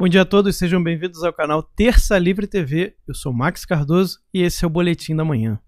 Bom dia a todos, sejam bem-vindos ao canal Terça Livre TV. Eu sou Max Cardoso e esse é o Boletim da Manhã.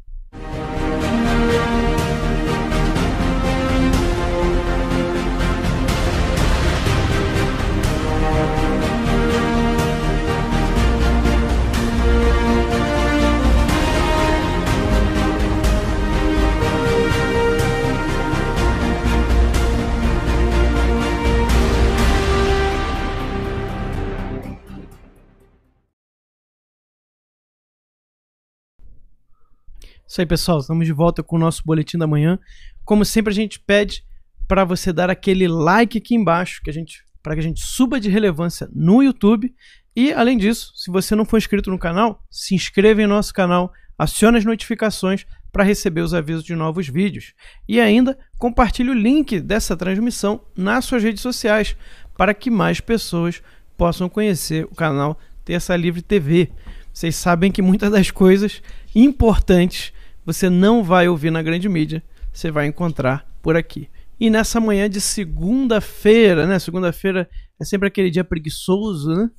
Isso aí, pessoal. Estamos de volta com o nosso boletim da manhã. Como sempre, a gente pede para você dar aquele like aqui embaixo, que a gente, para que a gente suba de relevância no YouTube. E além disso, se você não for inscrito no canal, se inscreva em nosso canal, acione as notificações para receber os avisos de novos vídeos. E ainda compartilhe o link dessa transmissão nas suas redes sociais, para que mais pessoas possam conhecer o canal Terça Livre TV. Vocês sabem que muitas das coisas importantes você não vai ouvir na grande mídia, você vai encontrar por aqui. E nessa manhã de segunda-feira, né? Segunda-feira é sempre aquele dia preguiçoso, né?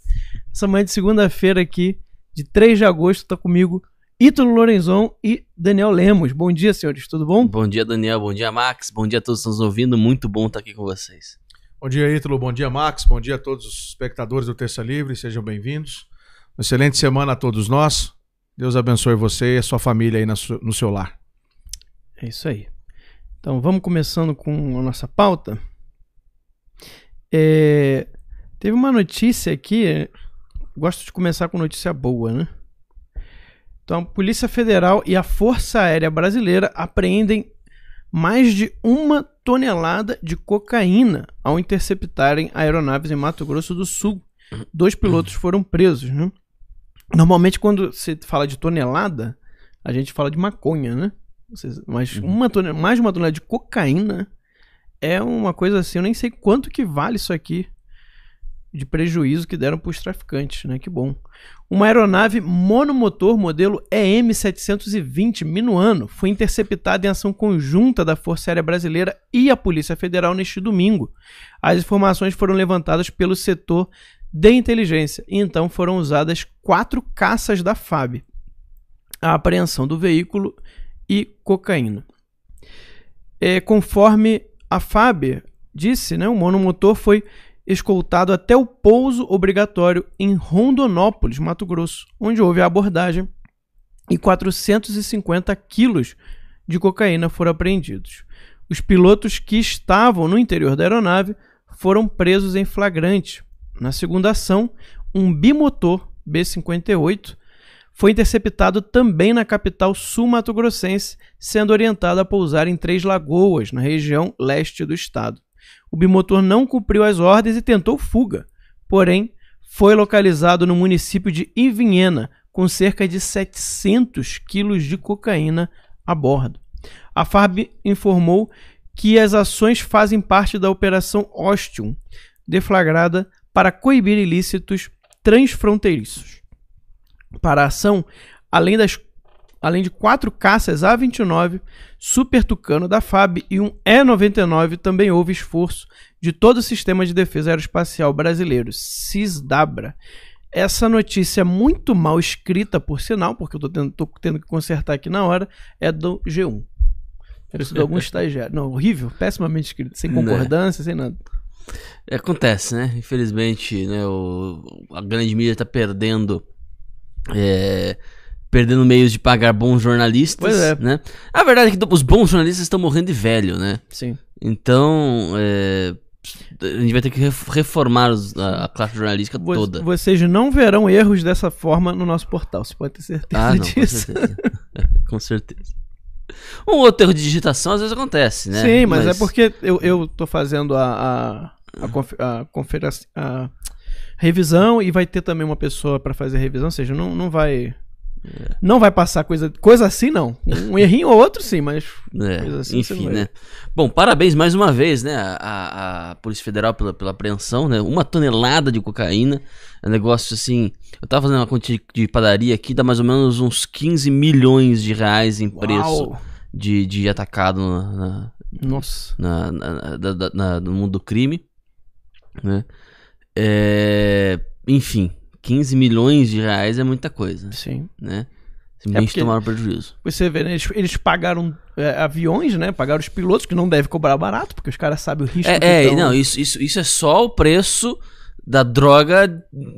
Essa manhã de segunda-feira aqui, de 3 de agosto, tá comigo Ítalo Lorenzon e Daniel Lemos. Bom dia, senhores, tudo bom? Bom dia, Daniel. Bom dia, Max. Bom dia a todos que estão nos ouvindo. Muito bom estar aqui com vocês. Bom dia, Ítalo. Bom dia, Max. Bom dia a todos os espectadores do Terça Livre. Sejam bem-vindos. Uma excelente semana a todos nós. Deus abençoe você e a sua família aí no seu lar. É isso aí. Então vamos começando com a nossa pauta. É, teve uma notícia aqui. Gosto de começar com notícia boa, né? Então, a Polícia Federal e a Força Aérea Brasileira apreendem mais de uma tonelada de cocaína ao interceptarem aeronaves em Mato Grosso do Sul. Dois pilotos foram presos, né? Normalmente, quando você fala de tonelada, a gente fala de maconha, né? Mas uhum. uma tonelada, mais de uma tonelada de cocaína é uma coisa assim, eu nem sei quanto que vale isso aqui de prejuízo que deram para os traficantes, né? Que bom. Uma aeronave monomotor modelo EM720 Minuano foi interceptada em ação conjunta da Força Aérea Brasileira e a Polícia Federal neste domingo. As informações foram levantadas pelo setor de inteligência. Então foram usadas quatro caças da FAB. A apreensão do veículo e cocaína. É, conforme a FAB disse, né, o monomotor foi escoltado até o pouso obrigatório em Rondonópolis, Mato Grosso, onde houve a abordagem e 450 quilos de cocaína foram apreendidos. Os pilotos que estavam no interior da aeronave foram presos em flagrante na segunda ação, um bimotor B-58 foi interceptado também na capital sul-mato-grossense, sendo orientado a pousar em Três Lagoas, na região leste do estado. O bimotor não cumpriu as ordens e tentou fuga, porém foi localizado no município de Ivinhena, com cerca de 700 quilos de cocaína a bordo. A FARB informou que as ações fazem parte da Operação Ostium, deflagrada para coibir ilícitos transfronteiriços. Para a ação, além, das, além de quatro caças A-29, Super Tucano da FAB e um E-99, também houve esforço de todo o Sistema de Defesa Aeroespacial Brasileiro, SISDABRA. Essa notícia muito mal escrita, por sinal, porque eu estou tendo, tendo, que consertar aqui na hora, é do G1. Parece de algum estagiário. Não, horrível, pessimamente escrito, sem né? concordância, sem nada. Acontece, né? Infelizmente, né, o, a grande mídia tá perdendo. É, perdendo meios de pagar bons jornalistas, pois é. né? A verdade é que os bons jornalistas estão morrendo de velho, né? Sim. Então, é, a gente vai ter que reformar os, a, a, classe jornalística toda. Vocês não verão erros dessa forma no nosso portal, você pode ter certeza ah, não, disso. Com certeza. com certeza. Um outro erro de digitação às vezes acontece, né? Sim, mas, mas... é porque eu, eu tô fazendo a, a, a, a, a revisão e vai ter também uma pessoa para fazer a revisão, ou seja, não, não vai é. Não vai passar coisa, coisa assim, não. Um errinho ou outro, sim, mas. É, assim enfim, né? Bom, parabéns mais uma vez, né? A, a Polícia Federal pela, pela apreensão, né? Uma tonelada de cocaína. É um negócio assim. Eu tava fazendo uma conta de padaria aqui, dá mais ou menos uns 15 milhões de reais em preço de, de atacado na, na Nossa. Na, na, na, no mundo do crime. Né? É enfim, 15 milhões de reais é muita coisa, Sim. né? Simplesmente porque- tomaram prejuízo. Você vê, né? Eles, eles pagaram é, aviões, né? Pagaram os pilotos, que não deve cobrar barato, porque os caras sabem o risco É, que é, tão- não, isso, isso, isso é só o preço da droga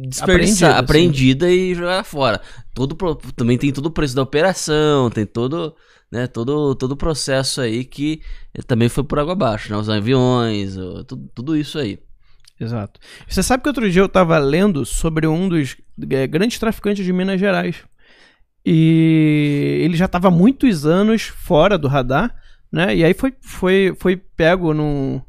desperdiçada, Apreendida, apreendida e jogada fora. Todo, também tem todo o preço da operação, tem todo, né, todo, todo o processo aí que também foi por água abaixo, né? Os aviões, tudo, tudo isso aí. Exato. Você sabe que outro dia eu tava lendo sobre um dos é, grandes traficantes de Minas Gerais. E ele já tava há muitos anos fora do radar, né? E aí foi, foi, foi pego num,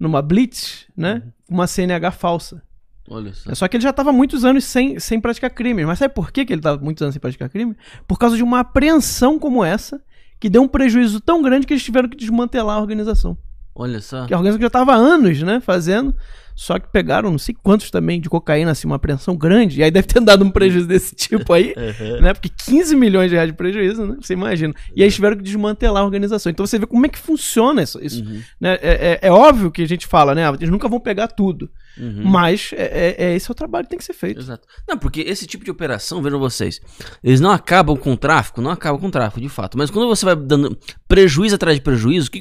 numa blitz, né? Uma CNH falsa. Olha só. É só que ele já estava muitos anos sem, sem praticar crime. Mas sabe por que, que ele estava muitos anos sem praticar crime? Por causa de uma apreensão como essa, que deu um prejuízo tão grande que eles tiveram que desmantelar a organização. Olha só. Que a organização já estava há anos, né, fazendo. Só que pegaram não sei quantos também de cocaína, assim, uma apreensão grande. E aí deve ter dado um prejuízo desse tipo aí, né? Porque 15 milhões de reais de prejuízo, né? Você imagina. E aí eles tiveram que desmantelar a organização. Então você vê como é que funciona isso. isso Uhum, né? é, é- é óbvio que a gente fala, né? ah, Eles nunca vão pegar tudo. Uhum. Mas é, é- é esse é o trabalho que tem que ser feito. Exato. Não, porque esse tipo de operação, vejam vocês, eles não acabam com o tráfico, não acabam com o tráfico, de fato. Mas quando você vai dando prejuízo atrás de prejuízo, o que,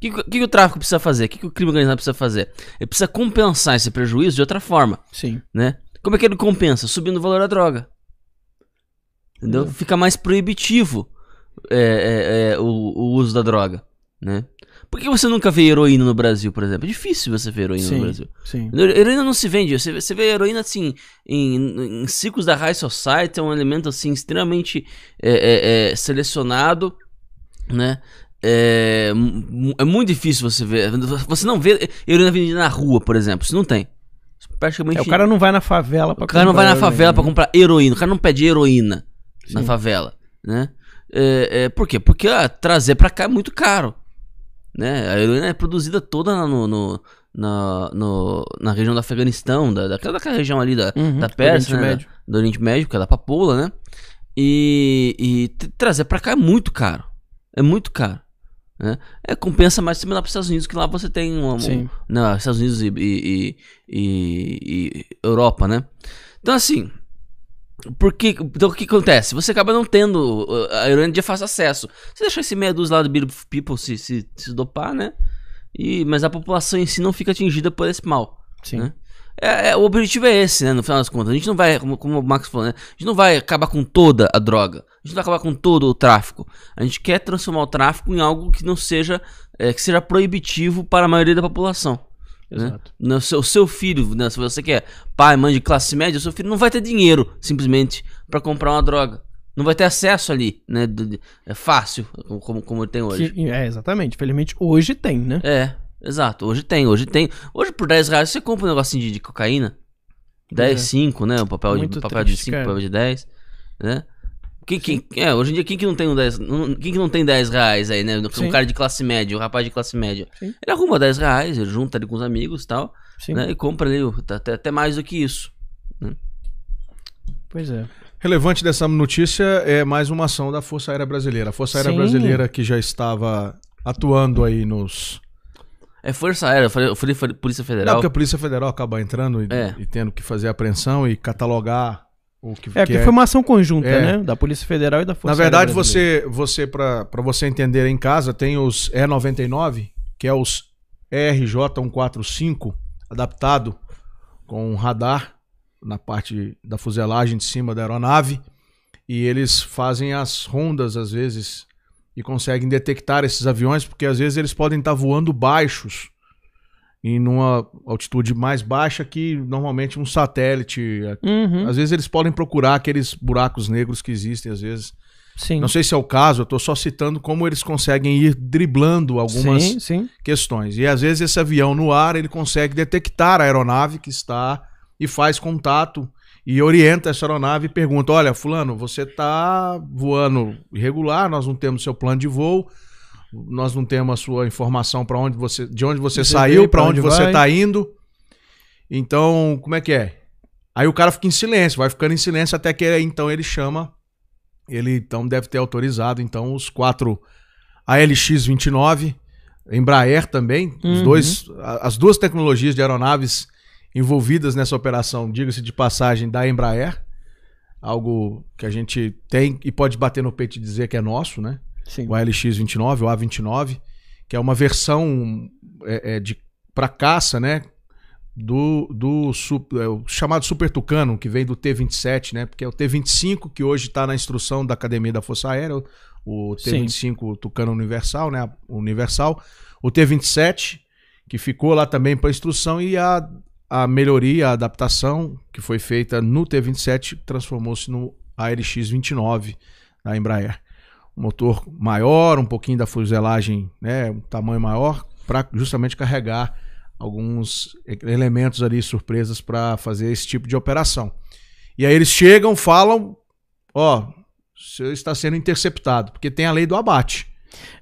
que, que, que o tráfico precisa fazer? O que, o crime organizado precisa fazer? Ele precisa compensar esse prejuízo de outra forma, Sim. né? Como é que ele compensa? Subindo o valor da droga. Entendeu? Fica mais proibitivo é, é, é, o, o uso da droga, né? Por que você nunca vê heroína no Brasil, por exemplo? É difícil você ver heroína Sim. no Brasil. Sim. Heroína não se vende. Você, você vê heroína assim em, em ciclos da High Society, é um elemento assim extremamente é, é, é, selecionado, né? É, é muito difícil você ver. Você não vê heroína vendida na rua, por exemplo. Isso não tem. Praticamente. É, o cara não vai na favela pra o cara não vai na comprar favela pra heroína. comprar heroína. O cara não pede heroína na Sim. favela, né? É, é, por quê? Porque ah, trazer pra cá é muito caro, né? A heroína é produzida toda no, no- na, no- na região do Afeganistão, da, daquela, daquela região ali da, Uhum, da do Pérsia, Oriente né? Médio. do Oriente Médio, que é da papoula, né? E, e trazer pra cá é muito caro, é muito caro. Né? É, compensa mais você mandar para os Estados Unidos, que lá você tem um, Sim. não, Estados Unidos e, e, e- e Europa, né? Então, assim, por que, então, o que acontece? Você acaba não tendo uh, a heroína de fácil acesso. Você deixa esse meia dúzia lá do Beautiful People se, se, se dopar, né? E, mas a população em si não fica atingida por esse mal. Sim. né? É, é, o objetivo é esse, né? No final das contas. A gente não vai, como, como o Max falou, né? A gente não vai acabar com toda a droga. A gente não vai acabar com todo o tráfico. A gente quer transformar o tráfico em algo que não seja, é, que seja proibitivo para a maioria da população. Né? Exato. No seu, o seu filho, né, se você quer pai, mãe de classe média, o seu filho não vai ter dinheiro, simplesmente, para comprar uma droga. Não vai ter acesso ali, né? de- de- É fácil, como, como ele tem hoje. Que- é, exatamente. Felizmente hoje tem, né? É, exato. Hoje tem, hoje tem. Hoje por 10 reais você compra um negocinho de, de cocaína. 10, é. 5, né? O papel, de, papel de triste, 5, cara. papel de 10, né? Quem, quem, é, hoje em dia, quem que não tem um 10, não- quem que não tem 10 reais aí, né? Um Sim. cara de classe média, um rapaz de classe média. Sim. Ele arruma 10 reais, ele junta ali com os amigos e tal, né? E compra ali até, até mais do que isso. Pois é. Relevante dessa notícia é mais uma ação da Força Aérea Brasileira. A Força Aérea Sim. Brasileira que já estava atuando aí nos. É Força Aérea, eu falei, eu falei Polícia Não, Federal. porque a Polícia Federal acaba entrando e, É. e tendo que fazer a apreensão e catalogar o que, É, que porque foi uma ação conjunta, É. né? Da Polícia Federal e da Força Na verdade, você, você para você entender em casa, tem os E99, que é os RJ145, adaptado com um radar na parte da fuselagem de cima da aeronave. E eles fazem as rondas, às vezes, e conseguem detectar esses aviões, porque às vezes eles podem estar voando baixos, em numa altitude mais baixa que normalmente um satélite. Uhum, Às vezes eles podem procurar aqueles buracos negros que existem, às vezes. sim. Não sei se é o caso, eu estou só citando como eles conseguem ir driblando algumas Sim, sim. questões. E às vezes esse avião no ar, ele consegue detectar a aeronave que está e faz contato e orienta essa aeronave e pergunta: "Olha, fulano, você está voando irregular, nós não temos seu plano de voo, nós não temos a sua informação para onde você, de onde você, Você saiu, para onde, onde você vai." está indo. Então, como é que é? Aí o cara fica em silêncio, vai ficando em silêncio até que então ele chama ele então deve ter autorizado então os quatro ALX-29, Embraer também, os Uhum. dois, a- as duas tecnologias de aeronaves envolvidas nessa operação, diga-se de passagem, da Embraer. Algo que a gente tem e pode bater no peito e dizer que é nosso, né? Sim. O ALX-29, o A29, que é uma versão é, é, de para caça, né? Do, do é, chamado Super Tucano, que vem do T-27, né? Porque é o T-25 que hoje está na instrução da Academia da Força Aérea, o T-25 Tucano Universal, né? Universal. O T-27, que ficou lá também para instrução, e a, a melhoria, a adaptação que foi feita no T-27 transformou-se no ALX-29 da Embraer. Motor maior, um pouquinho da fuselagem, né? Um tamanho maior, para justamente carregar alguns elementos ali, surpresas para fazer esse tipo de operação. E aí eles chegam, falam, ó, você está sendo interceptado, porque tem a lei do abate.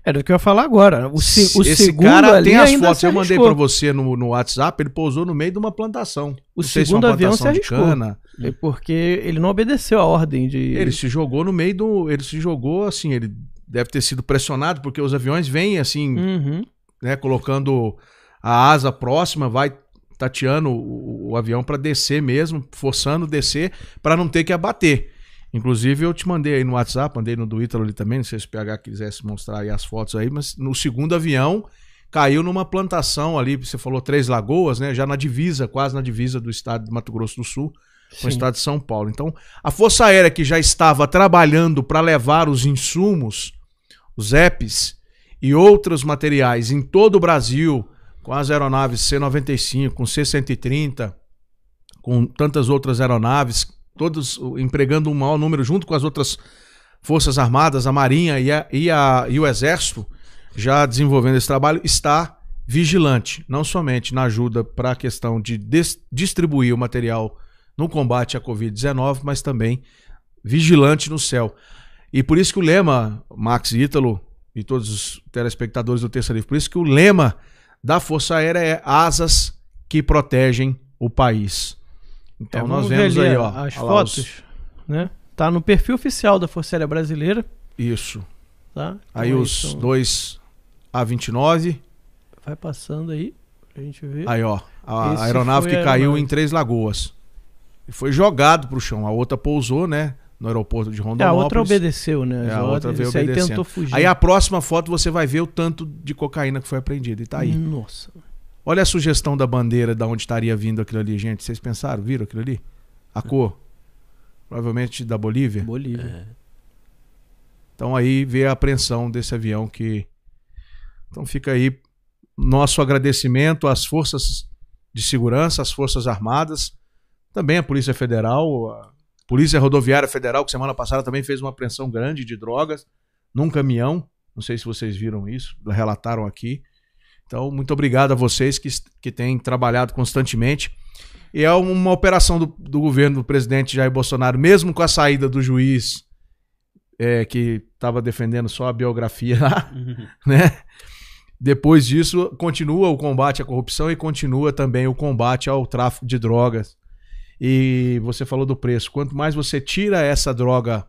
Era o que eu ia falar agora. O, se, o Esse segundo cara tem as fotos, se eu mandei para você no, no WhatsApp, ele pousou no meio de uma plantação. O Não se é segundo uma avião se arriscou. cana. É Porque ele não obedeceu a ordem de. Ele se jogou no meio do. Ele se jogou assim, ele deve ter sido pressionado, porque os aviões vêm assim, Uhum. né, colocando a asa próxima, vai tateando o, o avião para descer mesmo, forçando descer para não ter que abater. Inclusive eu te mandei aí no WhatsApp, mandei no do Ítalo ali também, não sei se o PH quisesse mostrar aí as fotos aí, mas no segundo avião caiu numa plantação ali, você falou Três Lagoas, né, já na divisa, quase na divisa do estado de Mato Grosso do Sul com Sim. o estado de São Paulo. Então, a Força Aérea que já estava trabalhando para levar os insumos, os EPs e outros materiais em todo o Brasil, com as aeronaves C-95, com C-130, com tantas outras aeronaves, todos empregando um maior número junto com as outras Forças Armadas, a Marinha e, a- e a- e o Exército, já desenvolvendo esse trabalho, está vigilante, não somente na ajuda para a questão de distribuir o material no combate à Covid-19, mas também vigilante no céu. E por isso que o lema, Max Ítalo e todos os telespectadores do Terça Livre, por isso que o lema da Força Aérea é asas que protegem o país. Então É, nós vemos ali aí, a- ó, as fotos, os- né? Tá no perfil oficial da Força Aérea Brasileira, Isso. tá? Aí Então, os são- dois A29, Vai passando aí, pra gente ver. aí ó, a Esse aeronave que a caiu aeronave. em Três Lagoas. E foi jogado pro chão. A outra pousou, né, no aeroporto de É, a Rondonópolis. outra obedeceu, né? É, a outra veio esse aí obedecendo. tentou fugir. Aí a próxima foto você vai ver o tanto de cocaína que foi apreendida. E tá aí. Nossa. Olha a sugestão da bandeira da onde estaria vindo aquilo ali, gente. Vocês pensaram? Viram aquilo ali? A cor? Provavelmente da Bolívia. Bolívia. Então aí vê a apreensão desse avião que. Então fica aí nosso agradecimento às forças de segurança, às Forças Armadas, também a Polícia Federal, a Polícia Rodoviária Federal, que semana passada também fez uma apreensão grande de drogas num caminhão. Não sei se vocês viram isso, relataram aqui. Então, muito obrigado a vocês que, que têm trabalhado constantemente. E é uma operação do, do governo do presidente Jair Bolsonaro, mesmo com a saída do juiz é, que estava defendendo só a biografia lá, né? Depois disso, continua o combate à corrupção e continua também o combate ao tráfico de drogas. E você falou do preço. Quanto mais você tira essa droga,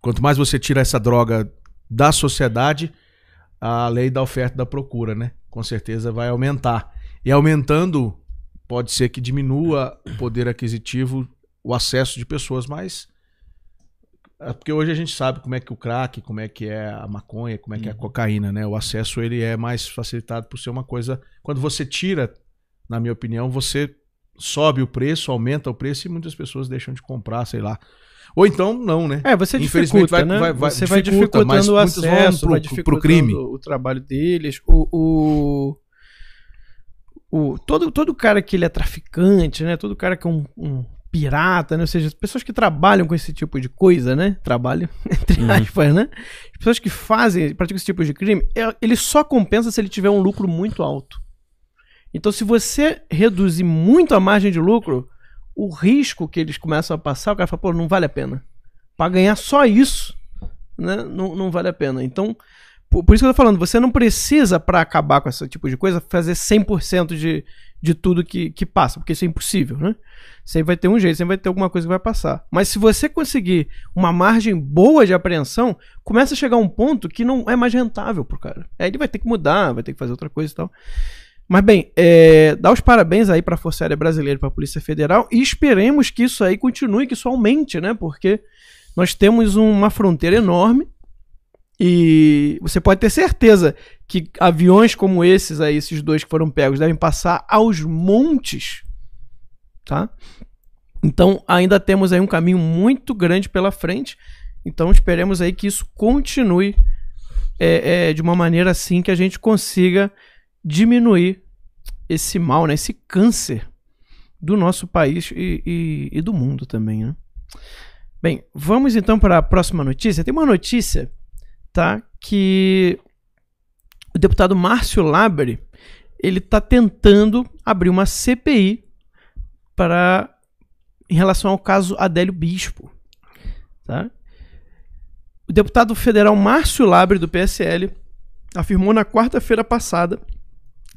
quanto mais você tira essa droga da sociedade, a lei da oferta e da procura, né? Com certeza vai aumentar. E aumentando, pode ser que diminua o poder aquisitivo, o acesso de pessoas mais é porque hoje a gente sabe como é que o crack, como é que é a maconha, como é que é a cocaína, né? O acesso ele é mais facilitado por ser uma coisa. Quando você tira, na minha opinião, você sobe o preço, aumenta o preço e muitas pessoas deixam de comprar, sei lá. Ou então não, né? É, você Infelizmente dificulta, vai- né? vai- vai- você vai dificulta, dificultando mas o acesso, pro- vai pro dificultando crime. o trabalho deles. O, o, o- todo, todo cara que ele é traficante, né? Todo cara que é um, um pirata, né? Ou seja, as pessoas que trabalham com esse tipo de coisa, né? Trabalham, entre Uhum. aspas, né? As pessoas que fazem, praticam esse tipo de crime, é- ele só compensa se ele tiver um lucro muito alto. Então, se você reduzir muito a margem de lucro, o risco que eles começam a passar, o cara fala, pô, não vale a pena. Pra ganhar só isso, né, não, não vale a pena. Então, por, por isso que eu tô falando, você não precisa, pra acabar com esse tipo de coisa, fazer 100% de, de tudo que, que passa, porque isso é impossível, né? Sempre vai ter um jeito, sempre vai ter alguma coisa que vai passar. Mas se você conseguir uma margem boa de apreensão, começa a chegar um ponto que não é mais rentável pro cara. Aí ele vai ter que mudar, vai ter que fazer outra coisa e tal. Mas bem, é, dá os parabéns aí para a Força Aérea Brasileira para a Polícia Federal e esperemos que isso aí continue, que isso aumente, né? Porque nós temos uma fronteira enorme e você pode ter certeza que aviões como esses aí, esses dois que foram pegos, devem passar aos montes, tá? Então ainda temos aí um caminho muito grande pela frente. Então esperemos aí que isso continue é, é, de uma maneira assim que a gente consiga diminuir esse mal, né? Esse câncer do nosso país e, e, e do mundo também, né? Bem, vamos então para a próxima notícia. Tem uma notícia tá? Que o deputado Márcio Labri ele está tentando abrir uma CPI para em relação ao caso Adélio Bispo, tá? O deputado federal Márcio Labre do PSL afirmou na quarta-feira passada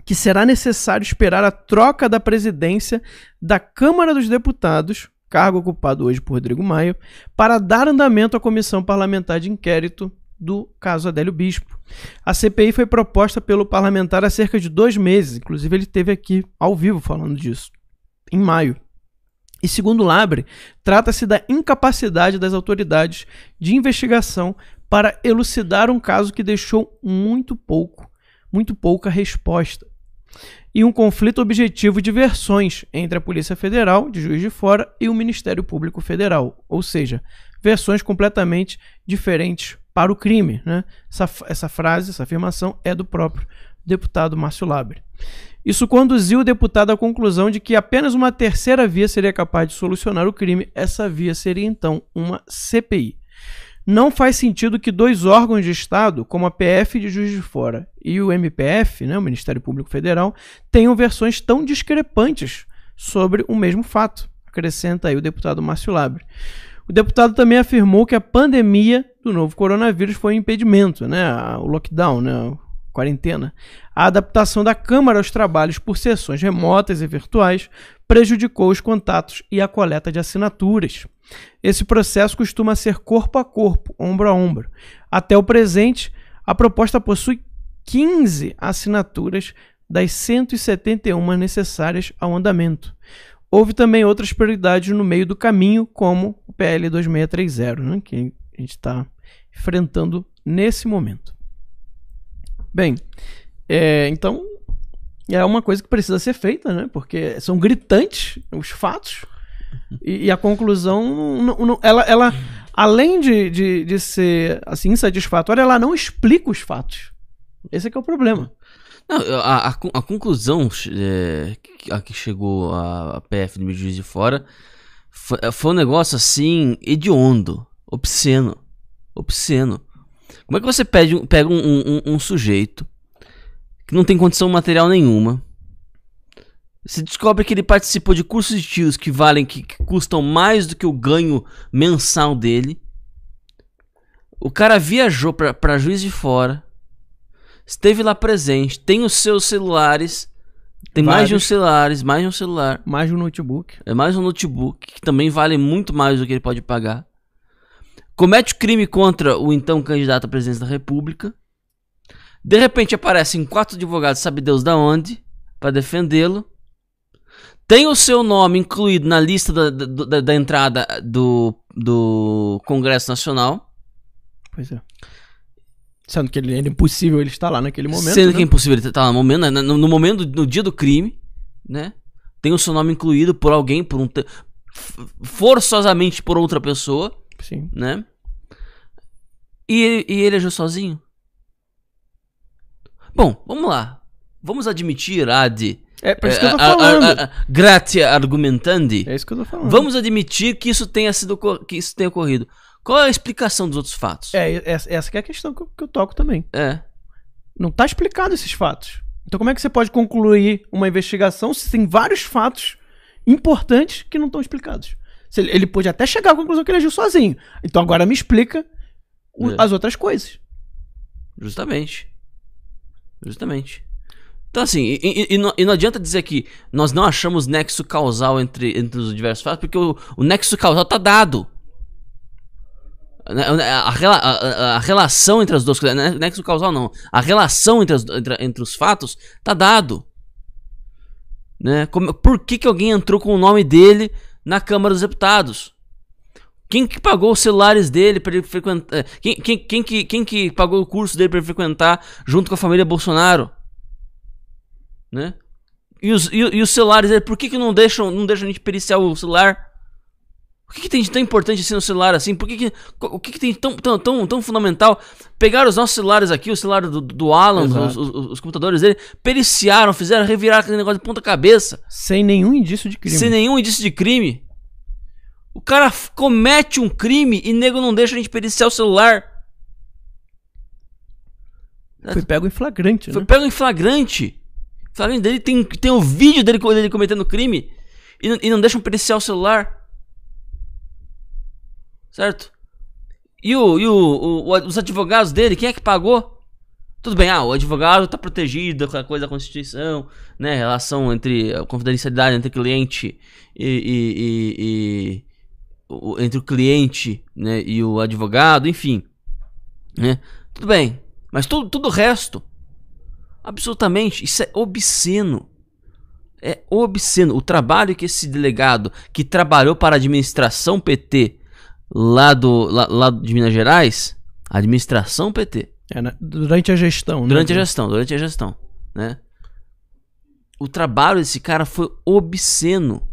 que será necessário esperar a troca da presidência da Câmara dos Deputados, cargo ocupado hoje por Rodrigo Maia, para dar andamento à comissão parlamentar de inquérito do caso Adélio Bispo. A CPI foi proposta pelo parlamentar há cerca de dois meses, inclusive ele esteve aqui ao vivo falando disso, em maio. E segundo Labre, trata-se da incapacidade das autoridades de investigação para elucidar um caso que deixou muito pouco, muito pouca resposta. E um conflito objetivo de versões entre a Polícia Federal, de Juiz de Fora, e o Ministério Público Federal, ou seja, versões completamente diferentes para o crime. Né? Essa, essa frase, essa afirmação é do próprio deputado Márcio Labre. Isso conduziu o deputado à conclusão de que apenas uma terceira via seria capaz de solucionar o crime. Essa via seria então uma CPI. Não faz sentido que dois órgãos de Estado, como a PF de Juiz de Fora e o MPF, né, o Ministério Público Federal, tenham versões tão discrepantes sobre o mesmo fato, acrescenta aí o deputado Márcio Labre. O deputado também afirmou que a pandemia do novo coronavírus foi um impedimento, né, o lockdown, né, quarentena. A adaptação da Câmara aos trabalhos por sessões remotas e virtuais prejudicou os contatos e a coleta de assinaturas. Esse processo costuma ser corpo a corpo, ombro a ombro. Até o presente, a proposta possui 15 assinaturas das 171 necessárias ao andamento. Houve também outras prioridades no meio do caminho, como o PL 2630, né, que a gente está enfrentando nesse momento. Bem, é, então é uma coisa que precisa ser feita, né? Porque são gritantes os fatos e, e a conclusão, não, não, ela, ela além de, de, de ser assim insatisfatória, ela não explica os fatos. Esse é que é o problema. Não, a, a, a conclusão é, a que chegou a, a PF do Juiz de Fora foi, foi um negócio assim hediondo, obsceno obsceno. Como é que você pede, pega um, um, um sujeito que não tem condição material nenhuma, se descobre que ele participou de cursos de tiros que valem, que, que, custam mais do que o ganho mensal dele. O cara viajou para Juiz de Fora, esteve lá presente, tem os seus celulares, tem Vários. mais de um celulares, mais de um celular, mais de um notebook, é mais um notebook que também vale muito mais do que ele pode pagar comete o crime contra o então candidato à presidência da República. De repente aparecem quatro advogados, sabe Deus da onde, para defendê-lo. Tem o seu nome incluído na lista da, da, da, entrada do, do Congresso Nacional. Pois é. Sendo que ele, é impossível ele estar lá naquele momento. Sendo né? que é impossível ele estar lá no momento, né? no, no momento, no dia do crime, né? Tem o seu nome incluído por alguém, por um. forçosamente por outra pessoa. Sim. Né? E ele, e ele agiu sozinho? Bom, vamos lá. Vamos admitir, Ad. É por isso que eu tô falando. A, a, a, gratia argumentandi. É isso que eu tô falando. Vamos admitir que isso tenha sido que isso tenha ocorrido. Qual é a explicação dos outros fatos? É, essa, essa é a questão que eu, que eu toco também. É. Não tá explicado esses fatos. Então como é que você pode concluir uma investigação se tem vários fatos importantes que não estão explicados? Ele, pode até chegar à conclusão que ele agiu sozinho. Então agora me explica o, é. as outras coisas. Justamente. Justamente. Então, assim, e, e, e, não, e, não, adianta dizer que nós não achamos nexo causal entre, entre os diversos fatos, porque o, o nexo causal tá dado. Né, a, a, a, a, relação entre as duas coisas, é nexo causal não, a relação entre, as, entre, entre os fatos tá dado. Né? Como, por que, que alguém entrou com o nome dele na Câmara dos Deputados? Quem que pagou os celulares dele para ele frequentar? Eh, quem, quem, quem, que, quem que pagou o curso dele para ele frequentar junto com a família Bolsonaro? Né? E os, e, e os celulares dele, por que, que não deixam, não deixam a gente periciar o celular? O que, que, tem de tão importante assim no celular assim? Por que, que o que, que tem tão, tão, tão, tão fundamental? Pegaram os nossos celulares aqui, o celular do, do Alan, os, os, os, computadores dele, periciaram, fizeram revirar aquele negócio de ponta cabeça. Sem nenhum indício de crime. Sem nenhum indício de crime. O cara comete um crime e nego não deixa a gente periciar o celular. Foi pego em flagrante, Foi né? pego em flagrante. Flagrante dele tem, tem o vídeo dele, dele cometendo crime e, e não deixam periciar o celular. Certo? E, o, e o, o, os advogados dele, quem é que pagou? Tudo bem, ah, o advogado está protegido com a coisa da Constituição, né? Relação entre a confidencialidade entre cliente e, e, e, o, entre o cliente né, e o advogado, enfim. Né? Tudo bem. Mas tudo, tudo o resto, absolutamente, isso é obsceno. É obsceno. O trabalho que esse delegado que trabalhou para a administração PT lá, do, lá, lá de Minas Gerais, administração PT. É, né? Durante a gestão. Né? Durante a gestão, durante a gestão. Né? O trabalho desse cara foi obsceno.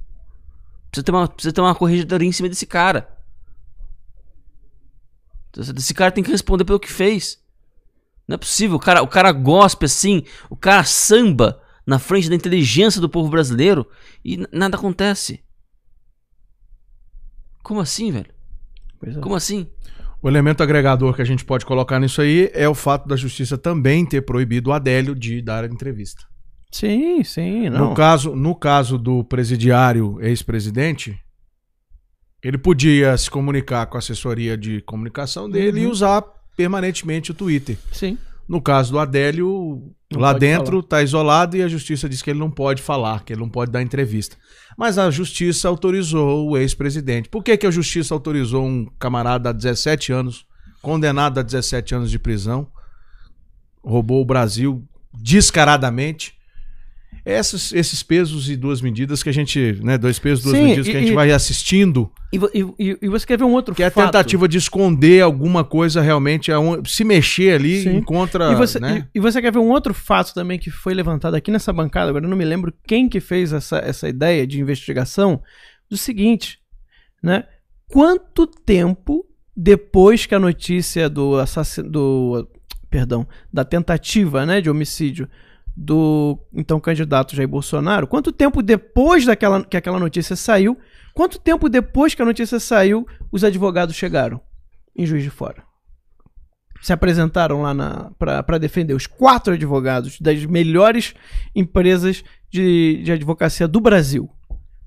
Precisa ter uma, precisa ter uma corregedoria em cima desse cara. Esse cara tem que responder pelo que fez. Não é possível. O cara, o cara gospe assim, o cara samba na frente da inteligência do povo brasileiro e nada acontece. Como assim, velho? É. Como assim? O elemento agregador que a gente pode colocar nisso aí é o fato da justiça também ter proibido o Adélio de dar a entrevista. Sim, sim. Não. No, caso, no caso do presidiário ex-presidente, ele podia se comunicar com a assessoria de comunicação dele uhum. e usar permanentemente o Twitter. Sim. No caso do Adélio, não lá dentro está isolado e a justiça diz que ele não pode falar, que ele não pode dar entrevista. Mas a justiça autorizou o ex-presidente. Por que, que a justiça autorizou um camarada há 17 anos, condenado a 17 anos de prisão, roubou o Brasil descaradamente, esses, esses pesos e duas medidas que a gente, né, dois pesos, duas Sim, medidas e, que a gente e, vai assistindo. E, e, e, você quer ver um outro Que é a tentativa de esconder alguma coisa realmente, se mexer ali, Sim. encontra. E você, né? e, você quer ver um outro fato também que foi levantado aqui nessa bancada, agora eu não me lembro quem que fez essa, essa ideia de investigação, do seguinte, né? Quanto tempo depois que a notícia do assassino. do. Perdão, da tentativa né, de homicídio do então candidato Jair Bolsonaro, quanto tempo depois daquela que aquela notícia saiu, quanto tempo depois que a notícia saiu, os advogados chegaram em Juiz de Fora? Se apresentaram lá para defender os quatro advogados das melhores empresas de, de advocacia do Brasil.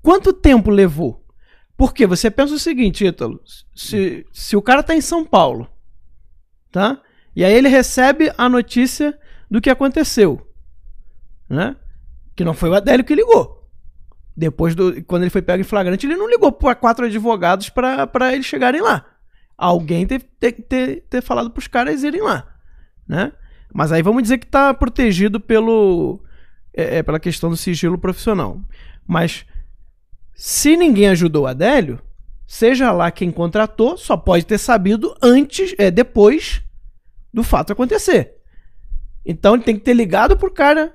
Quanto tempo levou? Porque você pensa o seguinte, Ítalo, se, se o cara tá em São Paulo, tá? E aí ele recebe a notícia do que aconteceu né? Que não foi o Adélio que ligou. Depois do. Quando ele foi pego em flagrante, ele não ligou para quatro advogados para eles chegarem lá. Alguém ter, ter, ter, ter falado para os caras irem lá. Né? Mas aí vamos dizer que está protegido pelo, é, é, pela questão do sigilo profissional. Mas se ninguém ajudou o Adélio, seja lá quem contratou, só pode ter sabido antes, é, depois do fato acontecer. Então ele tem que ter ligado pro cara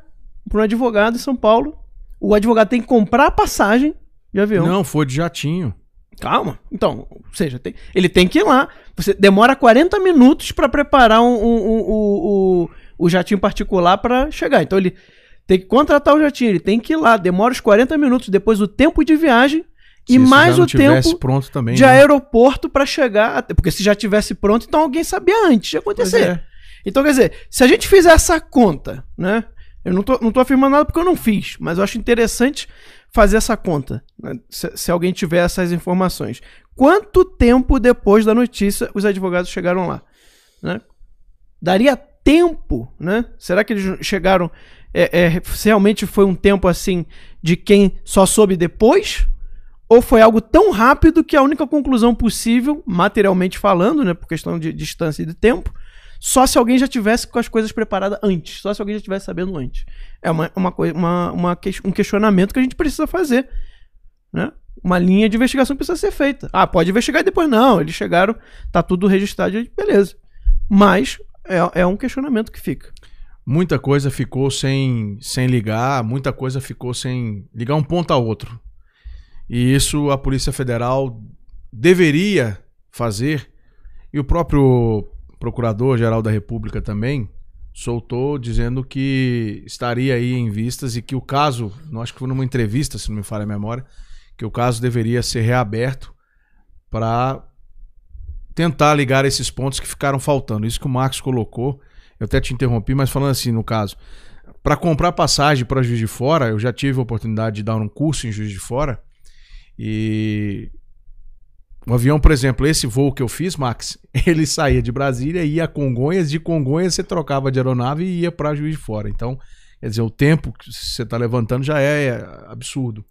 para um advogado em São Paulo. O advogado tem que comprar a passagem de avião. Não, foi de jatinho. Calma. Então, ou seja, tem, ele tem que ir lá. Você demora 40 minutos para preparar um, um, um, o, o jatinho particular para chegar. Então ele tem que contratar o jatinho, ele tem que ir lá. Demora os 40 minutos, depois o tempo de viagem se e mais o tempo pronto também, de né? aeroporto para chegar. Porque se já tivesse pronto, então alguém sabia antes de acontecer. É. Então, quer dizer, se a gente fizer essa conta, né? Eu não tô, não tô afirmando nada porque eu não fiz, mas eu acho interessante fazer essa conta, né? se, se, alguém tiver essas informações. Quanto tempo depois da notícia os advogados chegaram lá? Né? Daria tempo, né? Será que eles chegaram? É, é, realmente foi um tempo assim de quem só soube depois? Ou foi algo tão rápido que a única conclusão possível, materialmente falando, né, por questão de distância e de tempo, Só se alguém já tivesse com as coisas preparadas antes. Só se alguém já estivesse sabendo antes. É uma, uma, coisa, uma, uma, um questionamento que a gente precisa fazer. Né? Uma linha de investigação precisa ser feita. Ah, pode investigar e depois não. Eles chegaram, tá tudo registrado, beleza. Mas é, é um questionamento que fica. Muita coisa ficou sem, sem ligar, muita coisa ficou sem ligar um ponto ao outro. E isso a Polícia Federal deveria fazer, e o próprio Procurador-Geral da República também soltou dizendo que estaria aí em vistas e que o caso, não acho que foi numa entrevista, se não me falha a memória, que o caso deveria ser reaberto para tentar ligar esses pontos que ficaram faltando. Isso que o Marcos colocou, eu até te interrompi, mas falando assim, no caso, para comprar passagem para Juiz de Fora, eu já tive a oportunidade de dar um curso em Juiz de Fora e o avião, por exemplo, esse voo que eu fiz, Max, ele saía de Brasília, ia a Congonhas, de Congonhas você trocava de aeronave e ia para Juiz de Fora. Então, quer dizer, o tempo que você está levantando já é absurdo.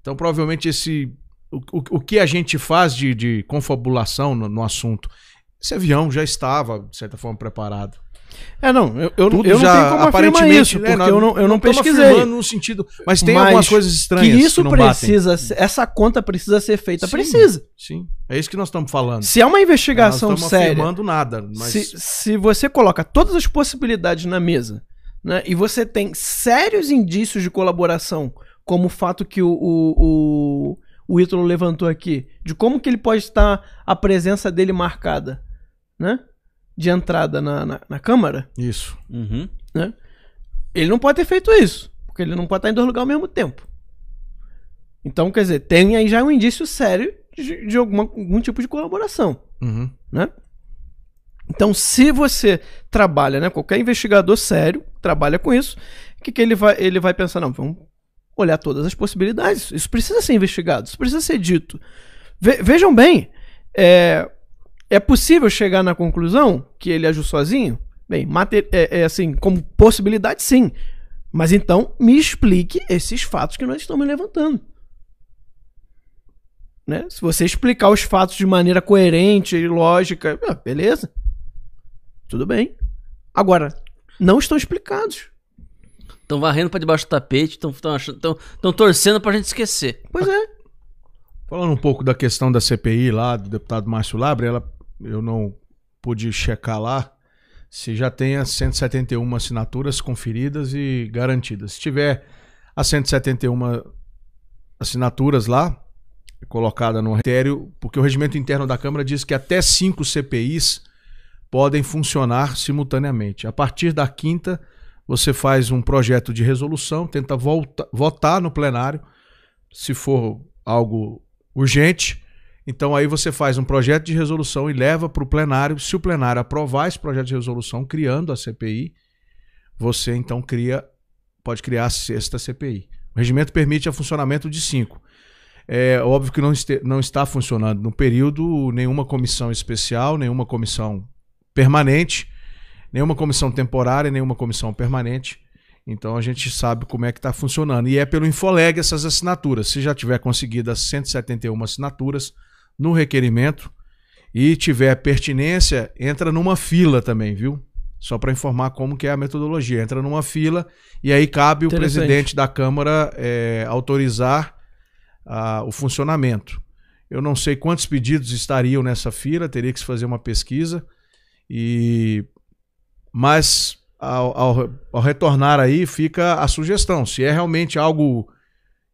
Então, provavelmente, esse o, o, o que a gente faz de, de confabulação no, no assunto, esse avião já estava, de certa forma, preparado. É, não, eu, eu, eu já, não tenho como afirmar isso, né, porque eu não, eu não, não pesquisei. no sentido, mas tem mas algumas coisas estranhas que isso que precisa, batem. essa conta precisa ser feita, sim, precisa. Sim, é isso que nós estamos falando. Se é uma investigação nós séria, afirmando nada, mas... se, se você coloca todas as possibilidades na mesa, né, e você tem sérios indícios de colaboração, como o fato que o, o, o, o Ítalo levantou aqui, de como que ele pode estar a presença dele marcada, né? De entrada na, na, na Câmara. Isso. Uhum. Né? Ele não pode ter feito isso, porque ele não pode estar em dois lugares ao mesmo tempo. Então, quer dizer, tem aí já um indício sério de, de alguma, algum tipo de colaboração. Uhum. Né? Então, se você trabalha, né, qualquer investigador sério trabalha com isso, o que, que ele, vai, ele vai pensar? Não, vamos olhar todas as possibilidades. Isso precisa ser investigado, isso precisa ser dito. Ve, vejam bem, é, é possível chegar na conclusão que ele agiu sozinho? Bem, é, é assim, como possibilidade, sim. Mas então me explique esses fatos que nós estamos levantando. Né? Se você explicar os fatos de maneira coerente e lógica, ah, beleza. Tudo bem. Agora, não estão explicados. Estão varrendo para debaixo do tapete, estão torcendo para a gente esquecer. Pois é. Falando um pouco da questão da CPI lá, do deputado Márcio Labre, ela eu não pude checar lá se já tem as 171 assinaturas conferidas e garantidas. Se tiver as 171 assinaturas lá, colocada no critério, porque o regimento interno da Câmara diz que até cinco CPIs podem funcionar simultaneamente. A partir da quinta, você faz um projeto de resolução, tenta volta, votar no plenário, se for algo urgente, então aí você faz um projeto de resolução e leva para o plenário. Se o plenário aprovar esse projeto de resolução, criando a CPI, você então cria, pode criar a sexta CPI. O regimento permite o funcionamento de cinco. É óbvio que não, este, não está funcionando no período nenhuma comissão especial, nenhuma comissão permanente, nenhuma comissão temporária, nenhuma comissão permanente. Então a gente sabe como é que está funcionando. E é pelo Infoleg essas assinaturas. Se já tiver conseguido as 171 assinaturas, no requerimento e tiver pertinência, entra numa fila também, viu? Só para informar como que é a metodologia. Entra numa fila e aí cabe o presidente da Câmara é, autorizar o funcionamento. Eu não sei quantos pedidos estariam nessa fila, teria que se fazer uma pesquisa. E mas ao, ao, ao retornar aí fica a sugestão. Se é realmente algo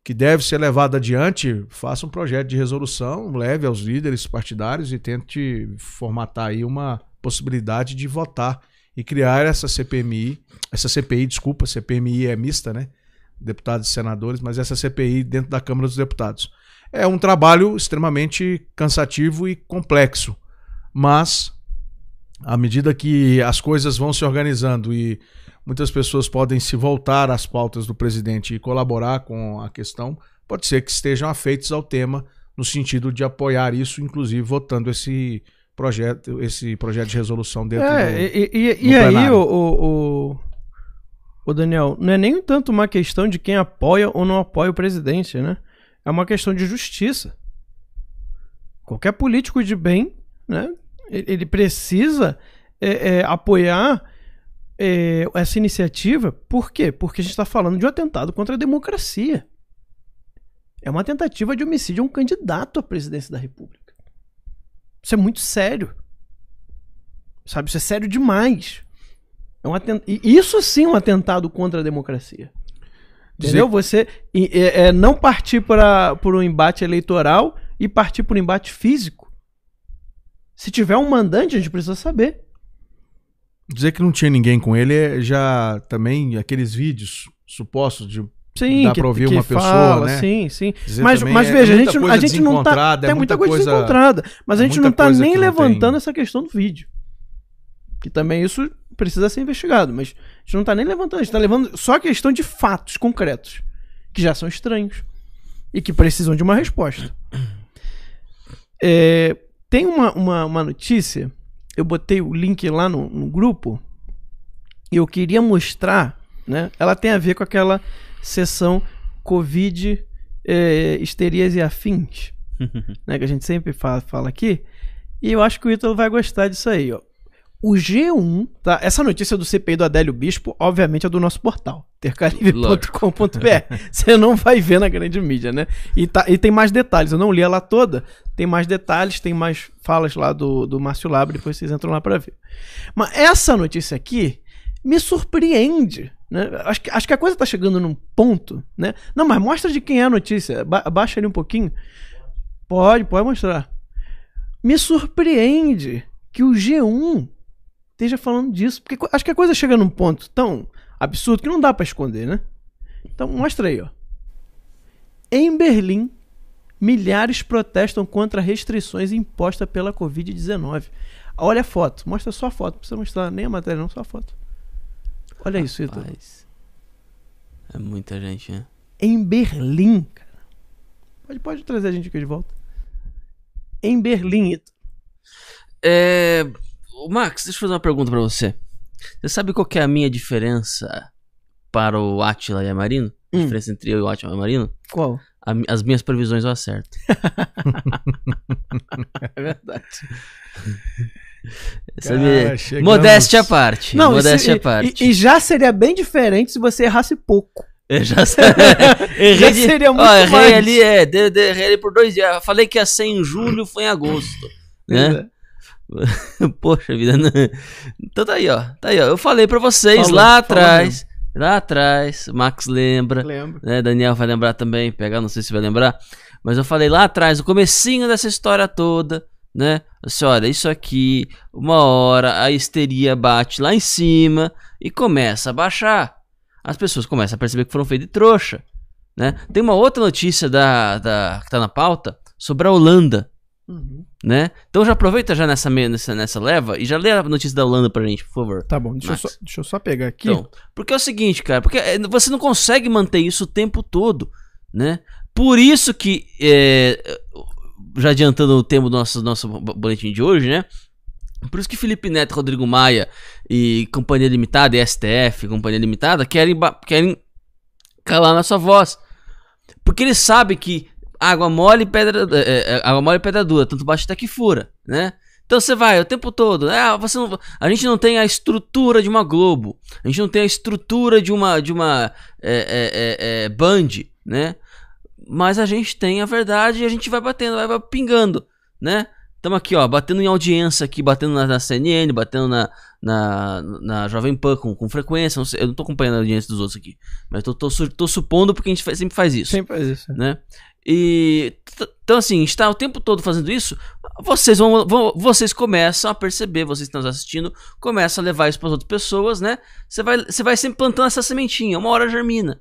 que deve ser levado adiante, faça um projeto de resolução, leve aos líderes partidários e tente formatar aí uma possibilidade de votar e criar essa CPMI, essa CPI, desculpa, CPMI é mista, né? Deputados e senadores, mas essa CPI dentro da Câmara dos Deputados. É um trabalho extremamente cansativo e complexo, mas à medida que as coisas vão se organizando e muitas pessoas podem se voltar às pautas do presidente e colaborar com a questão, pode ser que estejam afeitos ao tema no sentido de apoiar isso, inclusive votando esse projeto, esse projeto de resolução dentro é, do, e, e, e aí, o, o, o, Daniel, não é nem tanto uma questão de quem apoia ou não apoia o presidente, né? É uma questão de justiça. Qualquer político de bem, né? Ele precisa é, é, apoiar é, essa iniciativa. Por quê? Porque a gente está falando de um atentado contra a democracia. É uma tentativa de homicídio a um candidato à presidência da República. Isso é muito sério. Sabe? Isso é sério demais. É um atent... Isso sim é um atentado contra a democracia. Entendeu? Você é, é, não partir para por um embate eleitoral e partir por um embate físico. Se tiver um mandante, a gente precisa saber. Dizer que não tinha ninguém com ele é já também aqueles vídeos supostos de Sim, dá que, pra ouvir uma fala, pessoa, né? Sim, sim. Dizer mas, mas é veja, a gente, a gente não tá. Tem muita coisa, desencontrada. Mas a gente não tá nem levantando essa questão do vídeo. Que também isso precisa ser investigado. Mas a gente não tá nem levantando, a gente tá levando só a questão de fatos concretos. Que já são estranhos. E que precisam de uma resposta. É, tem uma, uma, uma, notícia. Eu botei o link lá no, no grupo. E eu queria mostrar. Né? Ela tem a ver com aquela sessão Covid, é, histerias e afins, né, que a gente sempre fala, fala aqui. E eu acho que o Ítalo vai gostar disso aí, ó. O G1, tá? Essa notícia do CPI do Adélio Bispo, obviamente, é do nosso portal, tercaribe.com.br. Você não vai ver na grande mídia, né? E, tá, e tem mais detalhes. Eu não li ela toda. Tem mais detalhes, tem mais falas lá do, do Márcio Labre, depois vocês entram lá para ver. Mas essa notícia aqui me surpreende. Né? Acho, que, acho que a coisa está chegando num ponto, né? Não, mas mostra de quem é a notícia. Ba baixa ali um pouquinho. Pode, pode mostrar. Me surpreende que o G1 esteja falando disso. Porque acho que a coisa chega num ponto tão absurdo que não dá para esconder, né? Então mostra aí, ó. Em Berlim, milhares protestam contra restrições impostas pela Covid-19. Olha a foto, mostra só a foto, não precisa mostrar nem a matéria, não, só a foto. Olha isso, Ito. É muita gente, né? Em Berlim, cara. Pode, pode trazer a gente aqui de volta. Em Berlim, Ito. É... Max, deixa eu fazer uma pergunta para você. Você sabe qual é a minha diferença para o Atila e a Marino? A hum. diferença entre eu e o Atila e a Marino? Qual? A, as minhas previsões eu acerto. é verdade. Cara, chegamos... Modéstia à parte. Não, modéstia à parte. E, e, já seria bem diferente se você errasse pouco. Eu já, errei, já seria muito ó, errei mais. ali, é, de, de, errei ali por dois dias. Eu falei que ia ser em julho, foi em agosto. Né? Poxa vida. Né? Então tá aí, ó. Tá aí, ó. Eu falei pra vocês falou, lá atrás. Lá atrás, Max lembra. Lembro. Né? Daniel vai lembrar também. Pegar, não sei se vai lembrar. Mas eu falei lá atrás, o comecinho dessa história toda né? Assim, olha, isso aqui, uma hora a histeria bate lá em cima e começa a baixar. As pessoas começam a perceber que foram feitas de trouxa, né? Tem uma outra notícia da, da que tá na pauta sobre a Holanda, uhum. né? Então já aproveita já nessa, nessa, nessa leva e já lê a notícia da Holanda pra gente, por favor. Tá bom, deixa, eu só, deixa eu só, pegar aqui. Então, porque é o seguinte, cara, porque é, você não consegue manter isso o tempo todo, né? Por isso que é, já adiantando o tema do nosso, nosso boletim de hoje, né? Por isso que Felipe Neto, Rodrigo Maia e Companhia Limitada, e STF, Companhia Limitada, querem, querem calar nossa voz. Porque eles sabem que água mole e pedra, é, água mole pedra dura, tanto bate até que fura, né? Então você vai o tempo todo, ah, você não, a gente não tem a estrutura de uma Globo, a gente não tem a estrutura de uma de uma é, é, é Band, né? mas a gente tem a verdade e a gente vai batendo, vai, vai pingando, né? Estamos aqui, ó, batendo em audiência aqui, batendo na, na CNN, batendo na, na, na Jovem Pan com, com frequência. Não sei, eu não tô acompanhando a audiência dos outros aqui. Mas tô supondo porque a gente sempre faz isso. Sempre faz isso. Né? E então assim, está o tempo todo fazendo isso, vocês vão, vão, vocês começam a perceber, vocês estão assistindo, começam a levar isso para outras pessoas, né? Você vai, você vai sempre plantando essa sementinha, uma hora germina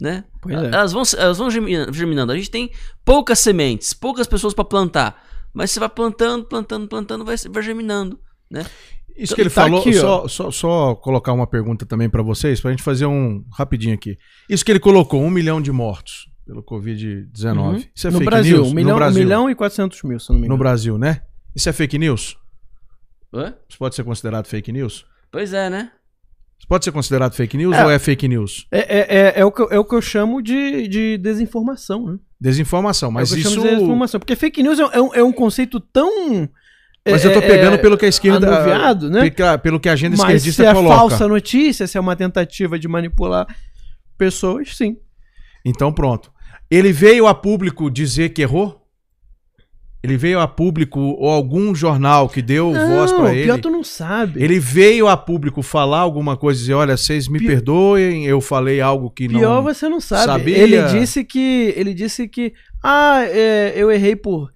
né? É. Elas vão, elas vão germinando. A gente tem poucas sementes, poucas pessoas para plantar, mas você vai plantando, plantando, plantando, vai, vai germinando, né? Isso que ele tá falou, aqui, só, só, só, colocar uma pergunta também para vocês, para a gente fazer um rapidinho aqui. Isso que ele colocou, um milhão de mortos pelo Covid-19. Uhum. Isso é no fake Brasil, news? Um milhão, no Brasil, um milhão e quatrocentos mil, se não me engano. No Brasil, né? Isso é fake news? Hã? Isso pode ser considerado fake news? Pois é, né? Pode ser considerado fake news é, ou é fake news? É, é, é, é, o, que eu, é o que eu chamo de, de desinformação, né? Desinformação, mas é isso. De desinformação, porque fake news é, é, um, é um conceito tão Mas eu tô pegando é, pelo que a esquerda. anuviado, né? Pelo, pelo que a agenda Mas esquerdista se é coloca. falsa notícia, se é uma tentativa de manipular pessoas, sim. Então pronto. Ele veio a público dizer que errou? Ele veio a público ou algum jornal que deu voz pra ele? pior tu não sabe. Ele veio a público falar alguma coisa e dizer, olha, vocês me perdoem, eu falei algo que Pior não... você não sabe. sabia. Ele disse que. Ele disse que. Ah, é, eu errei por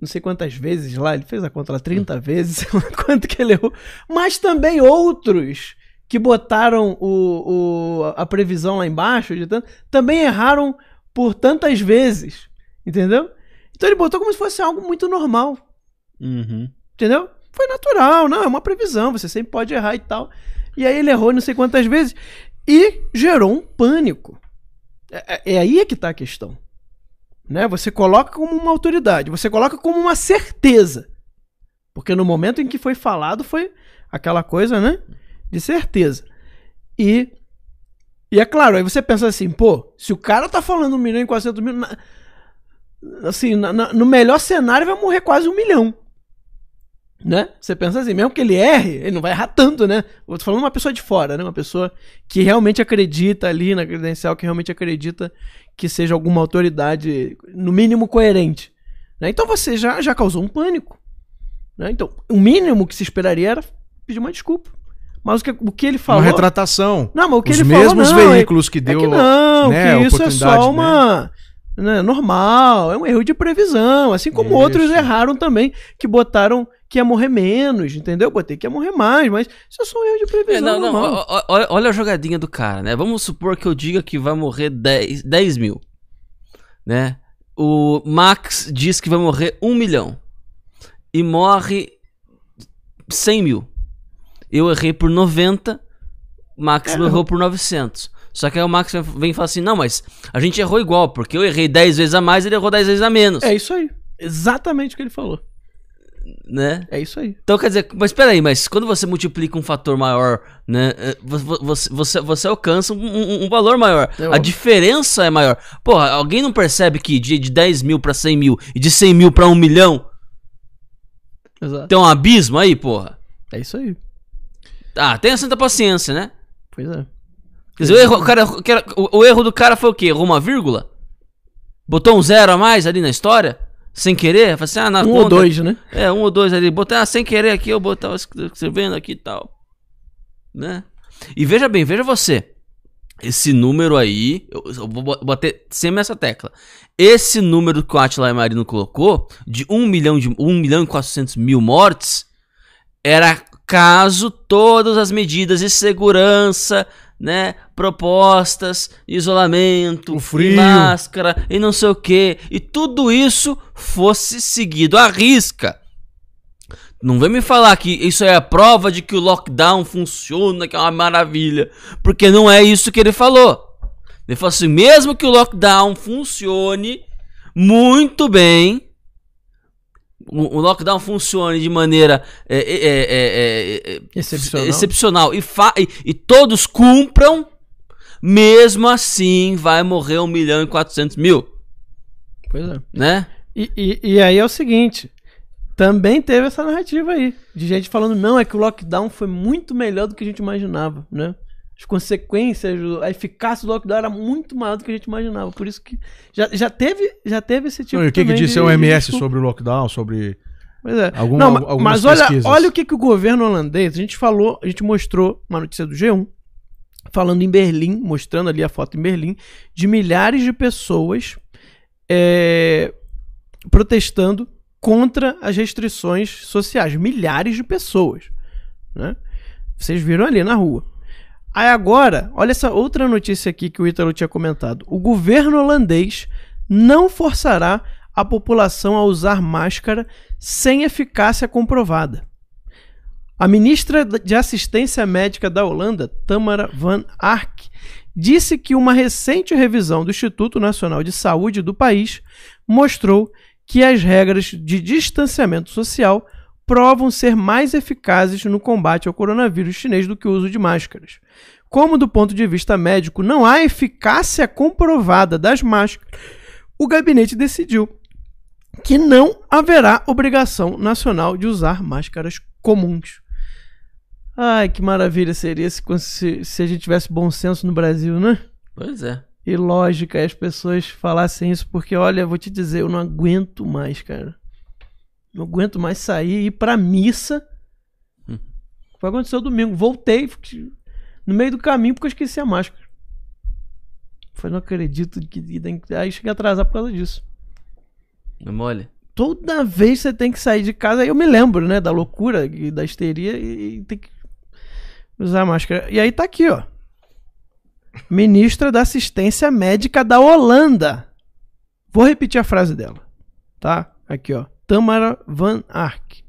não sei quantas vezes lá. Ele fez a conta lá 30 vezes, sei lá quanto que ele errou. Mas também outros que botaram o, o- a previsão lá embaixo, de tanto, também erraram por tantas vezes. Entendeu? Então ele botou como se fosse algo muito normal. Uhum. Entendeu? Foi natural, não, é uma previsão, você sempre pode errar e tal. E aí ele errou não sei quantas vezes e gerou um pânico. É, é- é aí é que tá a questão. Né? Você coloca como uma autoridade, você coloca como uma certeza. Porque no momento em que foi falado foi aquela coisa, né? De certeza. E e é claro, aí você pensa assim, pô, se o cara tá falando 1 milhão e 400 mil, na- assim, na- na- no melhor cenário vai morrer quase um milhão. Né? Você pensa assim, mesmo que ele erre, ele não vai errar tanto, né? Eu tô falando uma pessoa de fora, né? Uma pessoa que realmente acredita ali na credencial, que realmente acredita que seja alguma autoridade, no mínimo, coerente. né? Então você já, já causou um pânico. né? Então, o mínimo que se esperaria era pedir uma desculpa. Mas o que, o que ele falou. Uma retratação. Não, mas o que Os ele mesmos falou, não, é- veículos que é deu que não, né, que isso é só uma. né, normal, é um erro de previsão. Assim como Isso. outros erraram também, que botaram que ia morrer menos, entendeu? Botei que ia morrer mais, mas isso é só um erro de É, previsão. não, não, normal. ó- ó- olha, olha a jogadinha do cara, né? Vamos supor que eu diga que vai morrer 10, 10 mil, né? O Max diz que vai morrer 1 milhão e morre 100 mil. Eu errei por 90, Max É. errou por 900. Só que aí o Max vem e fala assim: não, mas a gente errou igual, porque eu errei 10 vezes a mais ele errou 10 vezes a menos, É isso aí. Exatamente o que ele falou. né? É isso aí. Então quer dizer, mas peraí, mas quando você multiplica um fator maior, né? eh, vo- vo- Você, você, você alcança um, um- um valor maior. É a diferença é maior. Porra, alguém não percebe que de, de 10 mil pra 100 mil e de 100 mil pra 1 milhão Exato. tem um abismo aí, porra? É isso aí. Ah, tenha santa paciência, né? Pois é. Quer dizer, o erro, o, cara, o o- erro do cara foi o quê? Errou uma vírgula? Botou um zero a mais ali na história? Sem querer? Falei assim, ah, na Um ou conta- dois, né? É, um ou dois ali. Botar ah, sem querer aqui, eu botava escrevendo aqui e tal. Né? E veja bem, veja você. Esse número aí, eu, eu vou bater sempre essa tecla. Esse número que o Atila Marino colocou, de 1 milhão, de 1 milhão e 400 mil mortes, era caso todas as medidas de segurança, né, propostas, isolamento, máscara e não sei o que, e tudo isso fosse seguido à risca. Não vem me falar que isso é a prova de que o lockdown funciona, que é uma maravilha, porque não é isso que ele falou. Ele falou assim, mesmo que o lockdown funcione muito bem, o, o lockdown funcione de maneira é, é, é, é, é, Excepcional. excepcional e, e, e todos cumpram, mesmo assim vai morrer 1 milhão e 400 mil, Pois é. né? E, e, e aí é o seguinte. Também teve essa narrativa aí. De gente falando, não, é que o lockdown foi muito melhor do que a gente imaginava, né? As consequências, a eficácia do lockdown era muito maior do que a gente imaginava. Por isso que já, já, teve, já teve esse tipo Não, e o que, que disse a de OMS sobre o lockdown, sobre... Pois é. Não, ma- algumas mas olha, pesquisas. olha o que, que o governo holandês, a gente falou, a gente mostrou uma notícia do G1, falando em Berlim, mostrando ali a foto em Berlim, de milhares de pessoas é, protestando contra as restrições sociais. Milhares de pessoas. Né? Vocês viram ali na rua. Aí agora, olha essa outra notícia aqui que o Ítalo tinha comentado. O governo holandês não forçará a população a usar máscara sem eficácia comprovada. A ministra de Assistência Médica da Holanda, Tamara van Ark, disse que uma recente revisão do Instituto Nacional de Saúde do país mostrou que as regras de distanciamento social provam ser mais eficazes no combate ao coronavírus chinês do que o uso de máscaras. Como, do ponto de vista médico, não há eficácia comprovada das máscaras, o gabinete decidiu que não haverá obrigação nacional de usar máscaras comuns. Ai, que maravilha seria se, se, se a gente tivesse bom senso no Brasil, né? Pois é. E lógica, as pessoas falassem isso, porque olha, vou te dizer, eu não aguento mais, cara. Não aguento mais sair e ir pra missa. Hum. Foi aconteceu domingo. Voltei no meio do caminho porque eu esqueci a máscara. Foi, não acredito que. Aí cheguei a atrasar por causa disso. Não mole? Toda vez você tem que sair de casa, aí eu me lembro, né, da loucura e da histeria e, tem que usar máscara. E aí tá aqui, ó. Ministra da Assistência Médica da Holanda. Vou repetir a frase dela, tá? Aqui, ó. Tamara Van Ark.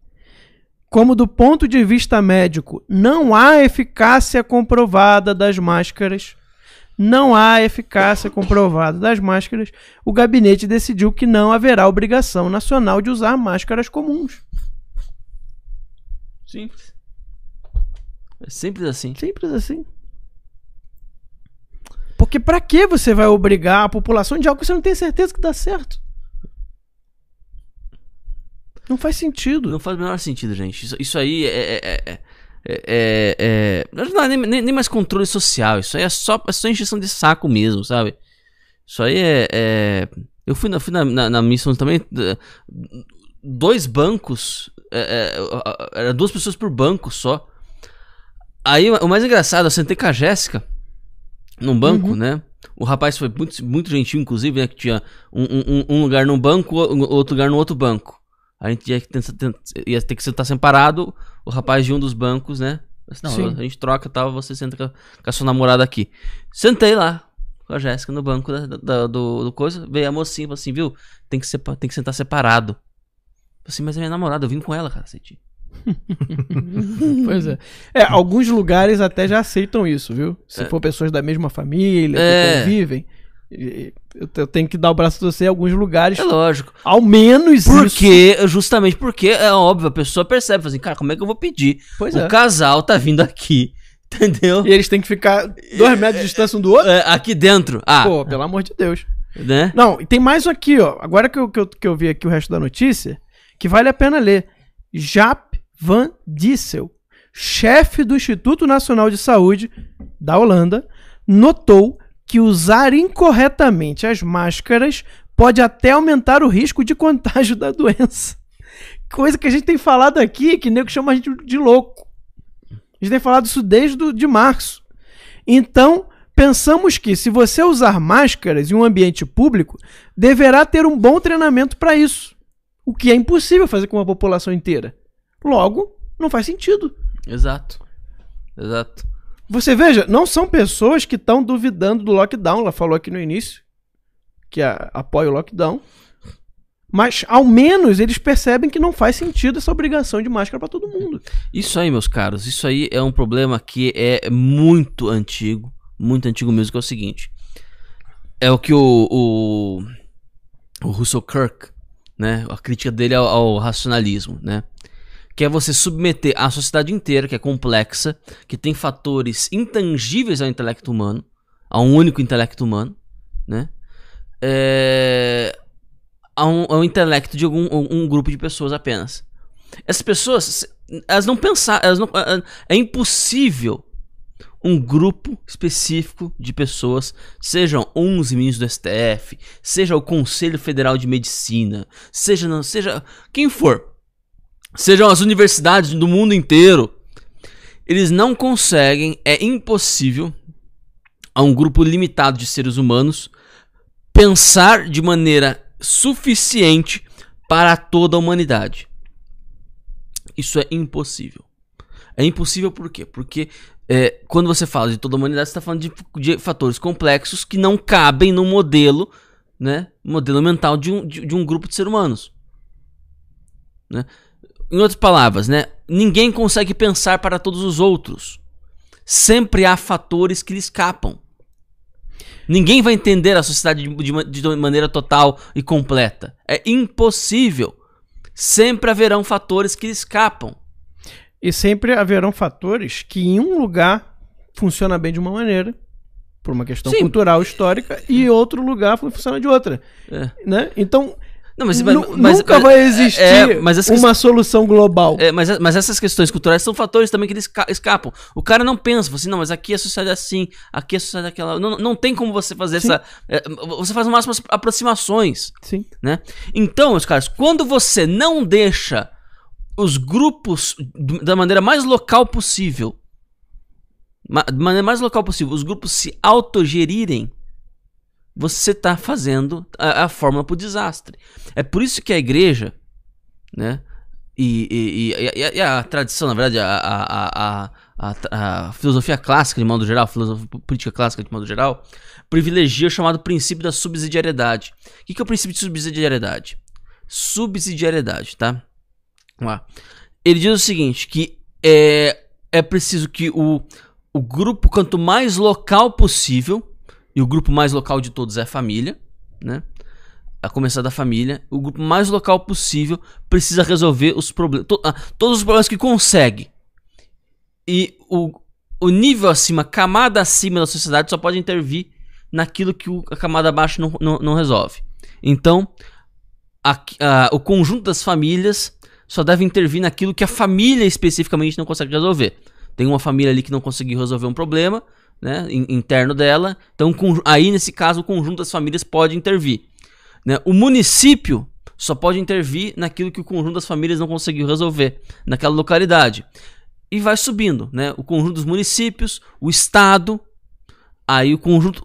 Como do ponto de vista médico não há eficácia comprovada das máscaras, não há eficácia comprovada das máscaras, o gabinete decidiu que não haverá obrigação nacional de usar máscaras comuns. Simples. É simples assim. Simples assim. Porque para que você vai obrigar a população de algo que você não tem certeza que dá certo? Não faz sentido. Não faz o menor sentido, gente. Isso, isso aí é, é, é, é, é, Não é nem, nem, mais controle social. Isso aí é só, é só encheção de saco mesmo, sabe? Isso aí é. é... Eu fui, na, fui na, na, na missão também. Dois bancos. É, é, era duas pessoas por banco só. Aí o mais engraçado, eu sentei com a Jéssica num banco, uhum. né? O rapaz foi muito, muito gentil, inclusive, né? Que tinha um, um, um lugar num banco, outro lugar no outro banco. A gente ia, ia ter que sentar separado, o rapaz de um dos bancos, né? Não, Sim. a gente troca tal, você senta com a, com a, sua namorada aqui. Sentei lá com a Jéssica no banco da, da, do, do coisa, veio a mocinha e falou assim, viu? Tem que, sepa, tem que sentar separado. Eu assim, mas é minha namorada, eu vim com ela, cara, senti. pois é. É, alguns lugares até já aceitam isso, viu? Se é. for pessoas da mesma família, é. que convivem. Eu tenho que dar o braço a você em alguns lugares. É lógico. Ao menos porque, isso. Justamente porque, é óbvio, a pessoa percebe, assim, cara, como é que eu vou pedir? Pois o é. casal tá vindo aqui, entendeu? E eles têm que ficar dois metros de distância um do outro? É, aqui dentro. Ah. Pô, pelo amor de Deus. Né? Não, e tem mais um aqui, ó. Agora que eu, que, eu, que eu vi aqui o resto da notícia, que vale a pena ler. Jap Van Dissel, chefe do Instituto Nacional de Saúde da Holanda, notou que usar incorretamente as máscaras pode até aumentar o risco de contágio da doença. Coisa que a gente tem falado aqui, que nego chama a gente de louco. A gente tem falado isso desde do, de março. Então, pensamos que se você usar máscaras em um ambiente público, deverá ter um bom treinamento para isso. O que é impossível fazer com a população inteira. Logo, não faz sentido. Exato. Exato. Você veja, não são pessoas que estão duvidando do lockdown. Ela falou aqui no início que a, apoia o lockdown. Mas ao menos eles percebem que não faz sentido essa obrigação de máscara para todo mundo. Isso aí, meus caros, isso aí é um problema que é muito antigo, muito antigo mesmo, que é o seguinte. É o que o, o, o Russell Kirk, né, a crítica dele ao, ao racionalismo, né? Que é você submeter a sociedade inteira, que é complexa, que tem fatores intangíveis ao intelecto humano, a um único intelecto humano, né? É, a, um, a um intelecto de algum um grupo de pessoas apenas. Essas pessoas, elas não pensam, elas não, é, é impossível um grupo específico de pessoas, sejam 11 ministros do STF, seja o Conselho Federal de Medicina, seja não, seja quem for, sejam as universidades do mundo inteiro, eles não conseguem, é impossível a um grupo limitado de seres humanos pensar de maneira suficiente para toda a humanidade. Isso é impossível. É impossível por quê? Porque é, quando você fala de toda a humanidade, você está falando de, de, fatores complexos que não cabem no modelo, né, modelo mental de um, de, de um grupo de seres humanos. Né? Em outras palavras, né? Ninguém consegue pensar para todos os outros. Sempre há fatores que lhe escapam. Ninguém vai entender a sociedade de, de, de maneira total e completa. É impossível. Sempre haverão fatores que lhe escapam. E sempre haverão fatores que em um lugar funciona bem de uma maneira, por uma questão Sim. cultural, histórica, e em outro lugar funciona de outra. É. Né? Então, Não, mas, mas, nunca mas, vai existir é, mas uma solução global. É, mas, mas essas questões culturais são fatores também que eles escapam. O cara não pensa, assim, não, mas aqui a sociedade é assim, aqui a sociedade é aquela. Não, não tem como você fazer Sim. essa. É, você faz máximo aproximações. Sim. Né? Então, meus caras, quando você não deixa os grupos da maneira mais local possível, da maneira mais local possível, os grupos se autogerirem você está fazendo a, a fórmula para o desastre. É por isso que a igreja, né? E, e, e, e a, a, tradição, na verdade, a, a, filosofia clássica, de modo geral, a filosofia política clássica, de modo geral, privilegia o chamado princípio da subsidiariedade. O que, que é o princípio de subsidiariedade? Subsidiariedade, tá? Vamos lá. Ele diz o seguinte: que é, é preciso que o, o grupo, quanto mais local possível, e o grupo mais local de todos é a família, né? A começar da família, o grupo mais local possível precisa resolver os problemas, to, ah, todos os problemas que consegue. E o, o nível acima, camada acima da sociedade só pode intervir naquilo que o, a camada abaixo não, não, não resolve. Então, a, a, o conjunto das famílias só deve intervir naquilo que a família especificamente não consegue resolver. Tem uma família ali que não conseguiu resolver um problema, né, interno dela. Então, aí nesse caso, o conjunto das famílias pode intervir. Né? O município só pode intervir naquilo que o conjunto das famílias não conseguiu resolver naquela localidade. E vai subindo, né? O conjunto dos municípios, o estado, aí o conjunto,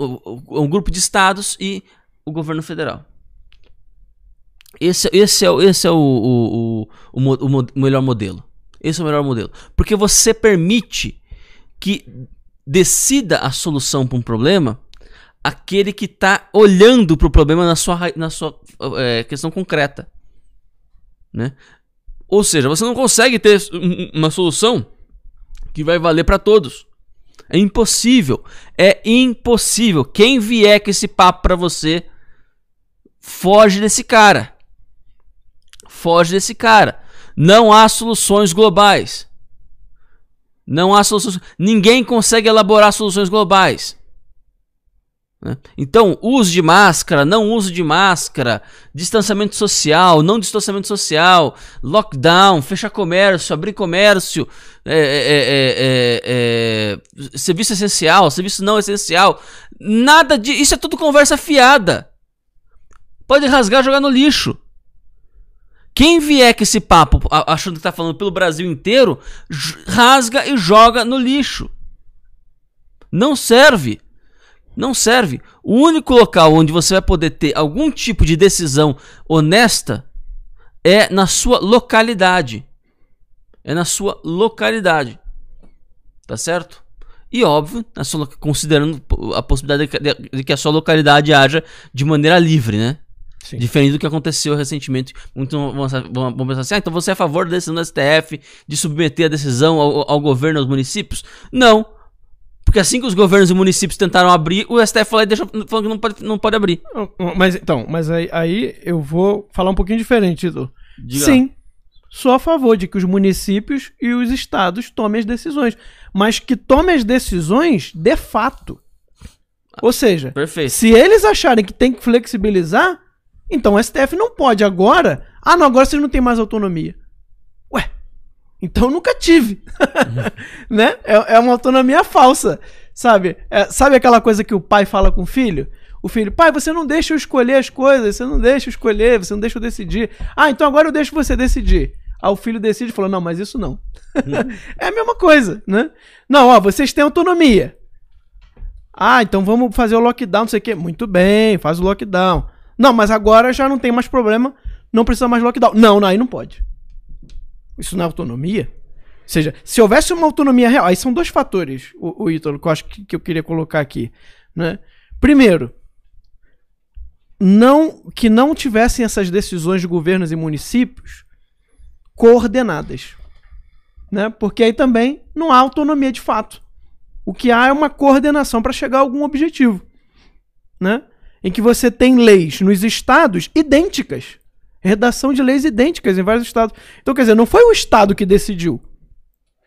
um grupo de estados e o governo federal. Esse, esse é, esse é o, o, o, o, o melhor modelo. Esse é o melhor modelo. Porque você permite que decida a solução para um problema aquele que está olhando para o problema na sua, na sua é, questão concreta. Né? Ou seja, você não consegue ter uma solução que vai valer para todos. É impossível. É impossível. Quem vier com esse papo para você, foge desse cara. Foge desse cara. Não há soluções globais. Não há soluções. Ninguém consegue elaborar soluções globais. Né? Então, uso de máscara, não uso de máscara, distanciamento social, não distanciamento social, lockdown, fechar comércio, abrir comércio, é, é, é, serviço essencial, serviço não essencial, nada de. Isso é tudo conversa fiada. Pode rasgar e jogar no lixo. Quem vier com esse papo achando que tá falando pelo Brasil inteiro, rasga e joga no lixo. Não serve. Não serve. O único local onde você vai poder ter algum tipo de decisão honesta é na sua localidade. É na sua localidade. Tá certo? E óbvio, considerando a possibilidade de que a sua localidade haja de maneira livre, né? Sim. Diferente do que aconteceu recentemente. Muitos vão, pensar assim: ah, então você é a favor da decisão do STF de submeter a decisão ao, ao governo, aos municípios? Não. Porque assim que os governos e municípios tentaram abrir, o STF falou, deixa, falou que não pode, não pode abrir. Mas então, mas aí, aí eu vou falar um pouquinho diferente, Edu. Sim, sou a favor de que os municípios e os estados tomem as decisões. Mas que tomem as decisões de fato. Ou seja, Perfeito. se eles acharem que tem que flexibilizar, então o STF não pode agora. Ah, não, agora vocês não têm mais autonomia. Ué, então nunca tive. né? É, é, uma autonomia falsa. Sabe? É, sabe aquela coisa que o pai fala com o filho? O filho, pai, você não deixa eu escolher as coisas, você não deixa eu escolher, você não deixa eu decidir. Ah, então agora eu deixo você decidir. Aí o filho decide e falou: não, mas isso não. é a mesma coisa, né? Não, ó, vocês têm autonomia. Ah, então vamos fazer o lockdown, não sei o quê. Muito bem, faz o lockdown. Não, mas agora já não tem mais problema, não precisa mais lockdown. Não, não aí não pode. Isso não é autonomia? Ou seja, se houvesse uma autonomia real, aí são dois fatores, o, o Ítalo, que eu acho que, que eu queria colocar aqui. Né? Primeiro, não que não tivessem essas decisões de governos e municípios coordenadas. Né? Porque aí também não há autonomia de fato. O que há é uma coordenação para chegar a algum objetivo. Né? Em que você tem leis nos estados idênticas. Redação de leis idênticas em vários estados. Então, quer dizer, não foi o estado que decidiu.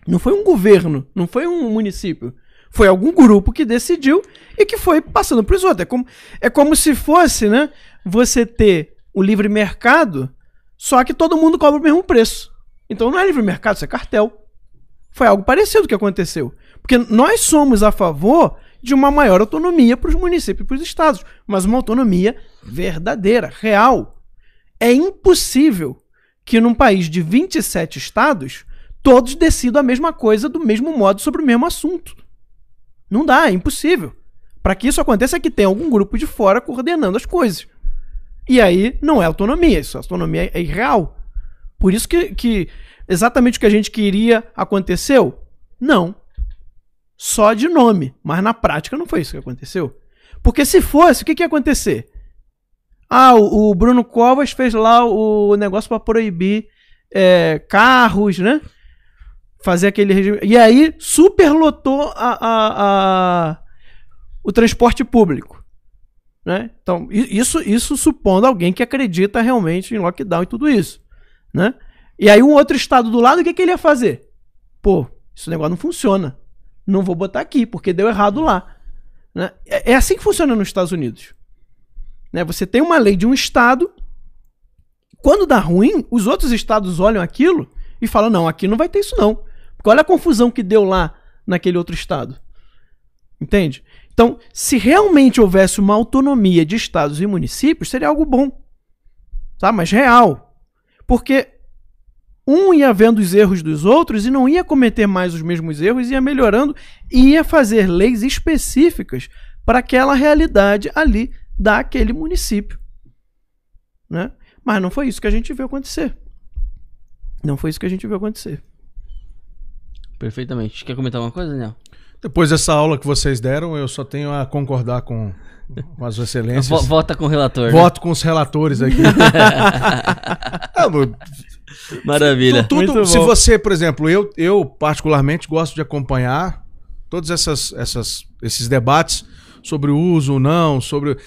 Não foi um governo, não foi um município. Foi algum grupo que decidiu e que foi passando para os outros. É como, é como se fosse, né? Você ter o livre mercado, só que todo mundo cobra o mesmo preço. Então não é livre mercado, isso é cartel. Foi algo parecido que aconteceu. Porque nós somos a favor de uma maior autonomia para os municípios e para os estados, mas uma autonomia verdadeira, real. É impossível que num país de 27 estados todos decidam a mesma coisa do mesmo modo sobre o mesmo assunto. Não dá, é impossível. Para que isso aconteça é que tem algum grupo de fora coordenando as coisas. E aí não é autonomia, isso autonomia é irreal. Por isso que, que exatamente o que a gente queria aconteceu? Não. Só de nome, mas na prática não foi isso que aconteceu. Porque se fosse, o que, que ia acontecer? Ah, o, o Bruno Covas fez lá o negócio para proibir é, carros, né? Fazer aquele regime. E aí superlotou a, a, a, o transporte público. Né? Então, isso, isso supondo alguém que acredita realmente em lockdown e tudo isso. Né? E aí um outro estado do lado, o que, que ele ia fazer? Pô, esse negócio não funciona. Não vou botar aqui, porque deu errado lá. Né? É, é assim que funciona nos Estados Unidos. Né? Você tem uma lei de um estado. Quando dá ruim, os outros estados olham aquilo e falam: não, aqui não vai ter isso não. Porque olha a confusão que deu lá naquele outro estado. Entende? Então, se realmente houvesse uma autonomia de estados e municípios, seria algo bom. Tá? Mas real. Porque um ia vendo os erros dos outros e não ia cometer mais os mesmos erros, ia melhorando e ia fazer leis específicas para aquela realidade ali daquele município. Né? Mas não foi isso que a gente viu acontecer. Não foi isso que a gente viu acontecer. Perfeitamente. Quer comentar alguma coisa, Daniel? Depois dessa aula que vocês deram, eu só tenho a concordar com, com as excelências. Vota com o relator. Né? Voto né? com os relatores aqui. Maravilha. Tudo, tudo se você, por exemplo, eu, eu particularmente gosto de acompanhar todos essas, essas, esses debates sobre o uso ou não, sobre.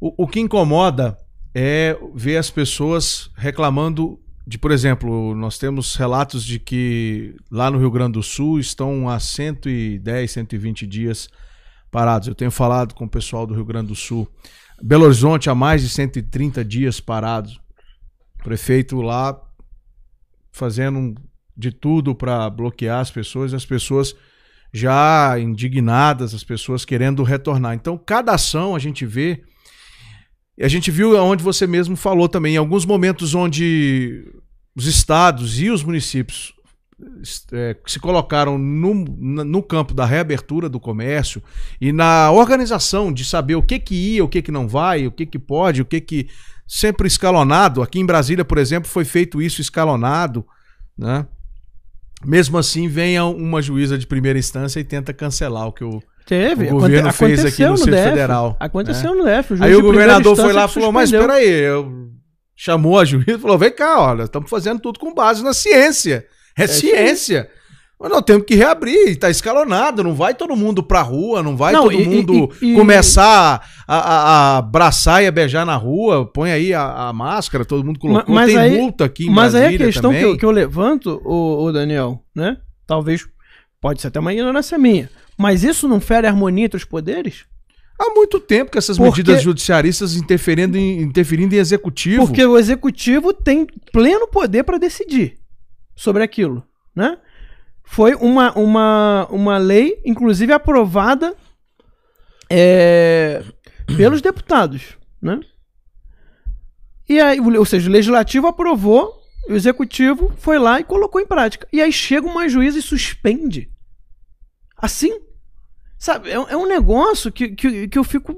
O, o que incomoda é ver as pessoas reclamando de, por exemplo, nós temos relatos de que lá no Rio Grande do Sul estão há 110, 120 dias parados. Eu tenho falado com o pessoal do Rio Grande do Sul. Belo Horizonte há mais de 130 dias parados. O prefeito lá fazendo de tudo para bloquear as pessoas, as pessoas já indignadas, as pessoas querendo retornar. Então, cada ação a gente vê. E a gente viu onde você mesmo falou também, em alguns momentos onde os estados e os municípios é, se colocaram no, no campo da reabertura do comércio e na organização de saber o que que ia, o que que não vai, o que que pode, o que que sempre escalonado. Aqui em Brasília, por exemplo, foi feito isso escalonado, né? Mesmo assim, vem uma juíza de primeira instância e tenta cancelar o que o, Teve, o governo fez aqui no Centro Federal. Aconteceu né? no DF. O Aí o governador foi lá e falou: Mas peraí, eu... chamou a juíza e falou: Vem cá, olha, estamos fazendo tudo com base na ciência. É, é ciência. Sim. Mas nós temos que reabrir, está escalonado, não vai todo mundo pra rua, não vai não, todo e, mundo e, e, começar a, a, a, abraçar e a beijar na rua, põe aí a, a máscara, todo mundo colocou, mas tem aí, multa aqui em Mas Brasília aí a questão que eu, que eu, levanto, o, o, Daniel, né, talvez, pode ser até uma ignorância minha, mas isso não fere a harmonia entre os poderes? Há muito tempo que essas porque, medidas judiciaristas interferindo em, interferindo em executivo. Porque o executivo tem pleno poder para decidir sobre aquilo, né? Foi uma, uma, uma lei, inclusive aprovada é, pelos deputados, né? E aí, ou seja, o legislativo aprovou, o executivo foi lá e colocou em prática. E aí chega uma juíza e suspende. Assim. Sabe, é, é um negócio que, que, que eu fico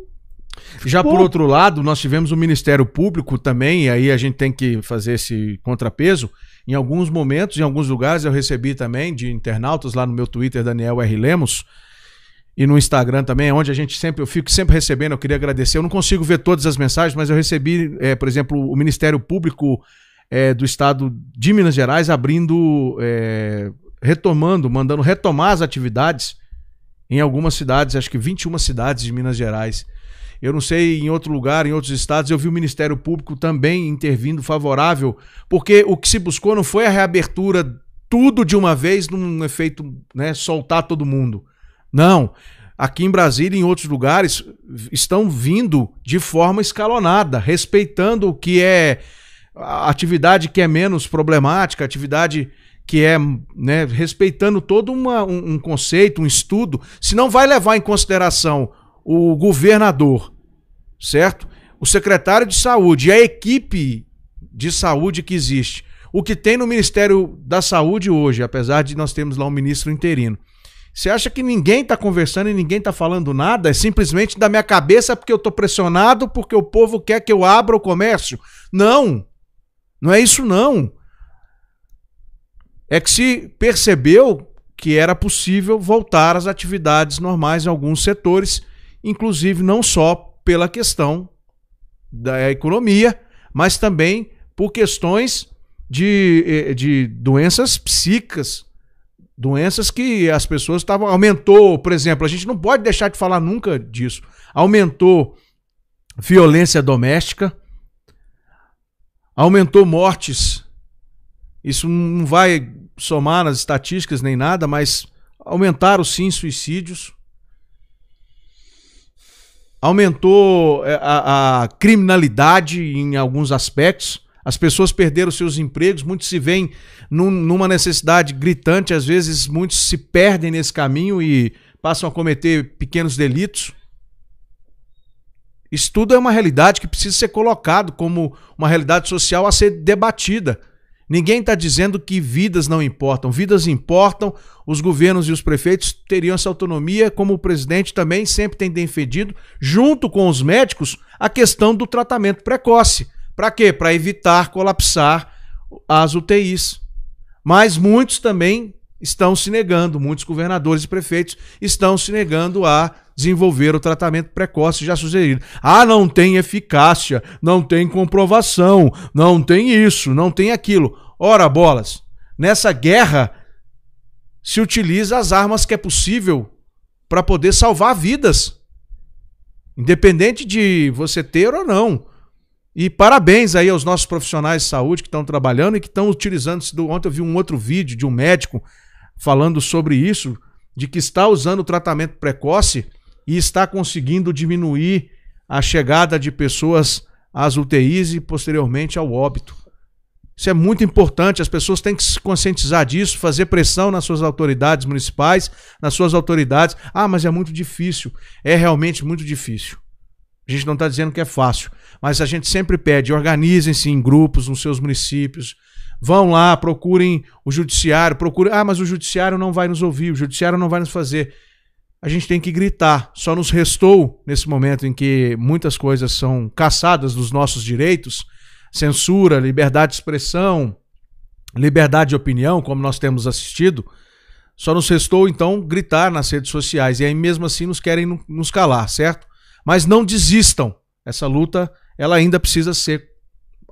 já Pô. por outro lado, nós tivemos o Ministério Público também, e aí a gente tem que fazer esse contrapeso, em alguns momentos, em alguns lugares, eu recebi também de internautas lá no meu Twitter, Daniel R. Lemos, e no Instagram também, onde a gente sempre, eu fico sempre recebendo, eu queria agradecer. Eu não consigo ver todas as mensagens, mas eu recebi, é, por exemplo, o Ministério Público é, do Estado de Minas Gerais abrindo, é, retomando, mandando retomar as atividades em algumas cidades, acho que 21 cidades de Minas Gerais. Eu não sei, em outro lugar, em outros estados, eu vi o Ministério Público também intervindo favorável, porque o que se buscou não foi a reabertura tudo de uma vez num efeito, né, soltar todo mundo. Não. aqui em Brasília e em outros lugares estão vindo de forma escalonada, respeitando o que é a atividade que é menos problemática, atividade que é né, respeitando todo uma, um, um conceito, um estudo, se não vai levar em consideração o governador, certo? O secretário de saúde e a equipe de saúde que existe. O que tem no Ministério da Saúde hoje, apesar de nós termos lá um ministro interino. Você acha que ninguém está conversando e ninguém está falando nada? É simplesmente da minha cabeça porque eu estou pressionado, porque o povo quer que eu abra o comércio? Não! Não é isso, não é que se percebeu que era possível voltar às atividades normais em alguns setores, inclusive não só pela questão da economia, mas também por questões de, eh, de doenças psíquicas, doenças que as pessoas estavam. Aumentou, por exemplo, a gente não pode deixar de falar nunca disso. Aumentou violência doméstica, aumentou mortes isso não vai somar nas estatísticas nem nada, mas aumentaram sim suicídios. Aumentou é, a, a criminalidade em alguns aspectos. As pessoas perderam seus empregos, muitos se veem num, numa necessidade gritante, às vezes muitos se perdem nesse caminho e passam a cometer pequenos delitos. Isso tudo é uma realidade que precisa ser colocado como uma realidade social a ser debatida. Ninguém está dizendo que vidas não importam. Vidas importam. Os governos e os prefeitos teriam essa autonomia, como o presidente também sempre tem defendido, junto com os médicos, a questão do tratamento precoce. Para quê? Para evitar colapsar as UTIs. Mas muitos também estão se negando, muitos governadores e prefeitos estão se negando a desenvolver o tratamento precoce já sugerido. Ah, não tem eficácia, não tem comprovação, não tem isso, não tem aquilo. Ora, bolas, nessa guerra se utiliza as armas que é possível para poder salvar vidas. Independente de você ter ou não. E parabéns aí aos nossos profissionais de saúde que estão trabalhando e que estão utilizando. Ontem eu vi um outro vídeo de um médico falando sobre isso, de que está usando o tratamento precoce e está conseguindo diminuir a chegada de pessoas às UTIs e posteriormente ao óbito. Isso é muito importante, as pessoas têm que se conscientizar disso, fazer pressão nas suas autoridades municipais, nas suas autoridades. Ah, mas é muito difícil. É realmente muito difícil. A gente não está dizendo que é fácil, mas a gente sempre pede: organizem-se em grupos nos seus municípios, vão lá, procurem o judiciário, procurem. Ah, mas o judiciário não vai nos ouvir, o judiciário não vai nos fazer a gente tem que gritar. Só nos restou, nesse momento em que muitas coisas são caçadas dos nossos direitos censura, liberdade de expressão, liberdade de opinião, como nós temos assistido só nos restou então gritar nas redes sociais. E aí mesmo assim nos querem nos calar, certo? Mas não desistam. Essa luta, ela ainda precisa ser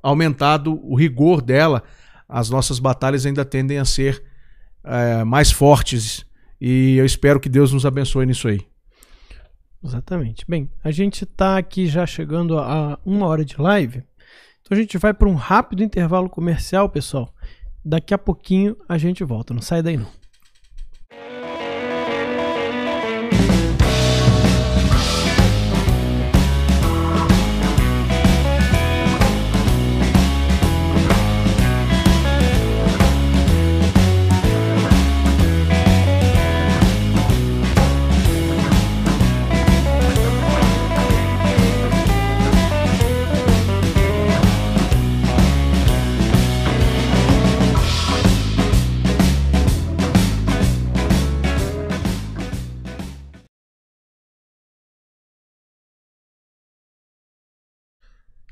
aumentado o rigor dela. As nossas batalhas ainda tendem a ser é, mais fortes e eu espero que Deus nos abençoe nisso aí. Exatamente. Bem, a gente está aqui já chegando a uma hora de live. Então a gente vai para um rápido intervalo comercial, pessoal. Daqui a pouquinho a gente volta. Não sai daí não.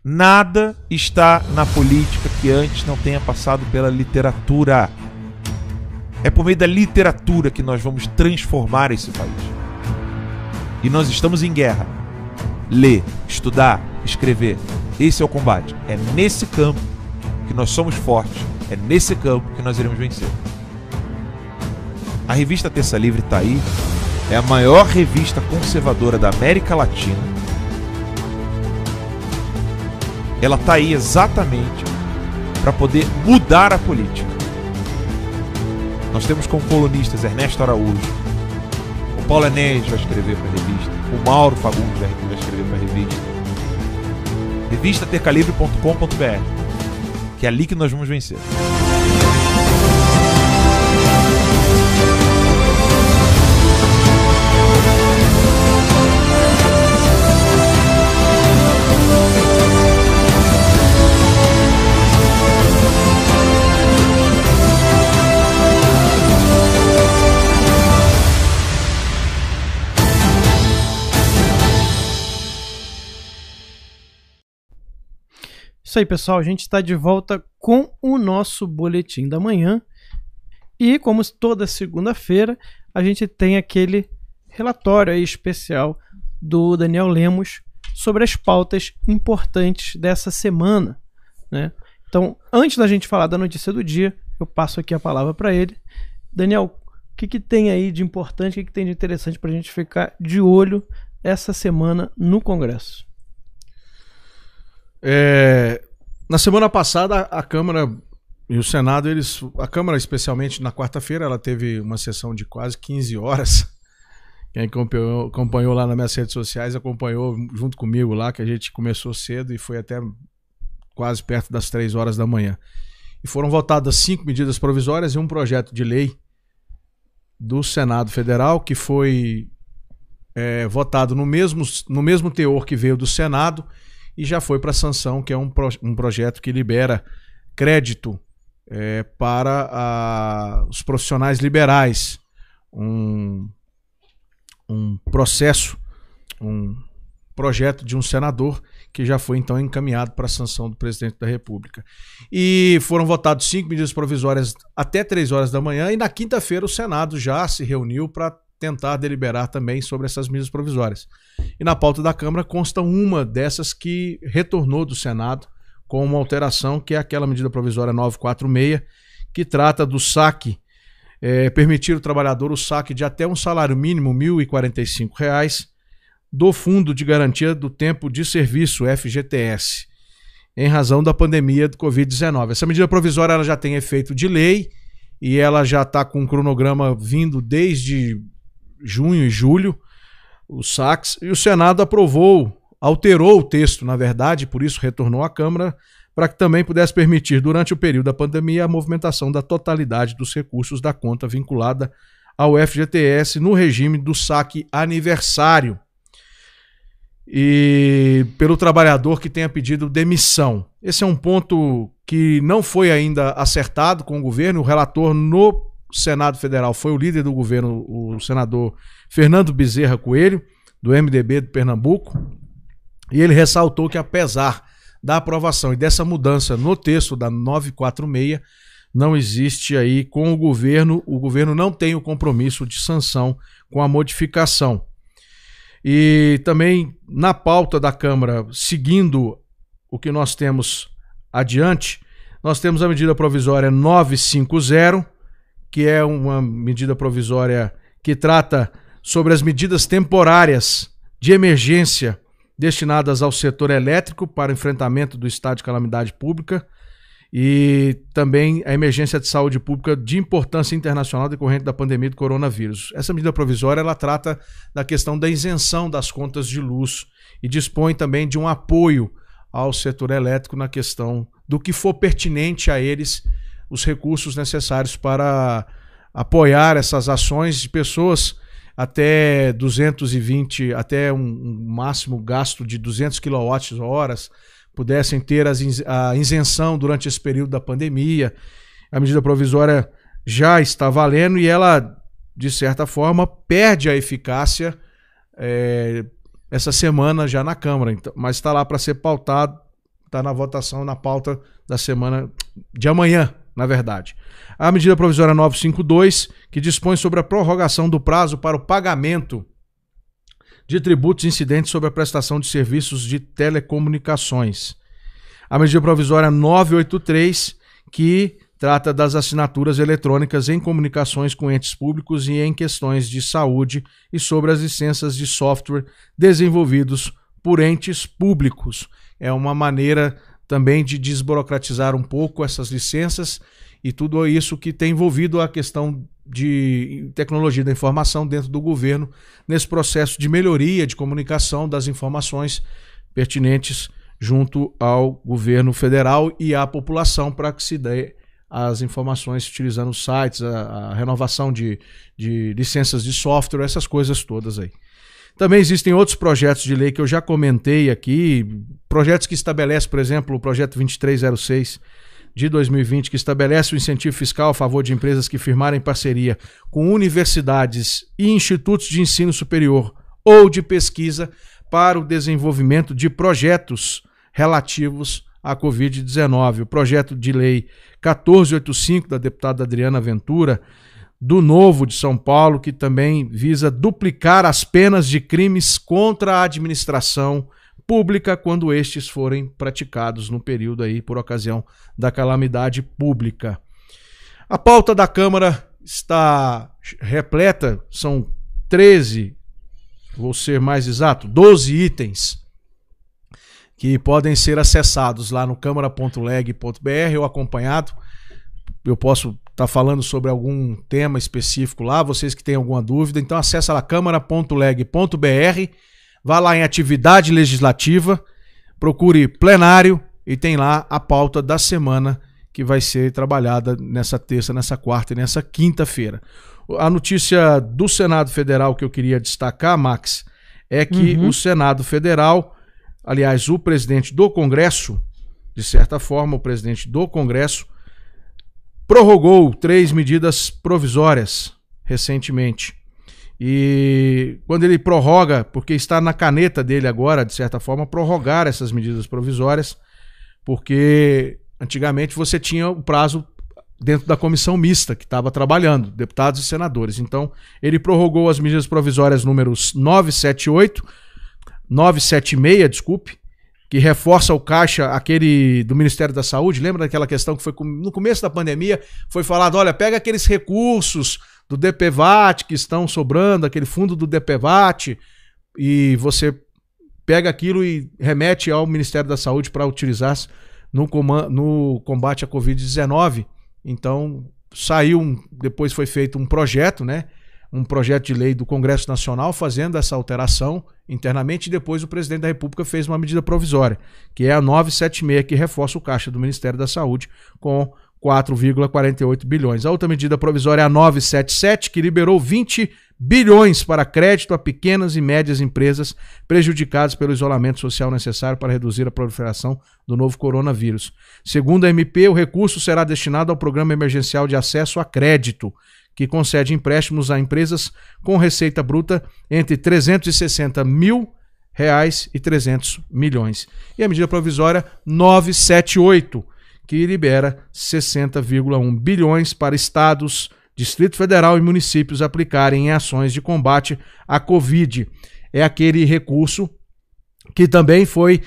Nada está na política que antes não tenha passado pela literatura. É por meio da literatura que nós vamos transformar esse país. E nós estamos em guerra. Ler, estudar, escrever. Esse é o combate. É nesse campo que nós somos fortes. É nesse campo que nós iremos vencer. A revista Terça Livre está aí. É a maior revista conservadora da América Latina ela está aí exatamente para poder mudar a política. Nós temos como colunistas Ernesto Araújo, o Paulo Enéas vai escrever para a revista. O Mauro Fagundes vai escrever para a revista. Revistatercalibre.com.br Que é ali que nós vamos vencer. Isso aí, pessoal. A gente está de volta com o nosso boletim da manhã. E, como toda segunda-feira, a gente tem aquele relatório especial do Daniel Lemos sobre as pautas importantes dessa semana. Né? Então, antes da gente falar da notícia do dia, eu passo aqui a palavra para ele. Daniel, o que, que tem aí de importante, o que, que tem de interessante para a gente ficar de olho essa semana no Congresso? É, na semana passada, a Câmara e o Senado, eles. A Câmara, especialmente na quarta-feira, ela teve uma sessão de quase 15 horas. Quem acompanhou, acompanhou lá nas minhas redes sociais acompanhou junto comigo lá, que a gente começou cedo e foi até quase perto das 3 horas da manhã. E foram votadas cinco medidas provisórias e um projeto de lei do Senado Federal que foi é, votado no mesmo, no mesmo teor que veio do Senado e já foi para sanção, que é um, pro, um projeto que libera crédito é, para a, os profissionais liberais. Um, um processo, um projeto de um senador que já foi então encaminhado para a sanção do presidente da República. E foram votados cinco medidas provisórias até três horas da manhã, e na quinta-feira o Senado já se reuniu para tentar deliberar também sobre essas medidas provisórias. E na pauta da Câmara consta uma dessas que retornou do Senado com uma alteração, que é aquela medida provisória 946, que trata do saque, é, permitir o trabalhador o saque de até um salário mínimo, R$ 1.045, do Fundo de Garantia do Tempo de Serviço, FGTS, em razão da pandemia do Covid-19. Essa medida provisória ela já tem efeito de lei e ela já está com um cronograma vindo desde junho e julho, o sax, e o Senado aprovou, alterou o texto, na verdade, por isso retornou à Câmara, para que também pudesse permitir, durante o período da pandemia, a movimentação da totalidade dos recursos da conta vinculada ao FGTS no regime do saque aniversário. E pelo trabalhador que tenha pedido demissão. Esse é um ponto que não foi ainda acertado com o governo. O relator no Senado Federal foi o líder do governo, o senador Fernando Bezerra Coelho, do MDB do Pernambuco, e ele ressaltou que, apesar da aprovação e dessa mudança no texto da 946, não existe aí com o governo, o governo não tem o compromisso de sanção com a modificação. E também na pauta da Câmara, seguindo o que nós temos adiante, nós temos a medida provisória 950, que é uma medida provisória que trata sobre as medidas temporárias de emergência destinadas ao setor elétrico para enfrentamento do estado de calamidade pública e também a emergência de saúde pública de importância internacional decorrente da pandemia do coronavírus. Essa medida provisória ela trata da questão da isenção das contas de luz e dispõe também de um apoio ao setor elétrico na questão do que for pertinente a eles os recursos necessários para apoiar essas ações de pessoas até 220, até um, um máximo gasto de 200 kWh pudessem ter as, a isenção durante esse período da pandemia. A medida provisória já está valendo e ela, de certa forma, perde a eficácia é, essa semana já na Câmara, então, mas está lá para ser pautado, está na votação, na pauta da semana de amanhã, na verdade. A medida provisória 952, que dispõe sobre a prorrogação do prazo para o pagamento de tributos incidentes sobre a prestação de serviços de telecomunicações. A medida provisória 983, que trata das assinaturas eletrônicas em comunicações com entes públicos e em questões de saúde e sobre as licenças de software desenvolvidos por entes públicos. É uma maneira também de desburocratizar um pouco essas licenças e tudo isso que tem envolvido a questão de tecnologia da informação dentro do governo nesse processo de melhoria de comunicação das informações pertinentes junto ao governo federal e à população para que se dê as informações utilizando os sites, a, a renovação de, de licenças de software, essas coisas todas aí. Também existem outros projetos de lei que eu já comentei aqui, projetos que estabelecem, por exemplo, o projeto 2306 de 2020, que estabelece o incentivo fiscal a favor de empresas que firmarem parceria com universidades e institutos de ensino superior ou de pesquisa para o desenvolvimento de projetos relativos à Covid-19. O projeto de lei 1485 da deputada Adriana Ventura, do Novo de São Paulo, que também visa duplicar as penas de crimes contra a administração pública quando estes forem praticados no período aí por ocasião da calamidade pública. A pauta da Câmara está repleta, são 13, vou ser mais exato, 12 itens que podem ser acessados lá no câmara.leg.br ou acompanhado. Eu posso estar tá falando sobre algum tema específico lá, vocês que têm alguma dúvida, então acessa lá câmara.leg.br, vá lá em atividade legislativa, procure plenário e tem lá a pauta da semana que vai ser trabalhada nessa terça, nessa quarta e nessa quinta-feira. A notícia do Senado Federal que eu queria destacar, Max, é que uhum. o Senado Federal Aliás, o presidente do Congresso, de certa forma, o presidente do Congresso, prorrogou três medidas provisórias recentemente. E quando ele prorroga, porque está na caneta dele agora, de certa forma, prorrogar essas medidas provisórias, porque antigamente você tinha o prazo dentro da comissão mista que estava trabalhando, deputados e senadores. Então, ele prorrogou as medidas provisórias números 978 976, desculpe, que reforça o caixa, aquele do Ministério da Saúde. Lembra daquela questão que foi no começo da pandemia? Foi falado: olha, pega aqueles recursos do DPVAT que estão sobrando, aquele fundo do DPVAT, e você pega aquilo e remete ao Ministério da Saúde para utilizar no, no combate à Covid-19. Então, saiu, depois foi feito um projeto, né? Um projeto de lei do Congresso Nacional fazendo essa alteração internamente e depois o presidente da República fez uma medida provisória, que é a 976, que reforça o caixa do Ministério da Saúde com 4,48 bilhões. A outra medida provisória é a 977, que liberou 20 bilhões para crédito a pequenas e médias empresas prejudicadas pelo isolamento social necessário para reduzir a proliferação do novo coronavírus. Segundo a MP, o recurso será destinado ao Programa Emergencial de Acesso a Crédito, que concede empréstimos a empresas com receita bruta entre 360 mil reais e 300 milhões. E a medida provisória 978, que libera 60,1 bilhões para estados, Distrito Federal e municípios aplicarem em ações de combate à Covid. É aquele recurso que também foi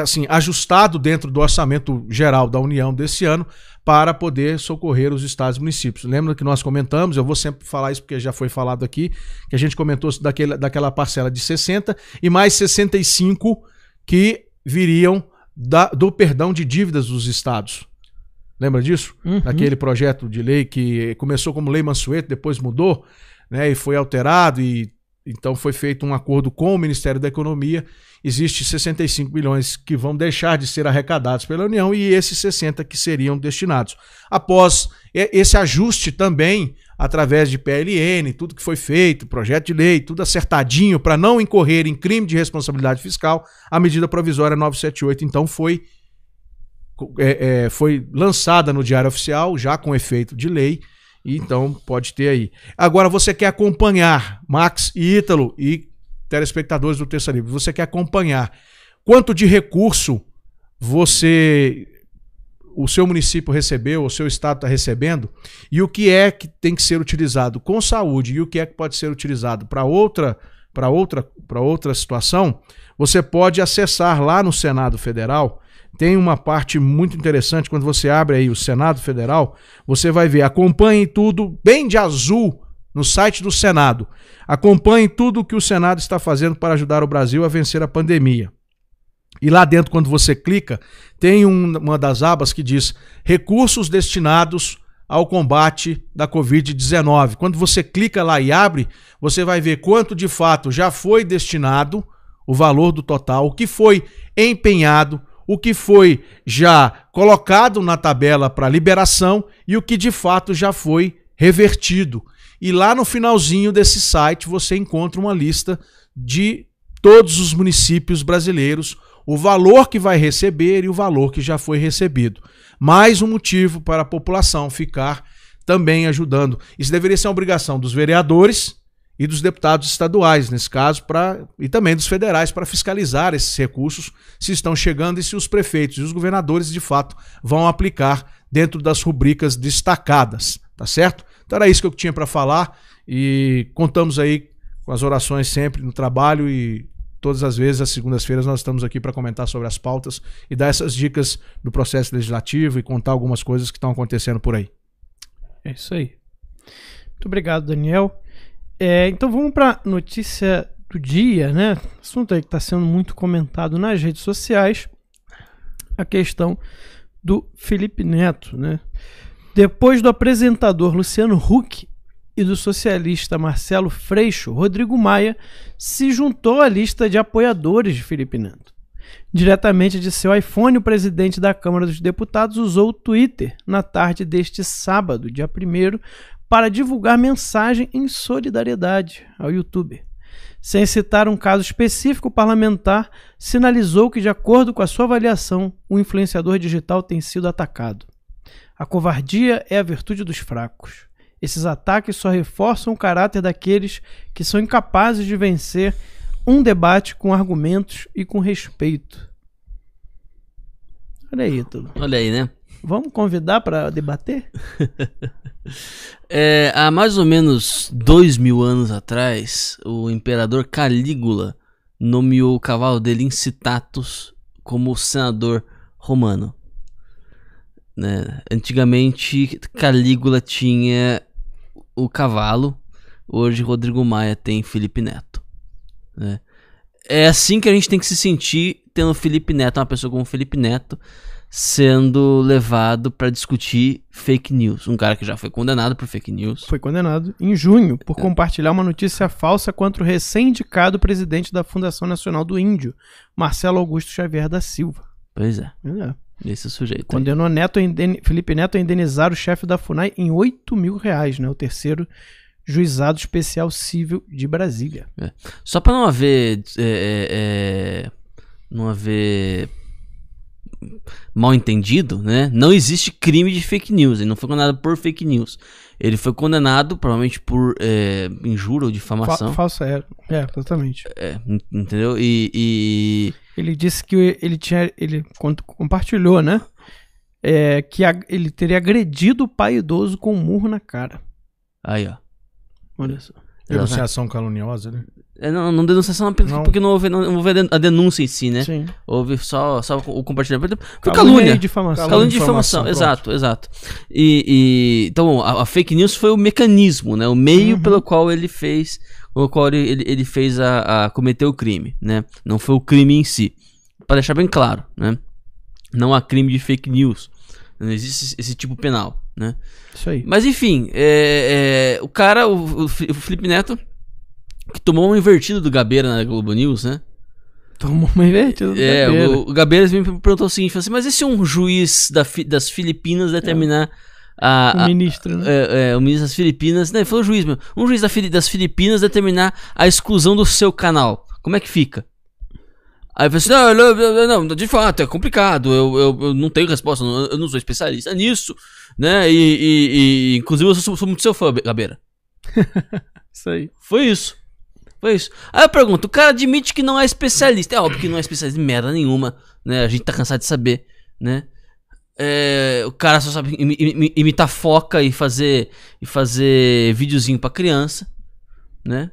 assim, ajustado dentro do orçamento geral da União desse ano para poder socorrer os estados e municípios. Lembra que nós comentamos, eu vou sempre falar isso porque já foi falado aqui, que a gente comentou daquele, daquela parcela de 60 e mais 65 que viriam da, do perdão de dívidas dos estados. Lembra disso? Uhum. Daquele projeto de lei que começou como lei Mansueto, depois mudou, né, e foi alterado e então foi feito um acordo com o Ministério da Economia. Existe 65 bilhões que vão deixar de ser arrecadados pela União e esses 60 que seriam destinados. Após esse ajuste também, através de PLN, tudo que foi feito, projeto de lei, tudo acertadinho para não incorrer em crime de responsabilidade fiscal, a medida provisória 978 então foi é, é, foi lançada no Diário Oficial, já com efeito de lei, então pode ter aí. Agora você quer acompanhar, Max e Ítalo e telespectadores do Terça Livre, você quer acompanhar quanto de recurso você o seu município recebeu, o seu estado está recebendo, e o que é que tem que ser utilizado com saúde e o que é que pode ser utilizado para outra para outra para outra situação, você pode acessar lá no Senado Federal tem uma parte muito interessante quando você abre aí o Senado Federal, você vai ver, acompanhe tudo bem de azul no site do Senado. Acompanhe tudo o que o Senado está fazendo para ajudar o Brasil a vencer a pandemia. E lá dentro, quando você clica, tem um, uma das abas que diz recursos destinados ao combate da Covid-19. Quando você clica lá e abre, você vai ver quanto de fato já foi destinado, o valor do total, o que foi empenhado, o que foi já colocado na tabela para liberação e o que de fato já foi revertido. E lá no finalzinho desse site você encontra uma lista de todos os municípios brasileiros, o valor que vai receber e o valor que já foi recebido. Mais um motivo para a população ficar também ajudando. Isso deveria ser uma obrigação dos vereadores e dos deputados estaduais, nesse caso, para e também dos federais, para fiscalizar esses recursos, se estão chegando e se os prefeitos e os governadores, de fato, vão aplicar dentro das rubricas destacadas, tá certo? Então era isso que eu tinha para falar e contamos aí com as orações sempre no trabalho e todas as vezes, às segundas-feiras, nós estamos aqui para comentar sobre as pautas e dar essas dicas do processo legislativo e contar algumas coisas que estão acontecendo por aí. É isso aí. Muito obrigado, Daniel. É, então vamos para notícia do dia, né? Assunto aí que está sendo muito comentado nas redes sociais. A questão do Felipe Neto, né? Depois do apresentador Luciano Huck e do socialista Marcelo Freixo, Rodrigo Maia se juntou à lista de apoiadores de Felipe Neto. Diretamente de seu iPhone, o presidente da Câmara dos Deputados usou o Twitter na tarde deste sábado, dia 1 para divulgar mensagem em solidariedade ao youtuber. Sem citar um caso específico, o parlamentar sinalizou que, de acordo com a sua avaliação, o influenciador digital tem sido atacado. A covardia é a virtude dos fracos. Esses ataques só reforçam o caráter daqueles que são incapazes de vencer um debate com argumentos e com respeito. Olha aí, tudo. Olha aí, né? Vamos convidar para debater? é, há mais ou menos dois mil anos atrás, o imperador Calígula nomeou o cavalo dele Incitatus como senador romano. Né? Antigamente, Calígula tinha o cavalo, hoje Rodrigo Maia tem Felipe Neto. Né? É assim que a gente tem que se sentir tendo Felipe Neto, uma pessoa como Felipe Neto, sendo levado para discutir fake news. Um cara que já foi condenado por fake news. Foi condenado em junho por é. compartilhar uma notícia falsa contra o recém-indicado presidente da Fundação Nacional do Índio, Marcelo Augusto Xavier da Silva. Pois é. é. Esse sujeito. Condenou Neto Felipe Neto a indenizar o chefe da FUNAI em 8 mil reais, né? O terceiro juizado especial civil de Brasília. É. Só para não haver. É, é, é, não haver. Mal entendido, né? Não existe crime de fake news. Ele não foi condenado por fake news. Ele foi condenado, provavelmente, por é, injúria ou difamação. Fa falsa, é. É, exatamente. É, entendeu? E, e, Ele disse que ele tinha. Ele compartilhou, né? É, que a, ele teria agredido o pai idoso com um murro na cara. Aí, ó. Olha só. Denunciação caluniosa, né? É, não, não denunciação não. porque não houve, não houve a denúncia em si, né? Sim. Houve só, só o compartilhamento. Foi calúnia. calúnia. difamação. Calúnia de difamação, exato, exato. E, e então, a, a, fake news foi o mecanismo, né? O meio uhum. pelo qual ele fez, o qual ele, ele, ele fez a, a cometer o crime, né? Não foi o crime em si. Para deixar bem claro, né? Não há crime de fake news. Não existe esse tipo penal, né? Isso aí. Mas enfim, é, é, o cara, o, o Felipe Neto que tomou uma invertida do Gabeira na Globo News, né? Tomou uma invertida do é, Gabeira. O, o Gabeira me perguntou o seguinte, assim, mas e se um juiz da, das Filipinas determinar... É. A, o ministro, né? É, é, o ministro das Filipinas, né? Foi o juiz mesmo. Um juiz das Filipinas determinar a exclusão do seu canal. Como é que fica? Aí eu falei assim: não, não, não, de fato, é complicado. Eu, eu, eu não tenho resposta, eu não sou especialista nisso, né? E, e, e inclusive eu sou, sou muito seu fã, Gabeira. isso aí. Foi isso. Foi isso. Aí eu pergunto, o cara admite que não é especialista. É óbvio que não é especialista em merda nenhuma, né? A gente tá cansado de saber, né? É, o cara só sabe imitar foca e fazer e fazer videozinho para criança, né?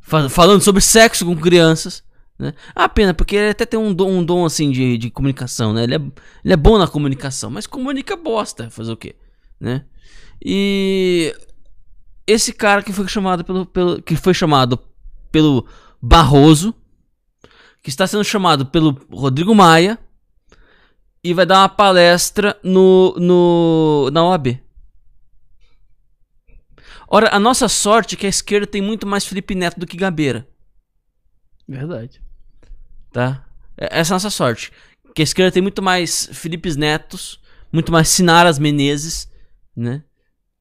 Falando sobre sexo com crianças, né? Ah, pena, porque ele até tem um dom, um dom assim de, de comunicação, né? Ele é, ele é bom na comunicação, mas comunica bosta, fazer o quê, né? E esse cara que foi chamado pelo, pelo que foi chamado pelo Barroso, que está sendo chamado pelo Rodrigo Maia e vai dar uma palestra no, no na OAB. Ora, a nossa sorte é que a esquerda tem muito mais Felipe Neto do que Gabeira. Verdade. Tá? É, essa é a nossa sorte. Que a esquerda tem muito mais Felipe Netos, muito mais Sinaras Menezes, né?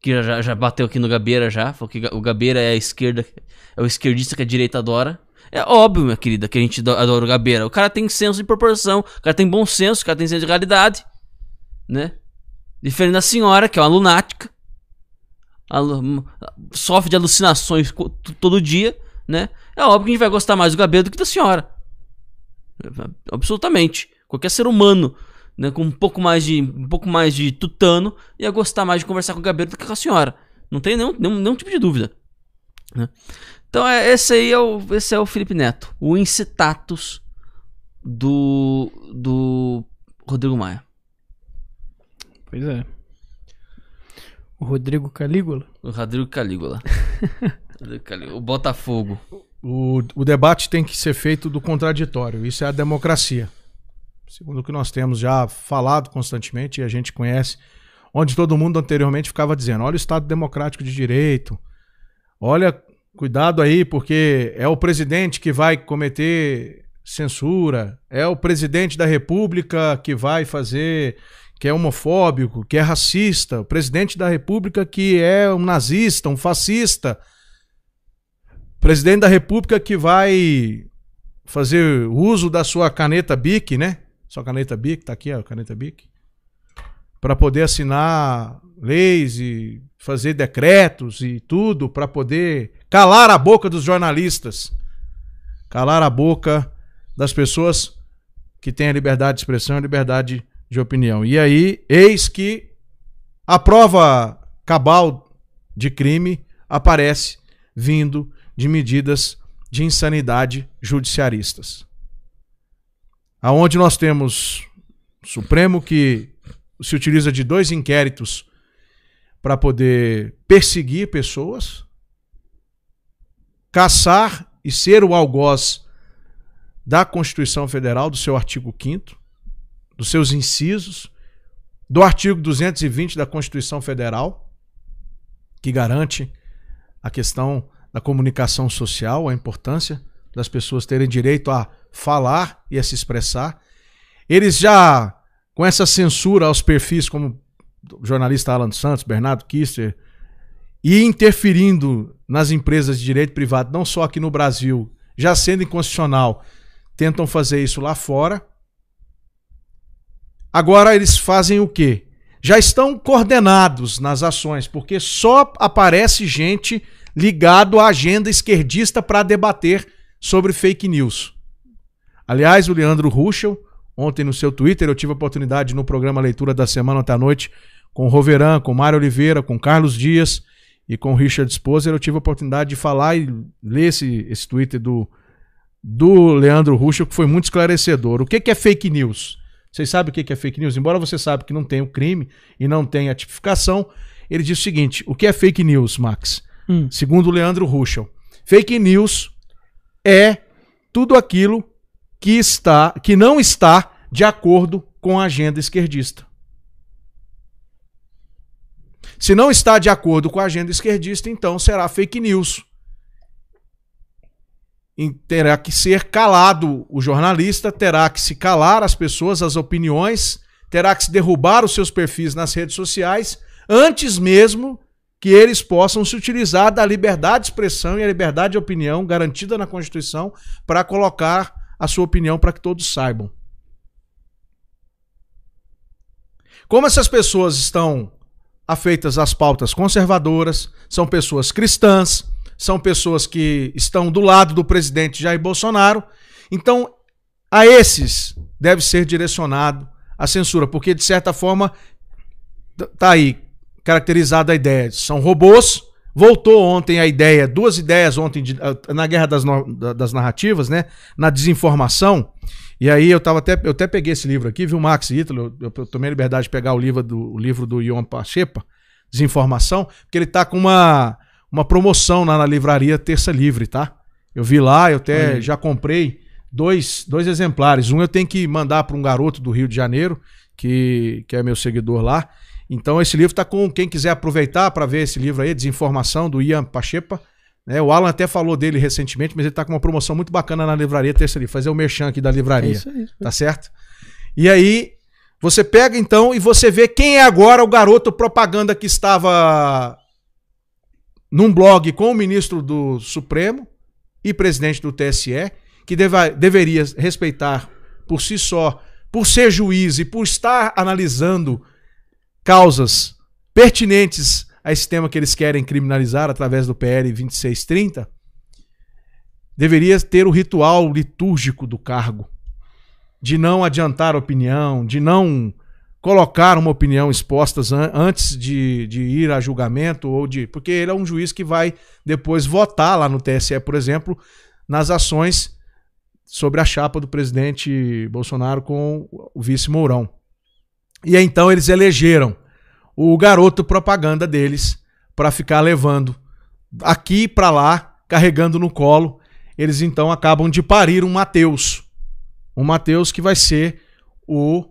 Que já, já bateu aqui no Gabeira já. Falou que o Gabeira é a esquerda, é o esquerdista que a direita adora. É óbvio, minha querida, que a gente adora o Gabeira. O cara tem senso de proporção, o cara tem bom senso, o cara tem senso de realidade, né? Diferente da senhora, que é uma lunática. Sofre de alucinações todo dia, né? É óbvio que a gente vai gostar mais do Gabeira do que da senhora. Absolutamente. Qualquer ser humano né, com um pouco mais de um pouco mais de tutano ia gostar mais de conversar com o Gabeira do que com a senhora. Não tem nenhum, nenhum, nenhum tipo de dúvida. Né? Então é, esse aí é o, esse é o Felipe Neto, o incitatus do, do Rodrigo Maia. Pois é. O Rodrigo Calígula? O Rodrigo Calígula. o Botafogo. O, o debate tem que ser feito do contraditório. Isso é a democracia. Segundo o que nós temos já falado constantemente e a gente conhece, onde todo mundo anteriormente ficava dizendo: olha o Estado Democrático de Direito, olha, cuidado aí, porque é o presidente que vai cometer censura, é o presidente da República que vai fazer que é homofóbico, que é racista, o presidente da República que é um nazista, um fascista presidente da República que vai fazer uso da sua caneta BIC, né? Sua caneta BIC, tá aqui a caneta BIC. Para poder assinar leis e fazer decretos e tudo para poder calar a boca dos jornalistas. Calar a boca das pessoas que têm a liberdade de expressão e liberdade de opinião. E aí, eis que a prova cabal de crime aparece vindo de medidas de insanidade judiciaristas. Aonde nós temos o Supremo que se utiliza de dois inquéritos para poder perseguir pessoas, caçar e ser o algoz da Constituição Federal, do seu artigo 5 dos seus incisos, do artigo 220 da Constituição Federal, que garante a questão da comunicação social, a importância das pessoas terem direito a falar e a se expressar. Eles já, com essa censura aos perfis como o jornalista Alan Santos, Bernardo Kister, e interferindo nas empresas de direito privado, não só aqui no Brasil, já sendo inconstitucional, tentam fazer isso lá fora. Agora eles fazem o quê? Já estão coordenados nas ações, porque só aparece gente ligado à agenda esquerdista para debater sobre fake news. Aliás, o Leandro Ruschel, ontem no seu Twitter, eu tive a oportunidade no programa Leitura da Semana ontem à noite, com o Roveran, com o Mário Oliveira, com o Carlos Dias e com o Richard Sposer, eu tive a oportunidade de falar e ler esse, esse Twitter do, do Leandro Ruschel, que foi muito esclarecedor. O que, que é fake news? Vocês sabem o que é fake news? Embora você saiba que não tem o crime e não tem a tipificação, ele diz o seguinte: o que é fake news, Max? Hum. Segundo Leandro Ruschel, fake news é tudo aquilo que está, que não está de acordo com a agenda esquerdista. Se não está de acordo com a agenda esquerdista, então será fake news. E terá que ser calado o jornalista, terá que se calar as pessoas, as opiniões, terá que se derrubar os seus perfis nas redes sociais, antes mesmo que eles possam se utilizar da liberdade de expressão e a liberdade de opinião garantida na Constituição para colocar a sua opinião para que todos saibam. Como essas pessoas estão afeitas às pautas conservadoras, são pessoas cristãs, são pessoas que estão do lado do presidente Jair Bolsonaro, então a esses deve ser direcionado a censura, porque de certa forma tá aí caracterizada a ideia. São robôs. Voltou ontem a ideia, duas ideias ontem de, ah, na guerra das, das narrativas, né? Na desinformação. E aí eu tava até, eu até peguei esse livro aqui, viu, Max Ítalo? Eu, eu, tomei a liberdade de pegar o livro do, o livro do Ion Pachepa, Desinformação, porque ele tá com uma, uma promoção lá na livraria Terça Livre, tá? Eu vi lá, eu até já comprei dois, dois exemplares. Um eu tenho que mandar para um garoto do Rio de Janeiro, que, que é meu seguidor lá. Então esse livro está com quem quiser aproveitar para ver esse livro aí, Desinformação, do Ian Pachepa. Né? O Alan até falou dele recentemente, mas ele está com uma promoção muito bacana na livraria terça livro. Fazer o merchan aqui da livraria. É isso aí, tá certo? E aí, você pega então e você vê quem é agora o garoto propaganda que estava num blog com o ministro do Supremo e presidente do TSE, que deva, deveria respeitar por si só, por ser juiz e por estar analisando causas pertinentes a esse tema que eles querem criminalizar através do PL 2630, deveria ter o ritual litúrgico do cargo, de não adiantar opinião, de não colocar uma opinião exposta an antes de, de ir a julgamento ou de. Porque ele é um juiz que vai depois votar lá no TSE, por exemplo, nas ações sobre a chapa do presidente Bolsonaro com o vice Mourão. E então eles elegeram o garoto propaganda deles para ficar levando aqui para lá, carregando no colo. Eles então acabam de parir um Mateus. Um Mateus que vai ser o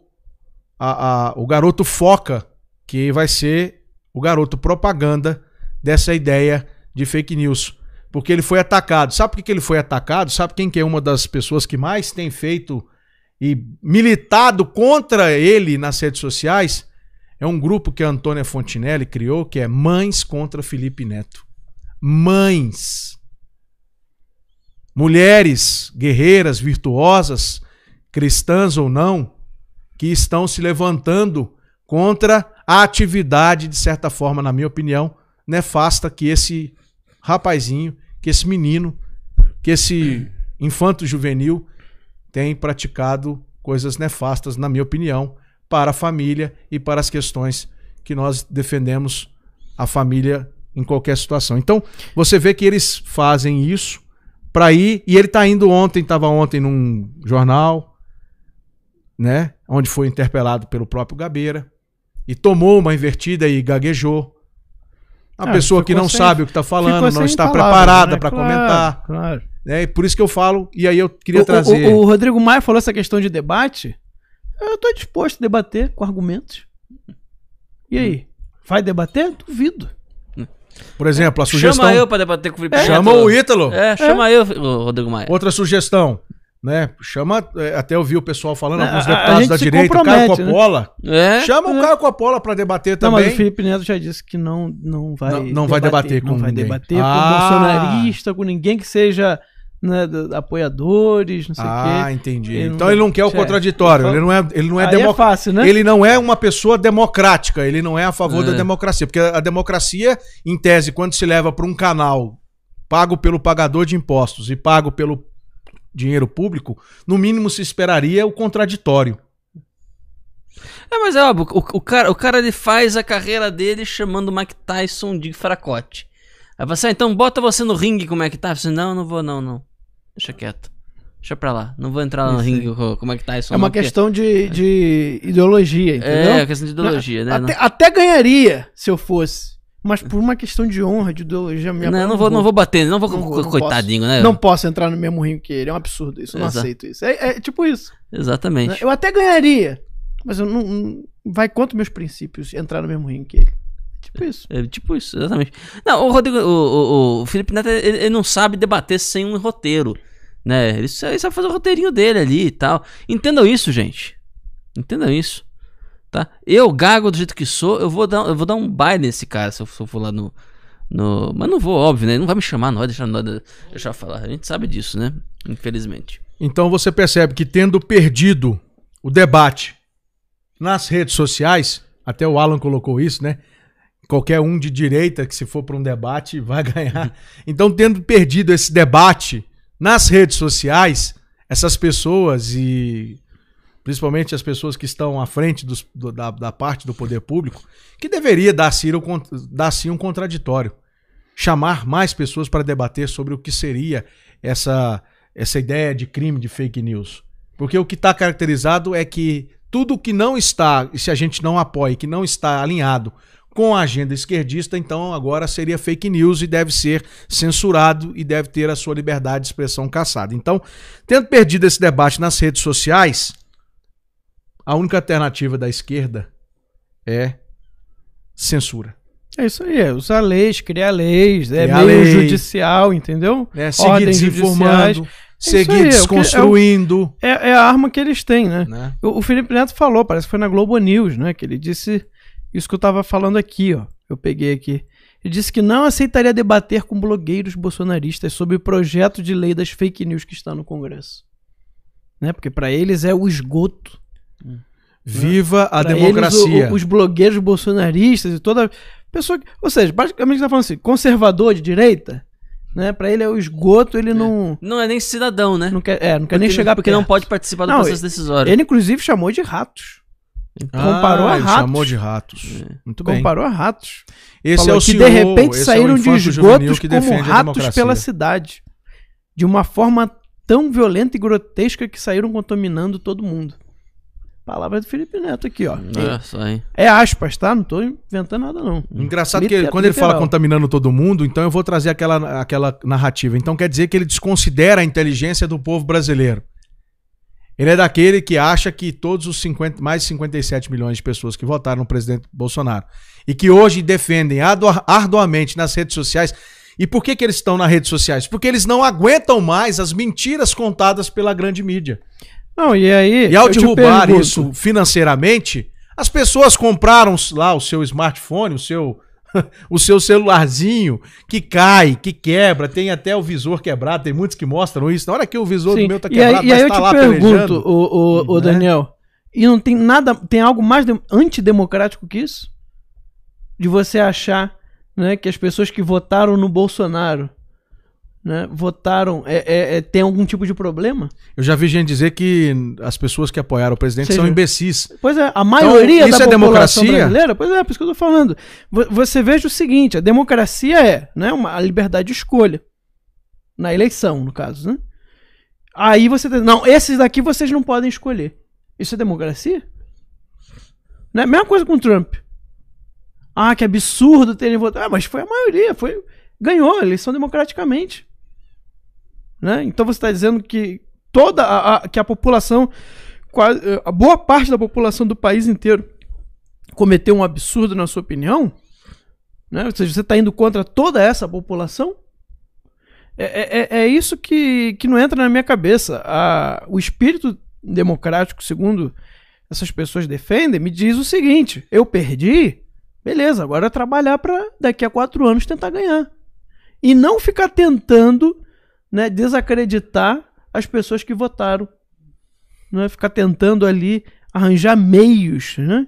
a, a, o garoto foca, que vai ser o garoto propaganda dessa ideia de fake news. Porque ele foi atacado. Sabe por que ele foi atacado? Sabe quem que é uma das pessoas que mais tem feito e militado contra ele nas redes sociais? É um grupo que a Antônia Fontinelli criou, que é Mães contra Felipe Neto. Mães. Mulheres guerreiras, virtuosas, cristãs ou não, que estão se levantando contra a atividade, de certa forma, na minha opinião, nefasta que esse rapazinho, que esse menino, que esse infanto juvenil tem praticado coisas nefastas, na minha opinião, para a família e para as questões que nós defendemos a família em qualquer situação. Então, você vê que eles fazem isso para ir, e ele está indo ontem, estava ontem num jornal, né? Onde foi interpelado pelo próprio Gabeira e tomou uma invertida e gaguejou. A ah, pessoa que não sem, sabe o que está falando, não está palavras, preparada né? para claro, comentar. Claro. Né? E por isso que eu falo, e aí eu queria o, trazer. O, o, Rodrigo Maia falou essa questão de debate. Eu estou disposto a debater com argumentos. E aí? Vai debater? Duvido. Por exemplo, a sugestão. Chama eu para debater com o Felipe é. Chama o Ítalo. É, chama é. eu, Rodrigo Maia. Outra sugestão né? Chama, é, até eu vi o pessoal falando, alguns a, deputados da direita, o Caio né? Coppola. Né? É, chama é. o Caio Coppola para debater também. Não, mas o Felipe Neto já disse que não, não vai não, não debater, vai debater com Não vai debater ah. com bolsonarista, com ninguém que seja né, apoiadores, não sei o ah, quê. Ah, entendi. Ele então ele não quer o contraditório. Ele não é, ele não é, democ... é né? Ele não é uma pessoa democrática. Ele não é a favor é. da democracia, porque a democracia, em tese, quando se leva para um canal pago pelo pagador de impostos e pago pelo dinheiro público, no mínimo se esperaria o contraditório. É, mas é óbvio, o, o, cara, o cara ele faz a carreira dele chamando o Mike Tyson de fracote. Aí você, ah, então bota você no ringue como é que tá? Você, não, não vou não, não. Deixa quieto. Deixa pra lá. Não vou entrar no ringue com, como é que tá isso. É uma questão de, de ideologia, entendeu? É, questão de ideologia, né? Até, até ganharia se eu fosse. Mas por uma questão de honra, de ideologia minha. Não, não vou, não vou bater, não vou, não, coitadinho, não né? Não posso entrar no mesmo ringue que ele, é um absurdo isso, eu não aceito isso. É, é, tipo isso. Exatamente. Eu até ganharia, mas eu não, não vai contra meus princípios entrar no mesmo ringue que ele. Tipo isso. É tipo isso, exatamente. Não, o Rodrigo, o, o, o Felipe Neto, ele, ele, não sabe debater sem um roteiro, né? Ele, ele sabe fazer o roteirinho dele ali e tal. Entendam isso, gente. Entendam isso. Tá? Eu, gago do jeito que sou, eu vou dar, eu vou dar um baile nesse cara se eu, for lá no, no. Mas não vou, óbvio, né? Não vai me chamar, não vai deixar, não, deixar falar. A gente sabe disso, né? Infelizmente. Então você percebe que tendo perdido o debate nas redes sociais, até o Alan colocou isso, né? Qualquer um de direita que se for para um debate vai ganhar. Então, tendo perdido esse debate nas redes sociais, essas pessoas e principalmente as pessoas que estão à frente dos, do, da, da, parte do poder público, que deveria dar sim, dar sim um contraditório. Chamar mais pessoas para debater sobre o que seria essa, essa ideia de crime de fake news. Porque o que está caracterizado é que tudo que não está, se a gente não apoia, que não está alinhado com a agenda esquerdista, então agora seria fake news e deve ser censurado e deve ter a sua liberdade de expressão caçada. Então, tendo perdido esse debate nas redes sociais, a única alternativa da esquerda é censura. É isso aí, é usar leis, criar leis, é Criar meio lei. judicial, entendeu? É, seguir Ordens desinformando, judiciais. seguir aí, é desconstruindo. É, é a arma que eles têm, né? né? O, o Felipe Neto falou, parece que foi na Globo News, né? Que ele disse isso que eu tava falando aqui, ó. Eu peguei aqui. Ele disse que não aceitaria debater com blogueiros bolsonaristas sobre o projeto de lei das fake news que está no Congresso. Né? Porque para eles é o esgoto. Viva a Pra democracia. Eles, o- o- os blogueiros bolsonaristas e toda pessoa, que- ou seja, basicamente tá falando assim, conservador de direita, né? Para ele é o esgoto, ele não Não é nem cidadão, né? não quer, é, não quer nem chegar Porque não perto. pode participar do Não, processo decisório. Ele inclusive chamou de ratos. comparou a Ah, ele ratos. chamou de ratos. Muito bem. Comparou a ratos. Esse Falou é o que CEO, de repente esse é saíram de esgotos que como ratos pela cidade. De uma forma tão violenta e grotesca que saíram contaminando todo mundo. Palavra do Felipe Neto aqui, ó. É, só, hein? É aspas, tá? Não tô inventando nada, não. Engraçado que Liter- ele- quando ele fala contaminando todo mundo, então eu vou trazer aquela, aquela narrativa. Então quer dizer que ele desconsidera a inteligência do povo brasileiro. Ele é daquele que acha que todos os 50, mais de 57 milhões de pessoas que votaram no presidente Bolsonaro e que hoje defendem ardu- arduamente nas redes sociais. E por que, que eles estão nas redes sociais? Porque eles não aguentam mais as mentiras contadas pela grande mídia. Não, e aí. E ao derrubar pergunto, isso financeiramente, as pessoas compraram lá o seu smartphone, o seu, o seu celularzinho, que cai, que quebra, tem até o visor quebrado, tem muitos que mostram isso. Na hora que o visor Sim, do meu tá e quebrado, aí, e aí mas eu tá te pergunto, o, o, o Né? Daniel, e não tem nada, tem algo mais de- antidemocrático que isso? De você achar né, que as pessoas que votaram no Bolsonaro né, votaram, é, é, é, tem algum tipo de problema? Eu já vi gente dizer que as pessoas que apoiaram o presidente Seja- são imbecis. Pois é, a maioria isso da é população democracia? brasileira, pois é, por isso que eu tô falando. Vo- Você veja o seguinte, a democracia é, né, uma a liberdade de escolha. Na eleição, no caso, né? Aí você tem, não, esses daqui vocês não podem escolher. Isso é democracia? Né? Mesma coisa com o Trump. Ah, que absurdo terem votado. Ah, mas foi a maioria, foi ganhou a eleição democraticamente. Né? Então você está dizendo que toda a, a- que a população quase, eh, a boa parte da população do país inteiro cometeu um absurdo na sua opinião, né? Ou seja, você está indo contra toda essa população? É, é, é- é isso que, que não entra na minha cabeça. A, o espírito democrático, segundo essas pessoas defendem, me diz o seguinte: eu perdi, beleza, agora é trabalhar para daqui a quatro anos tentar ganhar. E não ficar tentando né, desacreditar as pessoas que votaram né, ficar tentando ali arranjar meios, né?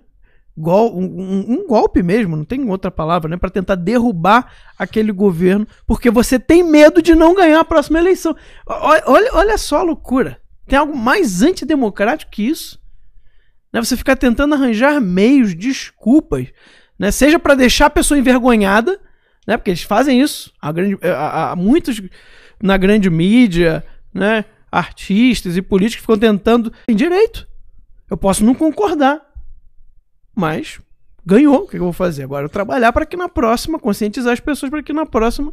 Gol, um, um- golpe mesmo, não tem outra palavra, né? Para tentar derrubar aquele governo, porque você tem medo de não ganhar a próxima eleição. Olha, olha só a loucura. Tem algo mais antidemocrático que isso? Né? Você ficar tentando arranjar meios, desculpas, né? Seja para deixar a pessoa envergonhada, né? Porque eles fazem isso. A grande, a, a- muitos na grande mídia, né? Artistas e políticos ficam tentando. Tem direito. Eu posso não concordar. Mas ganhou. O que eu vou fazer? Agora eu trabalhar para que na próxima, conscientizar as pessoas para que na próxima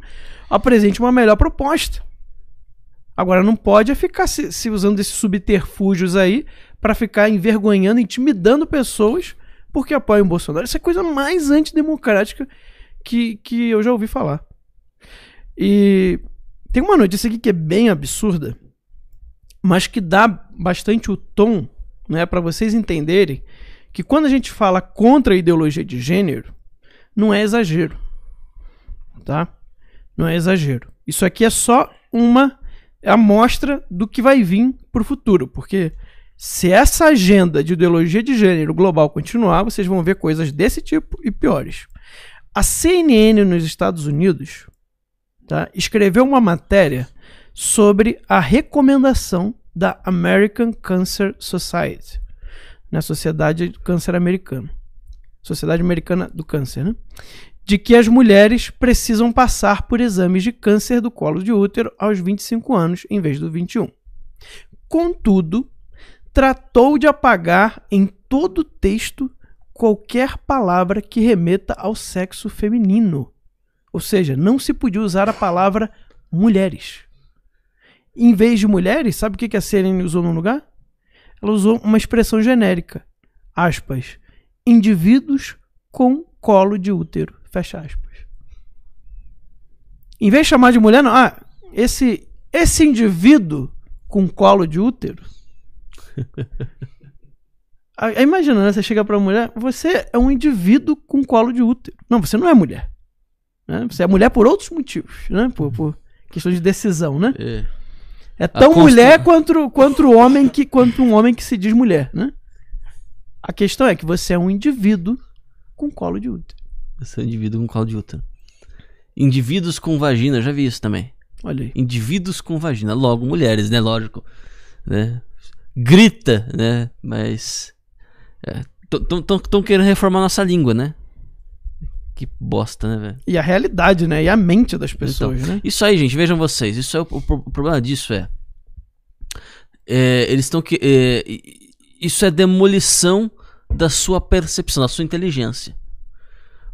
apresente uma melhor proposta. Agora não pode é ficar se, se usando desses subterfúgios aí para ficar envergonhando, intimidando pessoas porque apoiam o Bolsonaro. Isso é a coisa mais antidemocrática que, que eu já ouvi falar. E tem uma notícia aqui que é bem absurda, mas que dá bastante o tom, né, para vocês entenderem que quando a gente fala contra a ideologia de gênero, não é exagero, tá? Não é exagero. Isso aqui é só uma amostra do que vai vir para o futuro, porque se essa agenda de ideologia de gênero global continuar, vocês vão ver coisas desse tipo e piores. A CNN nos Estados Unidos tá, escreveu uma matéria sobre a recomendação da American Cancer Society, na Sociedade do Câncer Americano, Sociedade Americana do Câncer, né? de que as mulheres precisam passar por exames de câncer do colo de útero aos 25 anos em vez do 21. Contudo, tratou de apagar em todo o texto qualquer palavra que remeta ao sexo feminino. Ou seja, não se podia usar a palavra mulheres. Em vez de mulheres, sabe o que a CNN usou no lugar? Ela usou uma expressão genérica. Aspas. Indivíduos com colo de útero. Fecha aspas. Em vez de chamar de mulher, não. Ah, esse, esse indivíduo com colo de útero. Imagina, né? Você chega pra mulher, você é um indivíduo com colo de útero. Não, você não é mulher. Né? Você é mulher por outros motivos, né? Por, por questão de decisão, né? É, é tão mulher quanto, quanto, o homem que, quanto um homem que se diz mulher, né? A questão é que você é um indivíduo com colo de útero. Você é um indivíduo com colo de útero. Indivíduos com vagina, já vi isso também. Olha aí. Indivíduos com vagina. Logo, mulheres, né? Lógico. Né? Grita, né? Mas. Estão é, querendo reformar nossa língua, né? Que bosta, né, velho? E a realidade, né? E a mente das pessoas, então, né? Isso aí, gente, vejam vocês. Isso é o, o, o problema disso é, é eles estão que é, isso é demolição da sua percepção, da sua inteligência.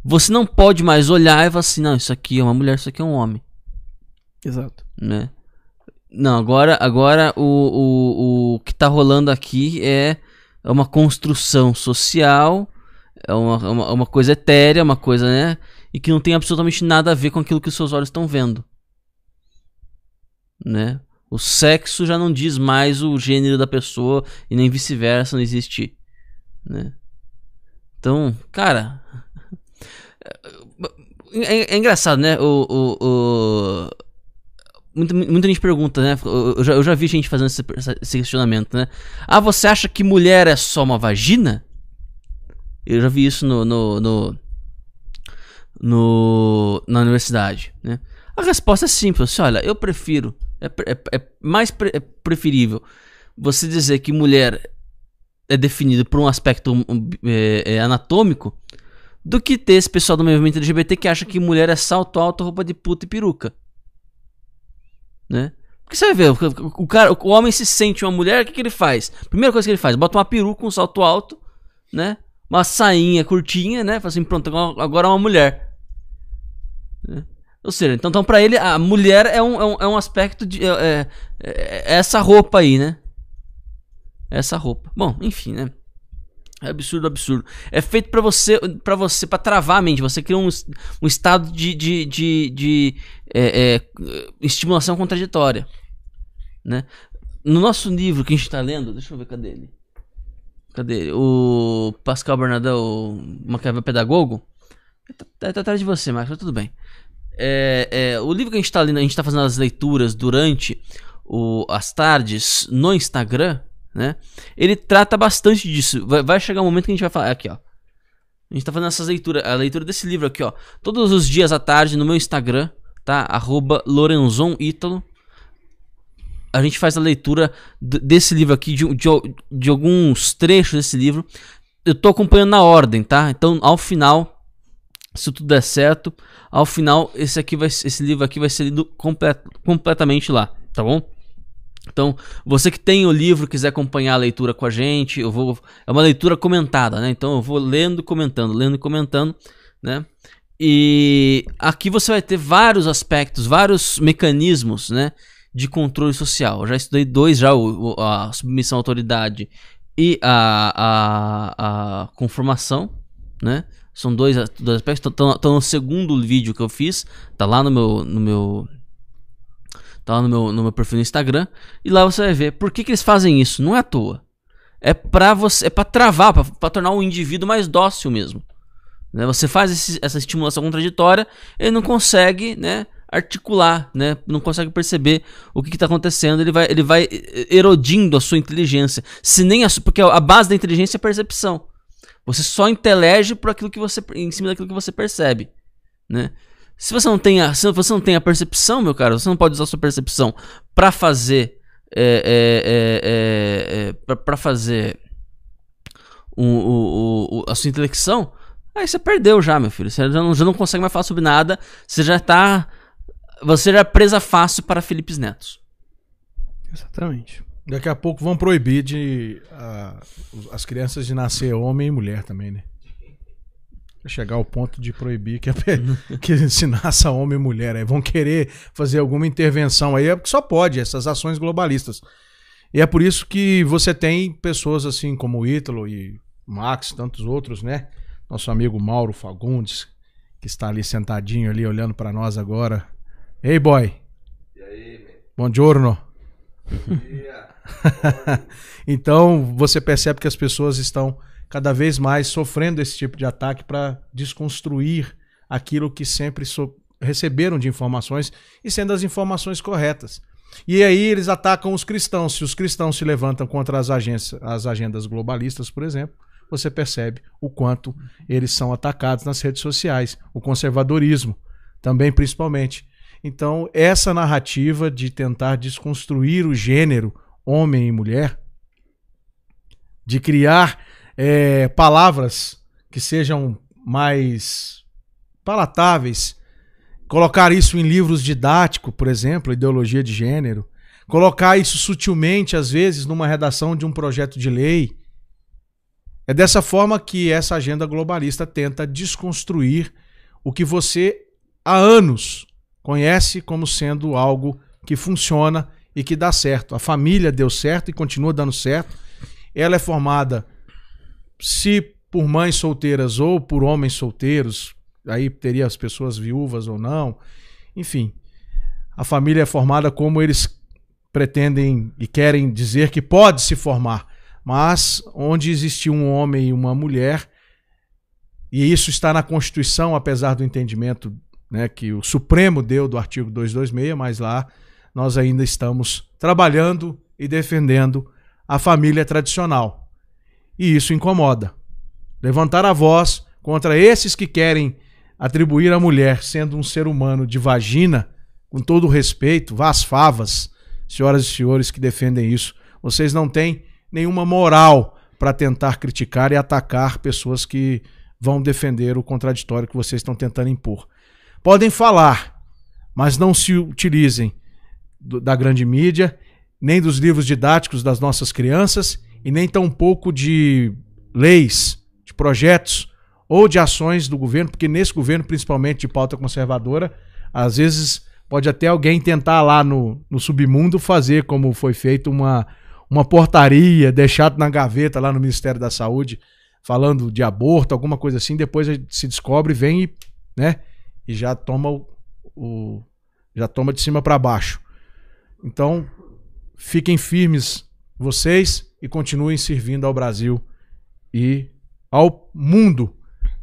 Você não pode mais olhar e falar assim, não, isso aqui é uma mulher, isso aqui é um homem. Exato. Né? Não, agora, agora o, o, o que tá rolando aqui é uma construção social, é uma, uma, uma coisa etérea, uma coisa, né? E que não tem absolutamente nada a ver com aquilo que os seus olhos estão vendo. Né? O sexo já não diz mais o gênero da pessoa e nem vice-versa, não existe. Né? Então, cara, é, é, engraçado, né? O, o, o... Muita, muita gente pergunta, né? Eu já, eu já vi gente fazendo esse, esse, questionamento, né? Ah, você acha que mulher é só uma vagina? Eu já vi isso no, no, no, no na universidade, né? A resposta é simples. Assim, olha, eu prefiro, é, é, é mais pre, é preferível você dizer que mulher é definido por um aspecto é, é, anatômico do que ter esse pessoal do movimento LGBT que acha que mulher é salto alto, roupa de puta e peruca. Né? Porque você vai ver, o, cara, o homem se sente uma mulher, o que, que ele faz? Primeira coisa que ele faz, bota uma peruca, um salto alto, né? Uma sainha curtinha, né? Fala assim, pronto, agora é uma mulher. Né? Ou seja, então, então pra ele, a mulher é um, é um, é um aspecto de. É, é, é essa roupa aí, né? Essa roupa. Bom, enfim, né? É absurdo, absurdo. É feito para você, para você, para travar a mente. Você cria um, um estado de, de, de, de é, é, estimulação contraditória, né? No nosso livro que a gente está lendo, deixa eu ver cadê ele. Cadê ele? O Pascal Bernardin, o Maquiavel Pedagogo. Tá, tá atrás de você, Marcos, tudo bem. É, é, o livro que a gente está lendo, a gente está fazendo as leituras durante o, as tardes no Instagram né? Ele trata bastante disso. Vai, vai, chegar um momento que a gente vai falar. Aqui, ó. A gente tá fazendo essa leitura, a leitura desse livro aqui, ó. Todos os dias à tarde no meu Instagram, tá? Arroba Lorenzon. A gente faz a leitura desse livro aqui, de, de, de alguns trechos desse livro. Eu tô acompanhando na ordem, tá? Então, ao final, se tudo der certo, ao final, esse aqui vai, esse livro aqui vai ser lido complet, completamente lá, tá bom? Então, você que tem o livro, quiser acompanhar a leitura com a gente, eu vou. É uma leitura comentada, né? Então eu vou lendo comentando, lendo e comentando, né? E aqui você vai ter vários aspectos, vários mecanismos, né? De controle social. Eu já estudei dois já, o, a submissão à autoridade e a, a, a conformação, né? São dois, dois aspectos. Estão no segundo vídeo que eu fiz, tá lá no meu, no meu Tá lá no meu, no meu perfil no Instagram. E lá você vai ver por que, que eles fazem isso. Não é à toa. É pra você. É pra travar, pra tornar o indivíduo mais dócil mesmo. Né? Você faz esse, essa estimulação contraditória, ele não consegue, né? Articular, né? Não consegue perceber o que está acontecendo. Ele vai, ele vai erodindo a sua inteligência. Se nem a, porque a base da inteligência é a percepção. Você só intelege por aquilo que você, em cima daquilo que você percebe, né? Se você não tem a, se você não tem a percepção, meu cara, você não pode usar a sua percepção para fazer é, é, é, é para fazer o, o, o, a sua intelecção, aí você perdeu já, meu filho. Você já não, já não consegue mais falar sobre nada. Você já tá. Você já é presa fácil para Felipe Netos. Exatamente. Daqui a pouco vão proibir de uh, as crianças de nascer homem e mulher também, né? chegar ao ponto de proibir que, a, que se nasça homem e mulher. Aí vão querer fazer alguma intervenção aí, é porque só pode, essas ações globalistas. E é por isso que você tem pessoas assim como o Ítalo e Max, tantos outros, né? Nosso amigo Mauro Fagundes, que está ali sentadinho ali olhando para nós agora. Ei, boy. E aí, Bom giorno. então, você percebe que as pessoas estão cada vez mais sofrendo esse tipo de ataque para desconstruir aquilo que sempre so receberam de informações e sendo as informações corretas. E aí eles atacam os cristãos. Se os cristãos se levantam contra as, agências, as agendas globalistas, por exemplo, você percebe o quanto eles são atacados nas redes sociais. O conservadorismo, também principalmente. Então, essa narrativa de tentar desconstruir o gênero homem e mulher, de criar é, palavras que sejam mais palatáveis, colocar isso em livros didáticos, por exemplo, ideologia de gênero, colocar isso sutilmente, às vezes, numa redação de um projeto de lei. É dessa forma que essa agenda globalista tenta desconstruir o que você há anos conhece como sendo algo que funciona e que dá certo. A família deu certo e continua dando certo. Ela é formada se por mães solteiras ou por homens solteiros, aí teria as pessoas viúvas ou não. Enfim, a família é formada como eles pretendem e querem dizer que pode se formar, mas onde existe um homem e uma mulher, e isso está na Constituição, apesar do entendimento né, que o Supremo deu do artigo 226, mas lá nós ainda estamos trabalhando e defendendo a família tradicional e isso incomoda. Levantar a voz contra esses que querem atribuir a mulher sendo um ser humano de vagina, com todo o respeito, vá às favas, senhoras e senhores que defendem isso. Vocês não têm nenhuma moral para tentar criticar e atacar pessoas que vão defender o contraditório que vocês estão tentando impor. Podem falar, mas não se utilizem da grande mídia, nem dos livros didáticos das nossas crianças e nem tampouco de leis, de projetos ou de ações do governo, porque nesse governo, principalmente de pauta conservadora, às vezes pode até alguém tentar lá no, no submundo fazer como foi feito uma, uma portaria deixada na gaveta lá no Ministério da Saúde, falando de aborto, alguma coisa assim, depois se descobre, vem e, né, e já toma o, o já toma de cima para baixo. Então, fiquem firmes vocês e continuem servindo ao Brasil e ao mundo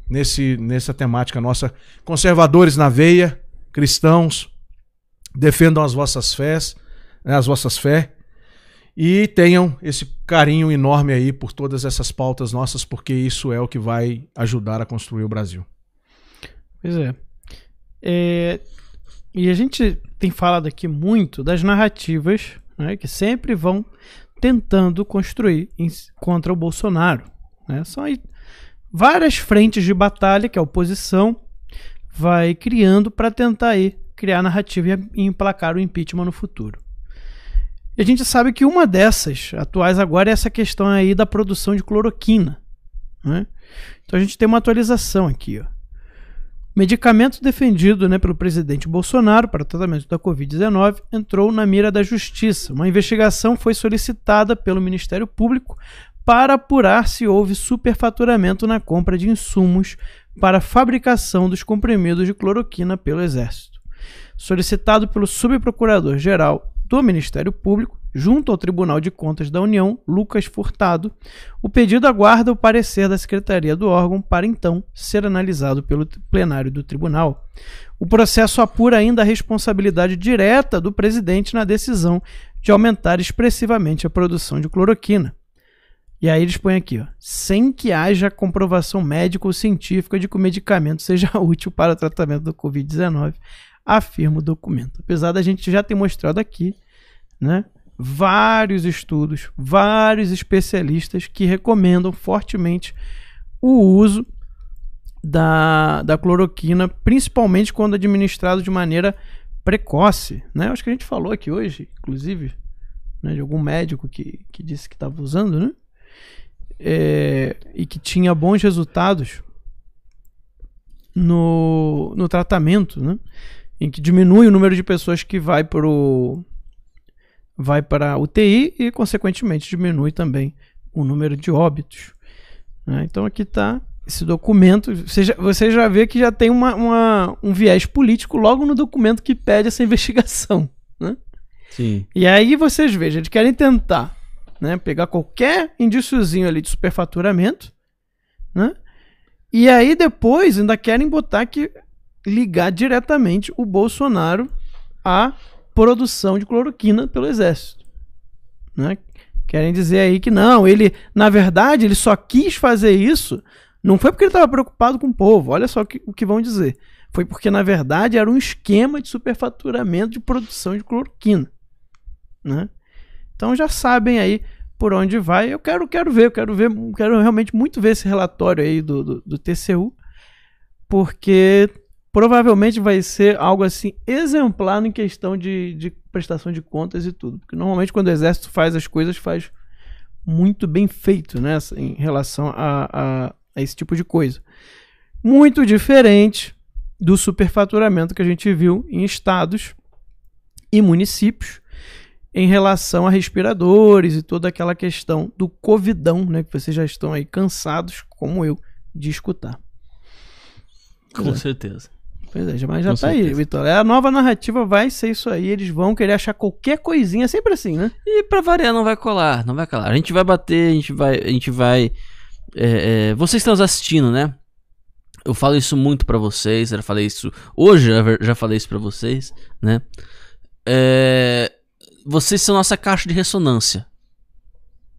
nesse, nessa temática nossa. Conservadores na veia, cristãos, defendam as vossas fés, né, as vossas fé e tenham esse carinho enorme aí por todas essas pautas nossas, porque isso é o que vai ajudar a construir o Brasil. Pois é. É e a gente tem falado aqui muito das narrativas né, que sempre vão tentando construir em, contra o Bolsonaro. Né? São várias frentes de batalha que a oposição vai criando para tentar aí criar narrativa e emplacar o impeachment no futuro. E a gente sabe que uma dessas atuais agora é essa questão aí da produção de cloroquina. Né? Então a gente tem uma atualização aqui. Ó. Medicamento defendido né, pelo presidente Bolsonaro para tratamento da Covid-19 entrou na mira da Justiça. Uma investigação foi solicitada pelo Ministério Público para apurar se houve superfaturamento na compra de insumos para fabricação dos comprimidos de cloroquina pelo Exército. Solicitado pelo subprocurador-geral do Ministério Público, junto ao Tribunal de Contas da União, Lucas Furtado, o pedido aguarda o parecer da Secretaria do órgão para então ser analisado pelo plenário do tribunal. O processo apura ainda a responsabilidade direta do presidente na decisão de aumentar expressivamente a produção de cloroquina. E aí eles põem aqui, ó, sem que haja comprovação médica ou científica de que o medicamento seja útil para o tratamento do Covid-19, afirma o documento. Apesar da gente já ter mostrado aqui, né, vários estudos, vários especialistas que recomendam fortemente o uso da, da cloroquina, principalmente quando administrado de maneira precoce. Né? Acho que a gente falou aqui hoje, inclusive, né, de algum médico que, que disse que estava usando, né? É, e que tinha bons resultados. no, no tratamento, né? Em que diminui o número de pessoas que vai pro vai para a UTI e, consequentemente, diminui também o número de óbitos. Né? Então aqui está esse documento. Você já, você já vê que já tem uma, uma, um viés político logo no documento que pede essa investigação. Né? Sim. E aí vocês vejam, eles querem tentar né, pegar qualquer indíciozinho ali de superfaturamento, né? E aí depois ainda querem botar que ligar diretamente o Bolsonaro à produção de cloroquina pelo exército, né? Querem dizer aí que não, ele, na verdade, ele só quis fazer isso, não foi porque ele estava preocupado com o povo, olha só o que, o que vão dizer. Foi porque, na verdade, era um esquema de superfaturamento de produção de cloroquina. Né? Então já sabem aí por onde vai. Eu quero, quero ver, eu quero ver, quero realmente muito ver esse relatório aí do, do, do TCU, porque provavelmente vai ser algo assim exemplar em questão de, de prestação de contas e tudo. Porque normalmente quando o exército faz as coisas, faz muito bem feito, né? Em relação a, a, a esse tipo de coisa. Muito diferente do superfaturamento que a gente viu em estados e municípios em relação a respiradores e toda aquela questão do covidão, né, que vocês já estão aí cansados, como eu, de escutar. Com certeza. Pois é, mas já Com tá certeza. aí, Vitor. É, a nova narrativa vai ser isso aí. Eles vão querer achar qualquer coisinha, sempre assim, né? E pra variar, não vai colar, não vai colar. A gente vai bater, a gente vai. A gente vai. É, é, vocês estão assistindo, né? Eu falo isso muito para vocês. Eu falei isso. Hoje eu já falei isso para vocês, né? É, vocês são nossa caixa de ressonância,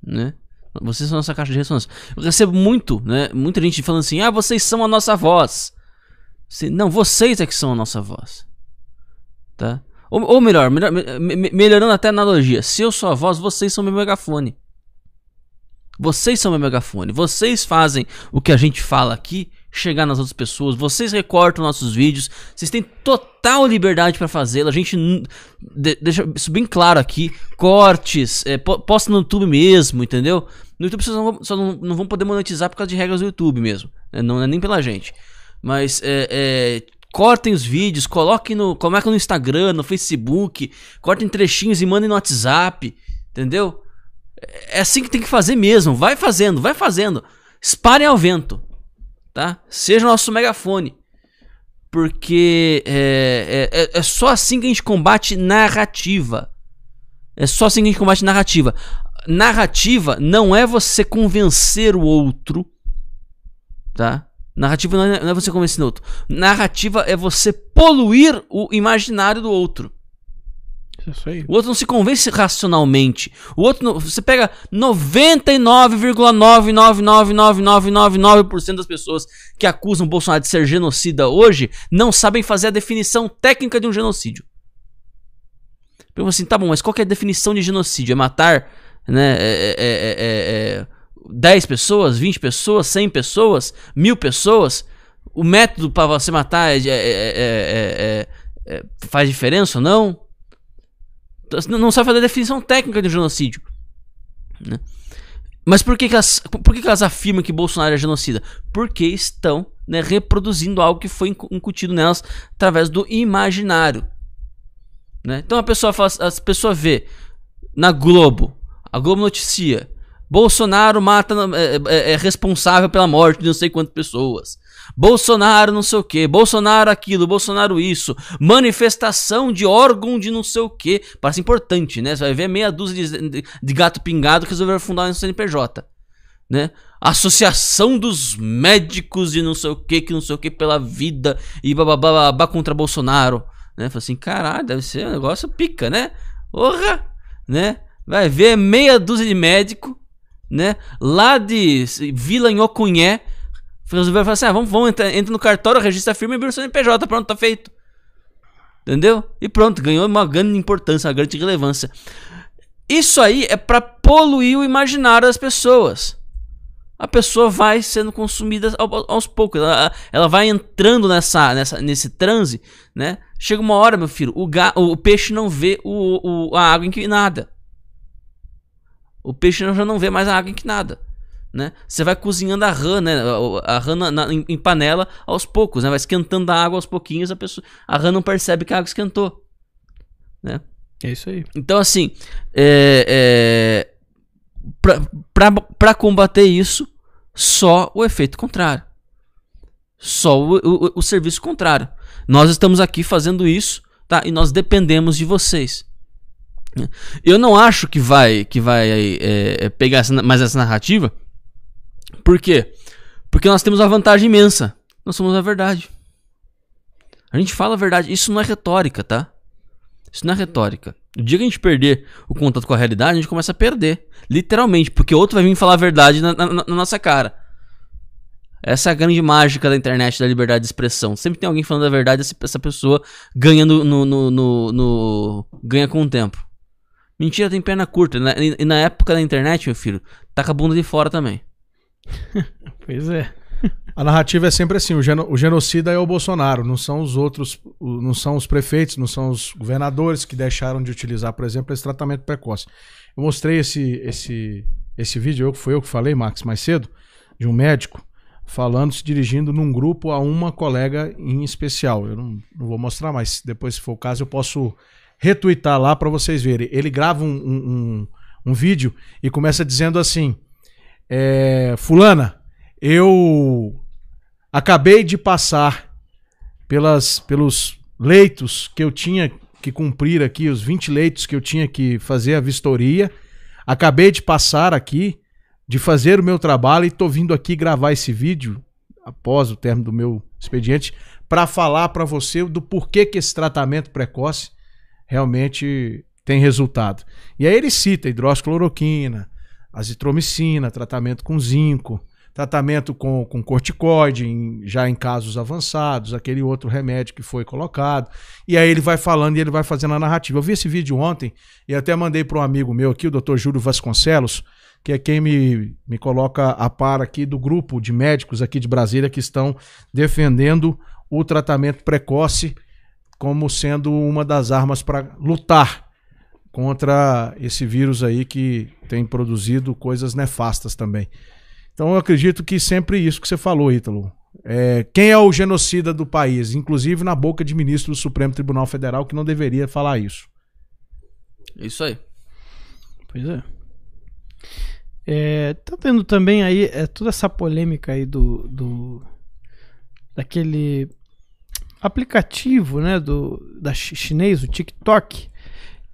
né? Vocês são nossa caixa de ressonância. Eu recebo muito, né? Muita gente falando assim: ah, vocês são a nossa voz. Não, vocês é que são a nossa voz. Tá? Ou, ou melhor, melhor me, melhorando até a analogia: se eu sou a voz, vocês são meu megafone. Vocês são meu megafone. Vocês fazem o que a gente fala aqui chegar nas outras pessoas. Vocês recortam nossos vídeos. Vocês têm total liberdade para fazê-lo. A gente deixa isso bem claro aqui. Cortes, é, posta no YouTube mesmo, entendeu? No YouTube vocês não, só não, não, vão poder monetizar por causa de regras do YouTube mesmo. Né? Não é nem pela gente. Mas é, é, cortem os vídeos, coloquem no, coloquem no Instagram, no Facebook, cortem trechinhos e mandem no WhatsApp, entendeu? É assim que tem que fazer mesmo. Vai fazendo, vai fazendo. Espalhem ao vento tá? Seja o nosso megafone. Porque é, é, é, é só assim que a gente combate narrativa. É só assim que a gente combate narrativa. Narrativa não é você convencer o outro, tá? Narrativa não é, não é você convencer o outro. Narrativa é você poluir o imaginário do outro. O outro não se convence racionalmente. O outro, não, você pega 99,9999999% das pessoas que acusam o Bolsonaro de ser genocida hoje não sabem fazer a definição técnica de um genocídio. Pergunta assim, tá bom, mas qual é a definição de genocídio? É matar, né, é, é, é, 10 pessoas, 20 pessoas, 100 pessoas, mil pessoas? O método para você matar faz diferença ou não? não sabe fazer a definição técnica de genocídio. Né? Mas por que, que, elas, por que, que elas afirmam que Bolsonaro é genocida? Porque estão né, reproduzindo algo que foi incutido nelas através do imaginário. Né? Então a pessoa faz, a pessoa vê na Globo, a Globo noticia, Bolsonaro mata é, é, é responsável pela morte de não sei quantas pessoas. Bolsonaro não sei o que, Bolsonaro aquilo, Bolsonaro isso, manifestação de órgão de não sei o que. Parece importante, né? Você vai ver meia dúzia de, de, gato pingado que resolveram fundar um CNPJ, né? Associação dos médicos de não sei o que, que não sei o que pela vida e bababá contra Bolsonaro, né? Falei assim, caralho, deve ser um negócio pica, né? Porra, né? Vai ver meia dúzia de médico, né? Lá de Vila em Ocunhé, resolveram falar assim: ah, vamos, vamos entra, entra no cartório, registra firma e vira o CNPJ, pronto, tá feito. Entendeu? E pronto, ganhou uma grande importância, uma grande relevância. Isso aí é para poluir o imaginário das pessoas. A pessoa vai sendo consumida aos poucos, ela, ela vai entrando nessa, nessa, nesse transe, né? Chega uma hora, meu filho, o, ga, o, peixe não vê o, o, a água em que nada. O peixe já não vê mais a água em que nada. né? Você vai cozinhando a rã, né? A rã na, na, em panela aos poucos, né? Vai esquentando a água aos pouquinhos, a pessoa, a rã não percebe que a água esquentou, né? É isso aí. Então, assim, é, é, para combater isso, só o efeito contrário. Só o, o, o, serviço contrário. Nós estamos aqui fazendo isso, tá? E nós dependemos de vocês. Eu não acho que vai que vai é, é, pegar essa, mais essa narrativa. Por quê? Porque nós temos uma vantagem imensa. Nós somos a verdade. A gente fala a verdade. Isso não é retórica, tá? Isso não é retórica. O dia que a gente perder o contato com a realidade, a gente começa a perder. Literalmente, porque outro vai vir falar a verdade na, na, na nossa cara. Essa é a grande mágica da internet, da liberdade de expressão. Sempre tem alguém falando a verdade, essa pessoa ganha no, no, no, no ganha com o tempo. Mentira tem perna curta. Né? E na época da internet, meu filho, tá com a bunda de fora também. pois é. A narrativa é sempre assim: o, geno, o, genocida é o Bolsonaro, não são os outros, não são os prefeitos, não são os governadores que deixaram de utilizar, por exemplo, esse tratamento precoce. Eu mostrei esse, esse, esse vídeo, eu, foi eu que falei, Max, mais cedo, de um médico falando, se dirigindo num grupo a uma colega em especial. Eu não, não vou mostrar, mas depois, se for o caso, eu posso retweetar lá para vocês verem. Ele grava um, um, um, vídeo e começa dizendo assim: é, Fulana, eu acabei de passar pelas, pelos leitos que eu tinha que cumprir aqui, os 20 leitos que eu tinha que fazer a vistoria. Acabei de passar aqui, de fazer o meu trabalho e estou vindo aqui gravar esse vídeo após o término do meu expediente para falar para você do porquê que esse tratamento precoce realmente tem resultado. E aí ele cita hidroxicloroquina, azitromicina, tratamento com zinco, tratamento com, com corticoide, em, já em casos avançados, aquele outro remédio que foi colocado. E aí ele vai falando e ele vai fazendo a narrativa. Eu vi esse vídeo ontem e até mandei para um amigo meu aqui, o Dr. Júlio Vasconcelos, que é quem me, me coloca a par aqui do grupo de médicos aqui de Brasília que estão defendendo o tratamento precoce como sendo uma das armas para lutar contra esse vírus aí que tem produzido coisas nefastas também. Então eu acredito que sempre isso que você falou, Ítalo. É, quem é o genocida do país? Inclusive na boca de ministro do Supremo Tribunal Federal que não deveria falar isso. Isso aí. Pois é. é tá tendo também aí é, toda essa polêmica aí do, do daquele aplicativo né, do, da chinês, o TikTok,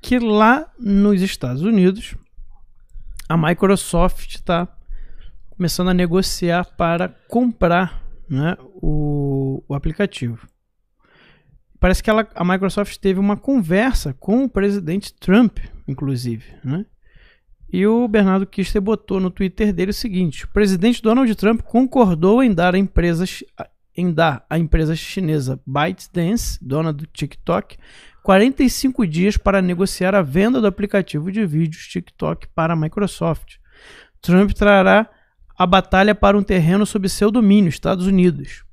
que lá nos Estados Unidos a Microsoft está começando a negociar para comprar né, o, o aplicativo. Parece que ela, a Microsoft teve uma conversa com o presidente Trump, inclusive. Né? E o Bernardo Kister botou no Twitter dele o seguinte: o presidente Donald Trump concordou em dar a empresas em dar à empresa chinesa ByteDance, dona do TikTok, 45 dias para negociar a venda do aplicativo de vídeos TikTok para a Microsoft. Trump trará a batalha para um terreno sob seu domínio, Estados Unidos.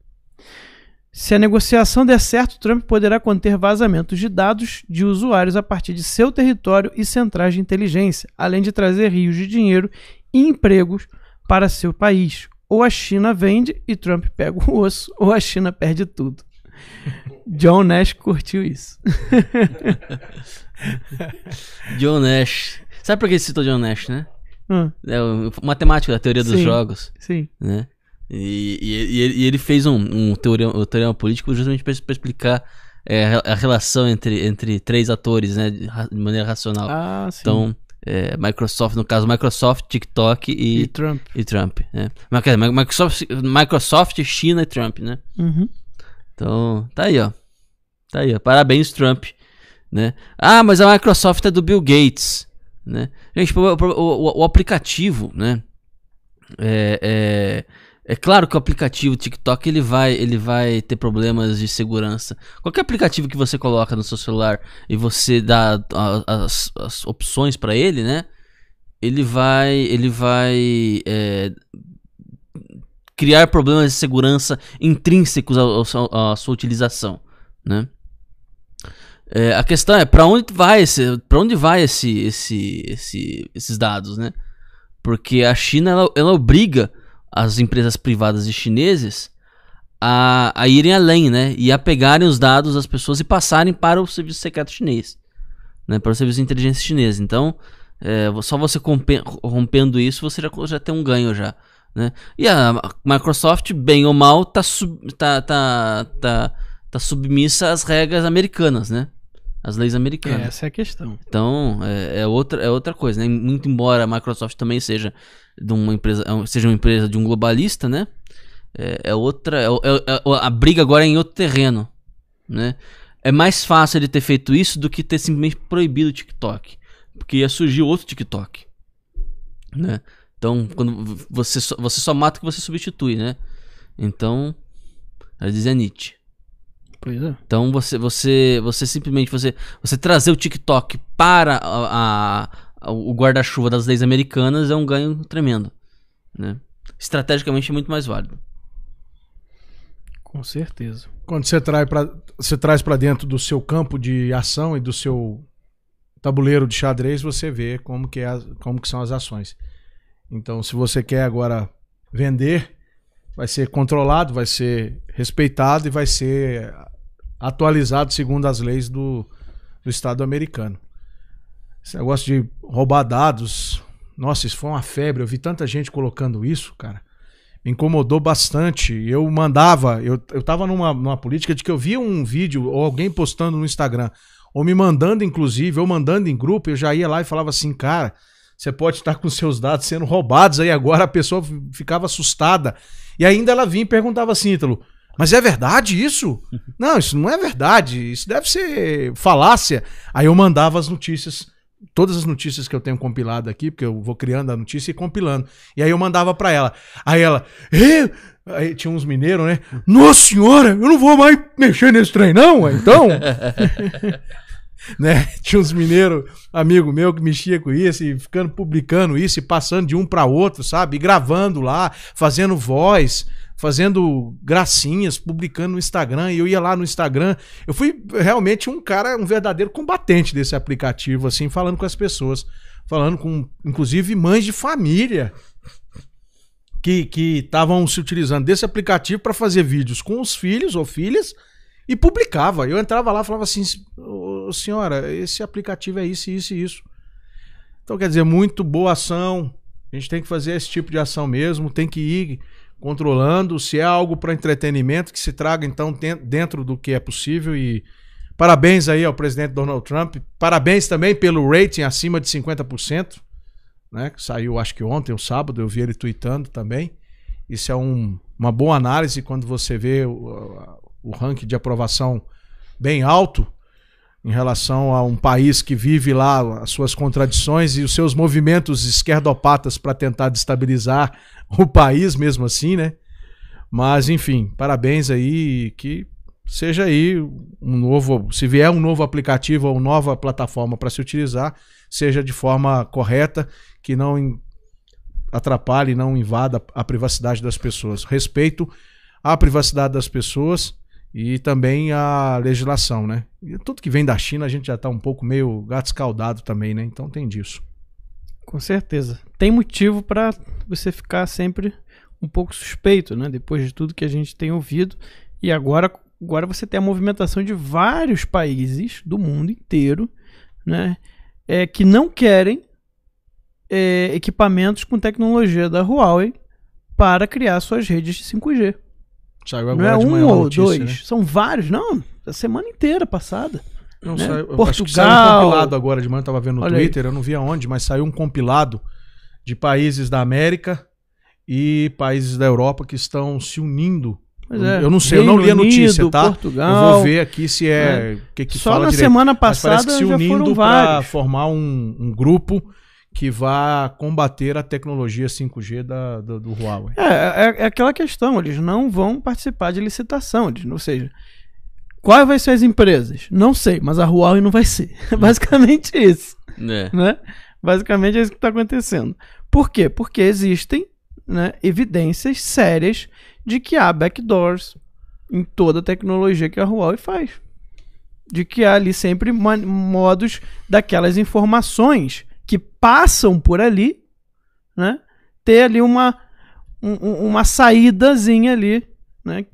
Se a negociação der certo, Trump poderá conter vazamentos de dados de usuários a partir de seu território e centrais de inteligência, além de trazer rios de dinheiro e empregos para seu país, ou a China vende e Trump pega o osso, ou a China perde tudo. John Nash curtiu isso. John Nash. Sabe por que ele citou John Nash, né? Hum. É o matemático da teoria dos sim, jogos. Sim. Né? E, e, e, ele fez um, um, teorema, um teorema político justamente para explicar é, a relação entre, entre três atores, né? De, maneira racional. Ah, sim. Então, é, Microsoft, no caso, Microsoft, TikTok e, e Trump. E Trump né? Microsoft, Microsoft, China e Trump, né? Uhum. Então, tá aí, ó. Tá aí, ó. Parabéns, Trump. Né? Ah, mas a Microsoft é do Bill Gates. Né? Gente, o, o, o, aplicativo, né? É, é, é claro que o aplicativo TikTok ele vai, ele vai ter problemas de segurança. Qualquer aplicativo que você coloca no seu celular e você dá as, as opções para ele, né? Ele vai, ele vai é, criar problemas de segurança intrínsecos à, sua utilização, né? É, a questão é para onde vai esse, para onde vai esse, esse, esse, esses dados, né? Porque a China ela, ela obriga as empresas privadas e chineses a, a irem além, né? E a pegarem os dados das pessoas e passarem para o serviço secreto chinês, né? Para o serviço de inteligência chinês. Então, é, só você rompendo isso, você já, já tem um ganho já. Né? E a Microsoft, bem ou mal, tá, sub, tá, tá, tá, tá submissa às regras americanas, né? As leis americanas. Essa é a questão. Então, é, é, outra, é outra coisa, né? Muito embora a Microsoft também seja de uma empresa, é seja uma empresa de um globalista, né? É, é outra. É, é, é, a briga agora é em outro terreno, né? É mais fácil ele ter feito isso do que ter simplesmente proibido o TikTok. Porque ia surgir outro TikTok. Né? Então, quando você só, você só mata o que você substitui, né? Então, ela dizia Nietzsche. Pois é. Então você, você, você simplesmente você, você trazer o TikTok para a, a o guarda-chuva das leis americanas é um ganho tremendo, né? Estrategicamente é muito mais válido. Com certeza. Quando você traz para você traz para dentro do seu campo de ação e do seu tabuleiro de xadrez, você vê como que, é, como que são as ações. Então, se você quer agora vender, vai ser controlado, vai ser respeitado e vai ser atualizado segundo as leis do, do Estado americano. Esse negócio de roubar dados, nossa, isso foi uma febre. Eu vi tanta gente colocando isso, cara. Me incomodou bastante. Eu mandava, eu, eu tava numa, numa política de que eu via um vídeo ou alguém postando no Instagram ou me mandando, inclusive, ou mandando em grupo, eu já ia lá e falava assim, cara, você pode estar com seus dados sendo roubados aí agora, a pessoa ficava assustada. E ainda ela vinha e perguntava assim, Ítalo, mas é verdade isso? Não, isso não é verdade, isso deve ser falácia. Aí eu mandava as notícias, todas as notícias que eu tenho compilado aqui, porque eu vou criando a notícia e compilando. E aí eu mandava para ela. Aí ela, Aí tinha uns mineiros, né? Nossa senhora, eu não vou mais mexer nesse trem, não, então. né? Tinha uns mineiros, amigo meu, que mexia com isso e ficando publicando isso e passando de um para outro, sabe? E gravando lá, fazendo voz, fazendo gracinhas, publicando no Instagram. E eu ia lá no Instagram. Eu fui realmente um cara, um verdadeiro combatente desse aplicativo, assim, falando com as pessoas. Falando com, inclusive, mães de família que estavam se utilizando desse aplicativo para fazer vídeos com os filhos ou filhas e publicava. Eu entrava lá e falava assim: senhora, esse aplicativo é isso, isso e isso. Então, quer dizer, muito boa ação. A gente tem que fazer esse tipo de ação mesmo, tem que ir controlando. Se é algo para entretenimento, que se traga então dentro do que é possível. E parabéns aí ao presidente Donald Trump. Parabéns também pelo rating acima de 50% né? Que saiu acho que ontem, o sábado, eu vi ele tweetando também. Isso é um, uma boa análise quando você vê o, o ranking de aprovação bem alto em relação a um país que vive lá as suas contradições e os seus movimentos esquerdopatas para tentar destabilizar o país mesmo assim, né? Mas enfim, parabéns aí que seja aí um novo, se vier um novo aplicativo ou nova plataforma para se utilizar, seja de forma correta que não atrapalhe, não invada a privacidade das pessoas. Respeito à privacidade das pessoas e também à legislação, né? E tudo que vem da China a gente já está um pouco meio gato escaldado também, né? Então tem disso. Com certeza. Tem motivo para você ficar sempre um pouco suspeito, né? Depois de tudo que a gente tem ouvido. E agora, agora você tem a movimentação de vários países do mundo inteiro, né? É, que não querem é, equipamentos com tecnologia da Huawei para criar suas redes de 5G. Saiu agora não é um ou notícia, dois, né? são vários, não, a semana inteira passada. Não, né? saiu, Portugal. saiu um compilado agora de manhã, eu tava vendo no Olha Twitter, aí. eu não vi aonde, mas saiu um compilado de países da América e países da Europa que estão se unindo é, eu não sei, Reino eu não li a notícia, tá? Portugal, eu vou ver aqui se é, é. que, que Só fala na direito. semana passada se unindo para formar um, um, grupo que vá combater a tecnologia 5G da, do, do Huawei. É, é, é, aquela questão, eles não vão participar de licitação, eles, ou seja, quais vão ser as empresas? Não sei, mas a Huawei não vai ser. É basicamente isso. É. Né? Basicamente é isso que está acontecendo. Por quê? Porque existem né, evidências sérias de que há backdoors em toda a tecnologia que a Huawei faz. De que há ali sempre modos daquelas informações que passam por ali, né, ter ali uma, um, uma saídazinha ali, né,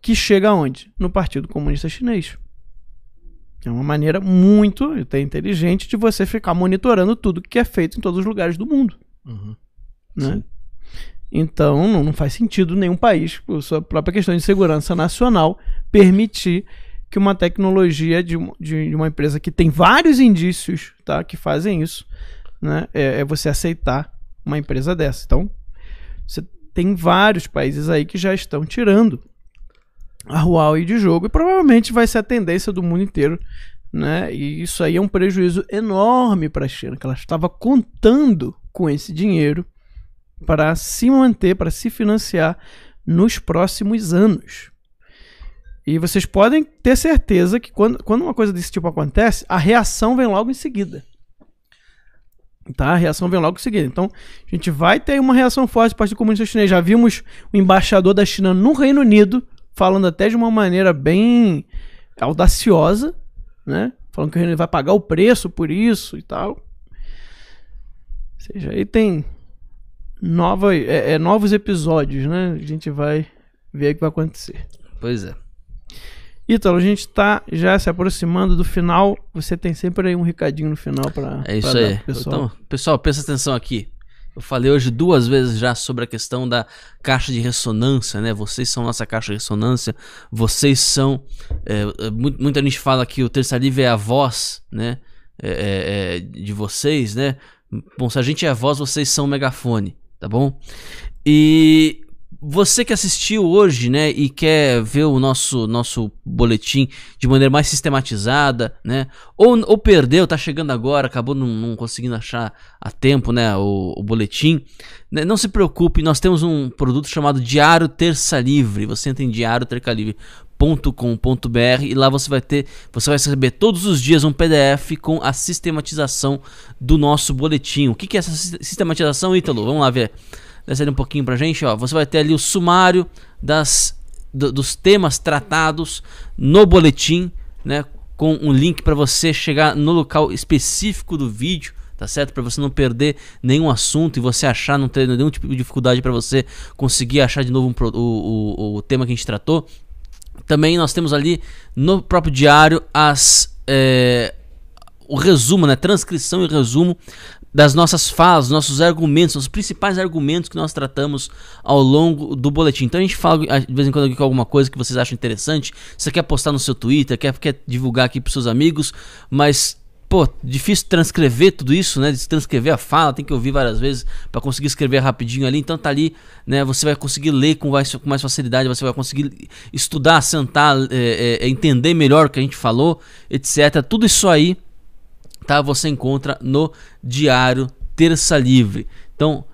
que chega aonde? No Partido Comunista Chinês. É uma maneira muito até inteligente de você ficar monitorando tudo que é feito em todos os lugares do mundo. Uhum. Né? Então não, não, faz sentido nenhum país, por sua própria questão de segurança nacional, permitir que uma tecnologia de, de, uma empresa que tem vários indícios tá, que fazem isso, né, é, é você aceitar uma empresa dessa. Então, você tem vários países aí que já estão tirando a Huawei de jogo e provavelmente vai ser a tendência do mundo inteiro, né? E isso aí é um prejuízo enorme para a China, que ela estava contando com esse dinheiro para se manter, para se financiar nos próximos anos. E vocês podem ter certeza que quando, quando uma coisa desse tipo acontece, a reação vem logo em seguida. Tá? A reação vem logo em seguida. Então, a gente vai ter uma reação forte do Partido Comunista Chinês. Já vimos o embaixador da China no Reino Unido falando até de uma maneira bem audaciosa, né? Falando que o Reino Unido vai pagar o preço por isso e tal. Ou seja, aí tem nova, é, é, novos episódios, né? A gente vai ver o que vai acontecer. Pois é. Ítalo, a gente está já se aproximando do final. Você tem sempre aí um recadinho no final para É isso aí. Pessoal. Então, pessoal, presta atenção aqui. Eu falei hoje duas vezes já sobre a questão da caixa de ressonância, né? Vocês são nossa caixa de ressonância, vocês são. É, é muita gente fala que o Terça Livre é a voz, né? É, é, é, de vocês, né? Bom, se a gente é a voz, vocês são o megafone, tá bom? E você que assistiu hoje, né, e quer ver o nosso nosso boletim de maneira mais sistematizada, né, ou, ou perdeu, tá chegando agora, acabou não, não conseguindo achar a tempo, né, o, o boletim, né, não se preocupe, nós temos um produto chamado Diário Terça Livre. Você entra em diariotercalivre.com.br e lá você vai ter, você vai receber todos os dias um PDF com a sistematização do nosso boletim. O que, que é essa sistematização, Ítalo? Vamos lá ver desce ali um pouquinho pra gente, ó. Você vai ter ali o sumário das, do, dos temas tratados no boletim, né? Com um link para você chegar no local específico do vídeo, tá certo? Para você não perder nenhum assunto e você achar, não ter nenhum tipo de dificuldade para você conseguir achar de novo um, o, o, o tema que a gente tratou. Também nós temos ali no próprio diário as é, o resumo, né? Transcrição e resumo das nossas falas, nossos argumentos, os principais argumentos que nós tratamos ao longo do boletim. Então a gente fala de vez em quando aqui com alguma coisa que vocês acham interessante, você quer postar no seu Twitter, quer, quer divulgar aqui para seus amigos, mas pô, difícil transcrever tudo isso, né? Transcrever a fala, tem que ouvir várias vezes para conseguir escrever rapidinho ali. Então tá ali, né? Você vai conseguir ler com mais, com mais facilidade, você vai conseguir estudar, sentar, é, é, entender melhor o que a gente falou, etc. Tudo isso aí tá? Você encontra no Diário Terça Livre. Então,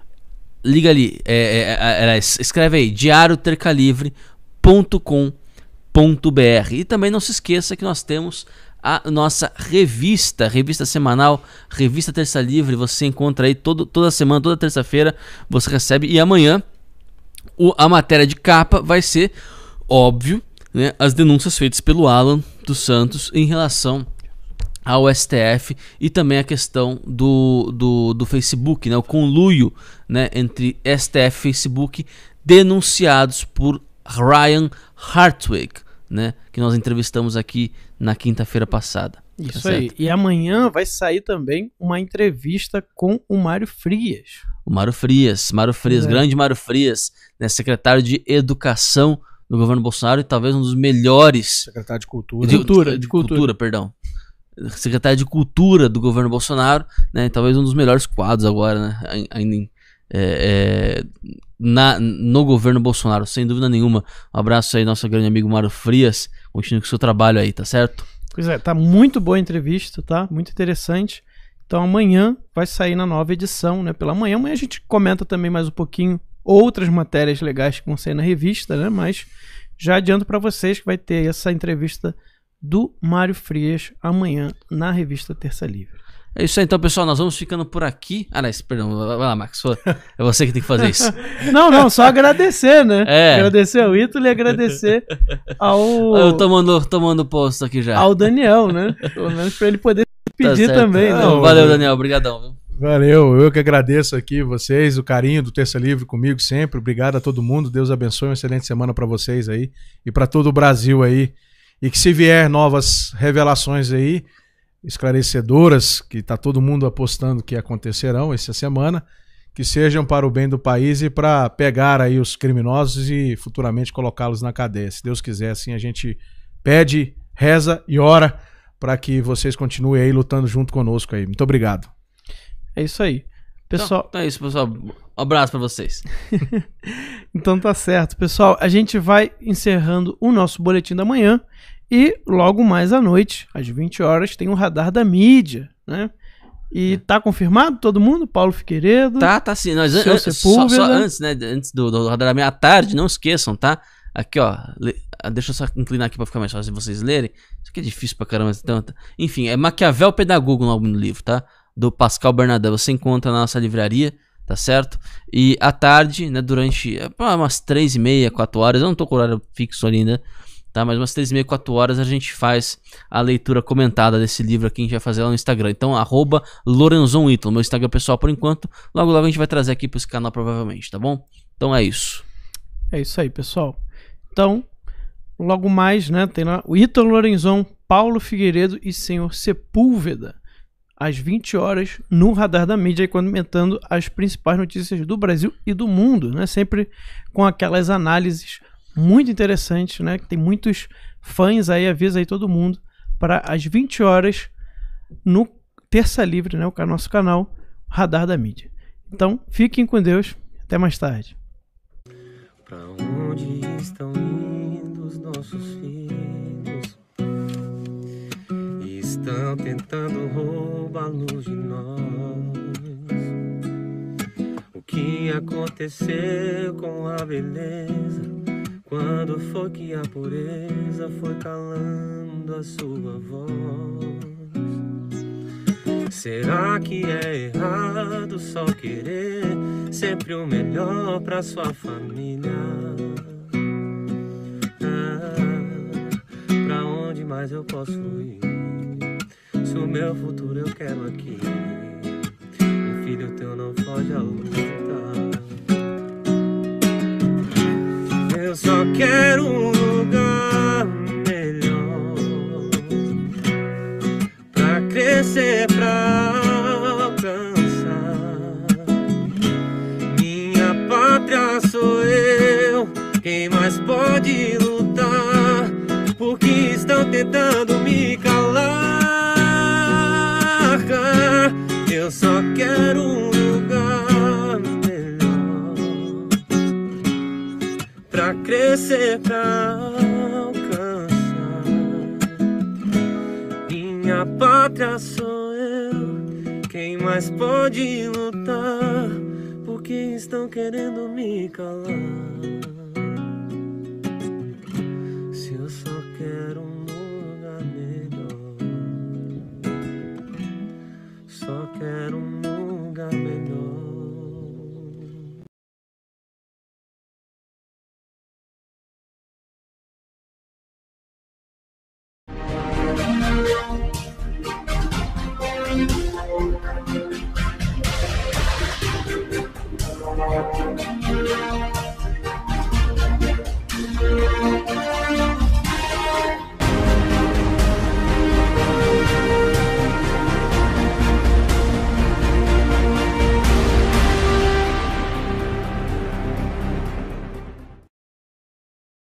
liga ali, é, é, é, escreve aí, diariotercalivre.com.br. E também não se esqueça que nós temos a nossa revista, revista semanal, revista Terça Livre. Você encontra aí todo, toda semana, toda terça-feira, você recebe. E amanhã, o, a matéria de capa vai ser, óbvio, né, as denúncias feitas pelo Alan dos Santos em relação ao STF e também a questão do, do, do Facebook, né, o conluio né, entre STF e Facebook denunciados por Ryan Hartwig, né, que nós entrevistamos aqui na quinta-feira passada. Tá Isso tá aí. E amanhã vai sair também uma entrevista com o Mário Frias. O Mário Frias, Mário Frias, é. grande Mário Frias, né, secretário de Educação do governo Bolsonaro e talvez um dos melhores. Secretário de Cultura. De, cultura, de, de cultura, cultura, perdão secretário de Cultura do governo Bolsonaro, né? Talvez um dos melhores quadros agora, né? Ainda é, é, na, no governo Bolsonaro, sem dúvida nenhuma. Um abraço aí, nosso grande amigo Mário Frias. Continue com o seu trabalho aí, tá certo? Pois é, tá muito boa a entrevista, tá? Muito interessante. Então amanhã vai sair na nova edição, né? Pela manhã, amanhã a gente comenta também mais um pouquinho outras matérias legais que vão sair na revista, né? Mas já adianto para vocês que vai ter essa entrevista do Mário Frias amanhã na revista Terça Livre. É isso aí, então, pessoal. Nós vamos ficando por aqui. Ah, não, perdão, vai lá, Max. É você que tem que fazer isso. não, não, só agradecer, né? É. Agradecer ao Ítalo e agradecer ao. Eu tomando, tomando posto aqui já. Ao Daniel, né? Pelo menos pra ele poder tá pedir tá também. Né? Não, valeu, Daniel. Obrigadão. Valeu, eu que agradeço aqui vocês, o carinho do Terça Livre comigo sempre. Obrigado a todo mundo. Deus abençoe. Uma excelente semana para vocês aí e para todo o Brasil aí. E que se vier novas revelações aí, esclarecedoras, que tá todo mundo apostando que acontecerão essa semana, que sejam para o bem do país e para pegar aí os criminosos e futuramente colocá-los na cadeia. Se Deus quiser, assim a gente pede, reza e ora para que vocês continuem aí lutando junto conosco aí. Muito obrigado. É isso aí. Pessoal, Então, então é isso, pessoal. Um abraço pra vocês. Então tá certo, pessoal. A gente vai encerrando o nosso boletim da manhã e logo mais à noite, às 20 horas, tem o radar da mídia, né? E tá confirmado todo mundo? Paulo Figueiredo. Tá, tá sim. Nós, an- só, só antes, né? Antes do, do Radar da Meia Tarde, não esqueçam, tá? Aqui, ó. ah, deixa eu só inclinar aqui pra ficar mais fácil de vocês lerem. Isso aqui é difícil pra caramba. Então, tá. Enfim, é Maquiavel Pedagogo o nome do livro, tá? Do Pascal Bernardin. Você encontra na nossa livraria, tá certo? E à tarde, né? Durante é, umas três e meia, quatro horas. Eu não tô com horário fixo ainda. Tá, mas umas três e meia, quatro horas a gente faz a leitura comentada desse livro aqui. A gente vai fazer lá no Instagram. Então, arroba meu Instagram pessoal por enquanto. Logo, logo a gente vai trazer aqui para esse canal, provavelmente, tá bom? Então é isso. É isso aí, pessoal. Então, logo mais, né? Tem lá o Ítalo Lorenzon, Paulo Figueiredo e Senhor Sepúlveda. Às 20 horas, no Radar da Mídia, comentando as principais notícias do Brasil e do mundo, né? Sempre com aquelas análises muito interessantes, né? Que tem muitos fãs aí, avisa aí todo mundo, para às 20 horas, no Terça Livre, né? O nosso canal, Radar da Mídia. Então, fiquem com Deus. Até mais tarde. Onde estão indo os nossos filhos? Tentando roubar a luz de nós. O que aconteceu com a beleza? Quando foi que a pureza foi calando a sua voz? Será que é errado só querer sempre o melhor pra sua família? Ah, pra onde mais eu posso ir? Se o meu futuro eu quero aqui, um filho teu não foge à luta. Eu só quero um lugar melhor pra crescer, pra alcançar. Minha pátria sou eu, quem mais pode lutar? Porque estão tentando me calar. Eu só quero um lugar melhor pra crescer, pra alcançar. Minha pátria sou eu, quem mais pode lutar? Porque estão querendo me calar. Se eu só quero um quero um lugar melhor.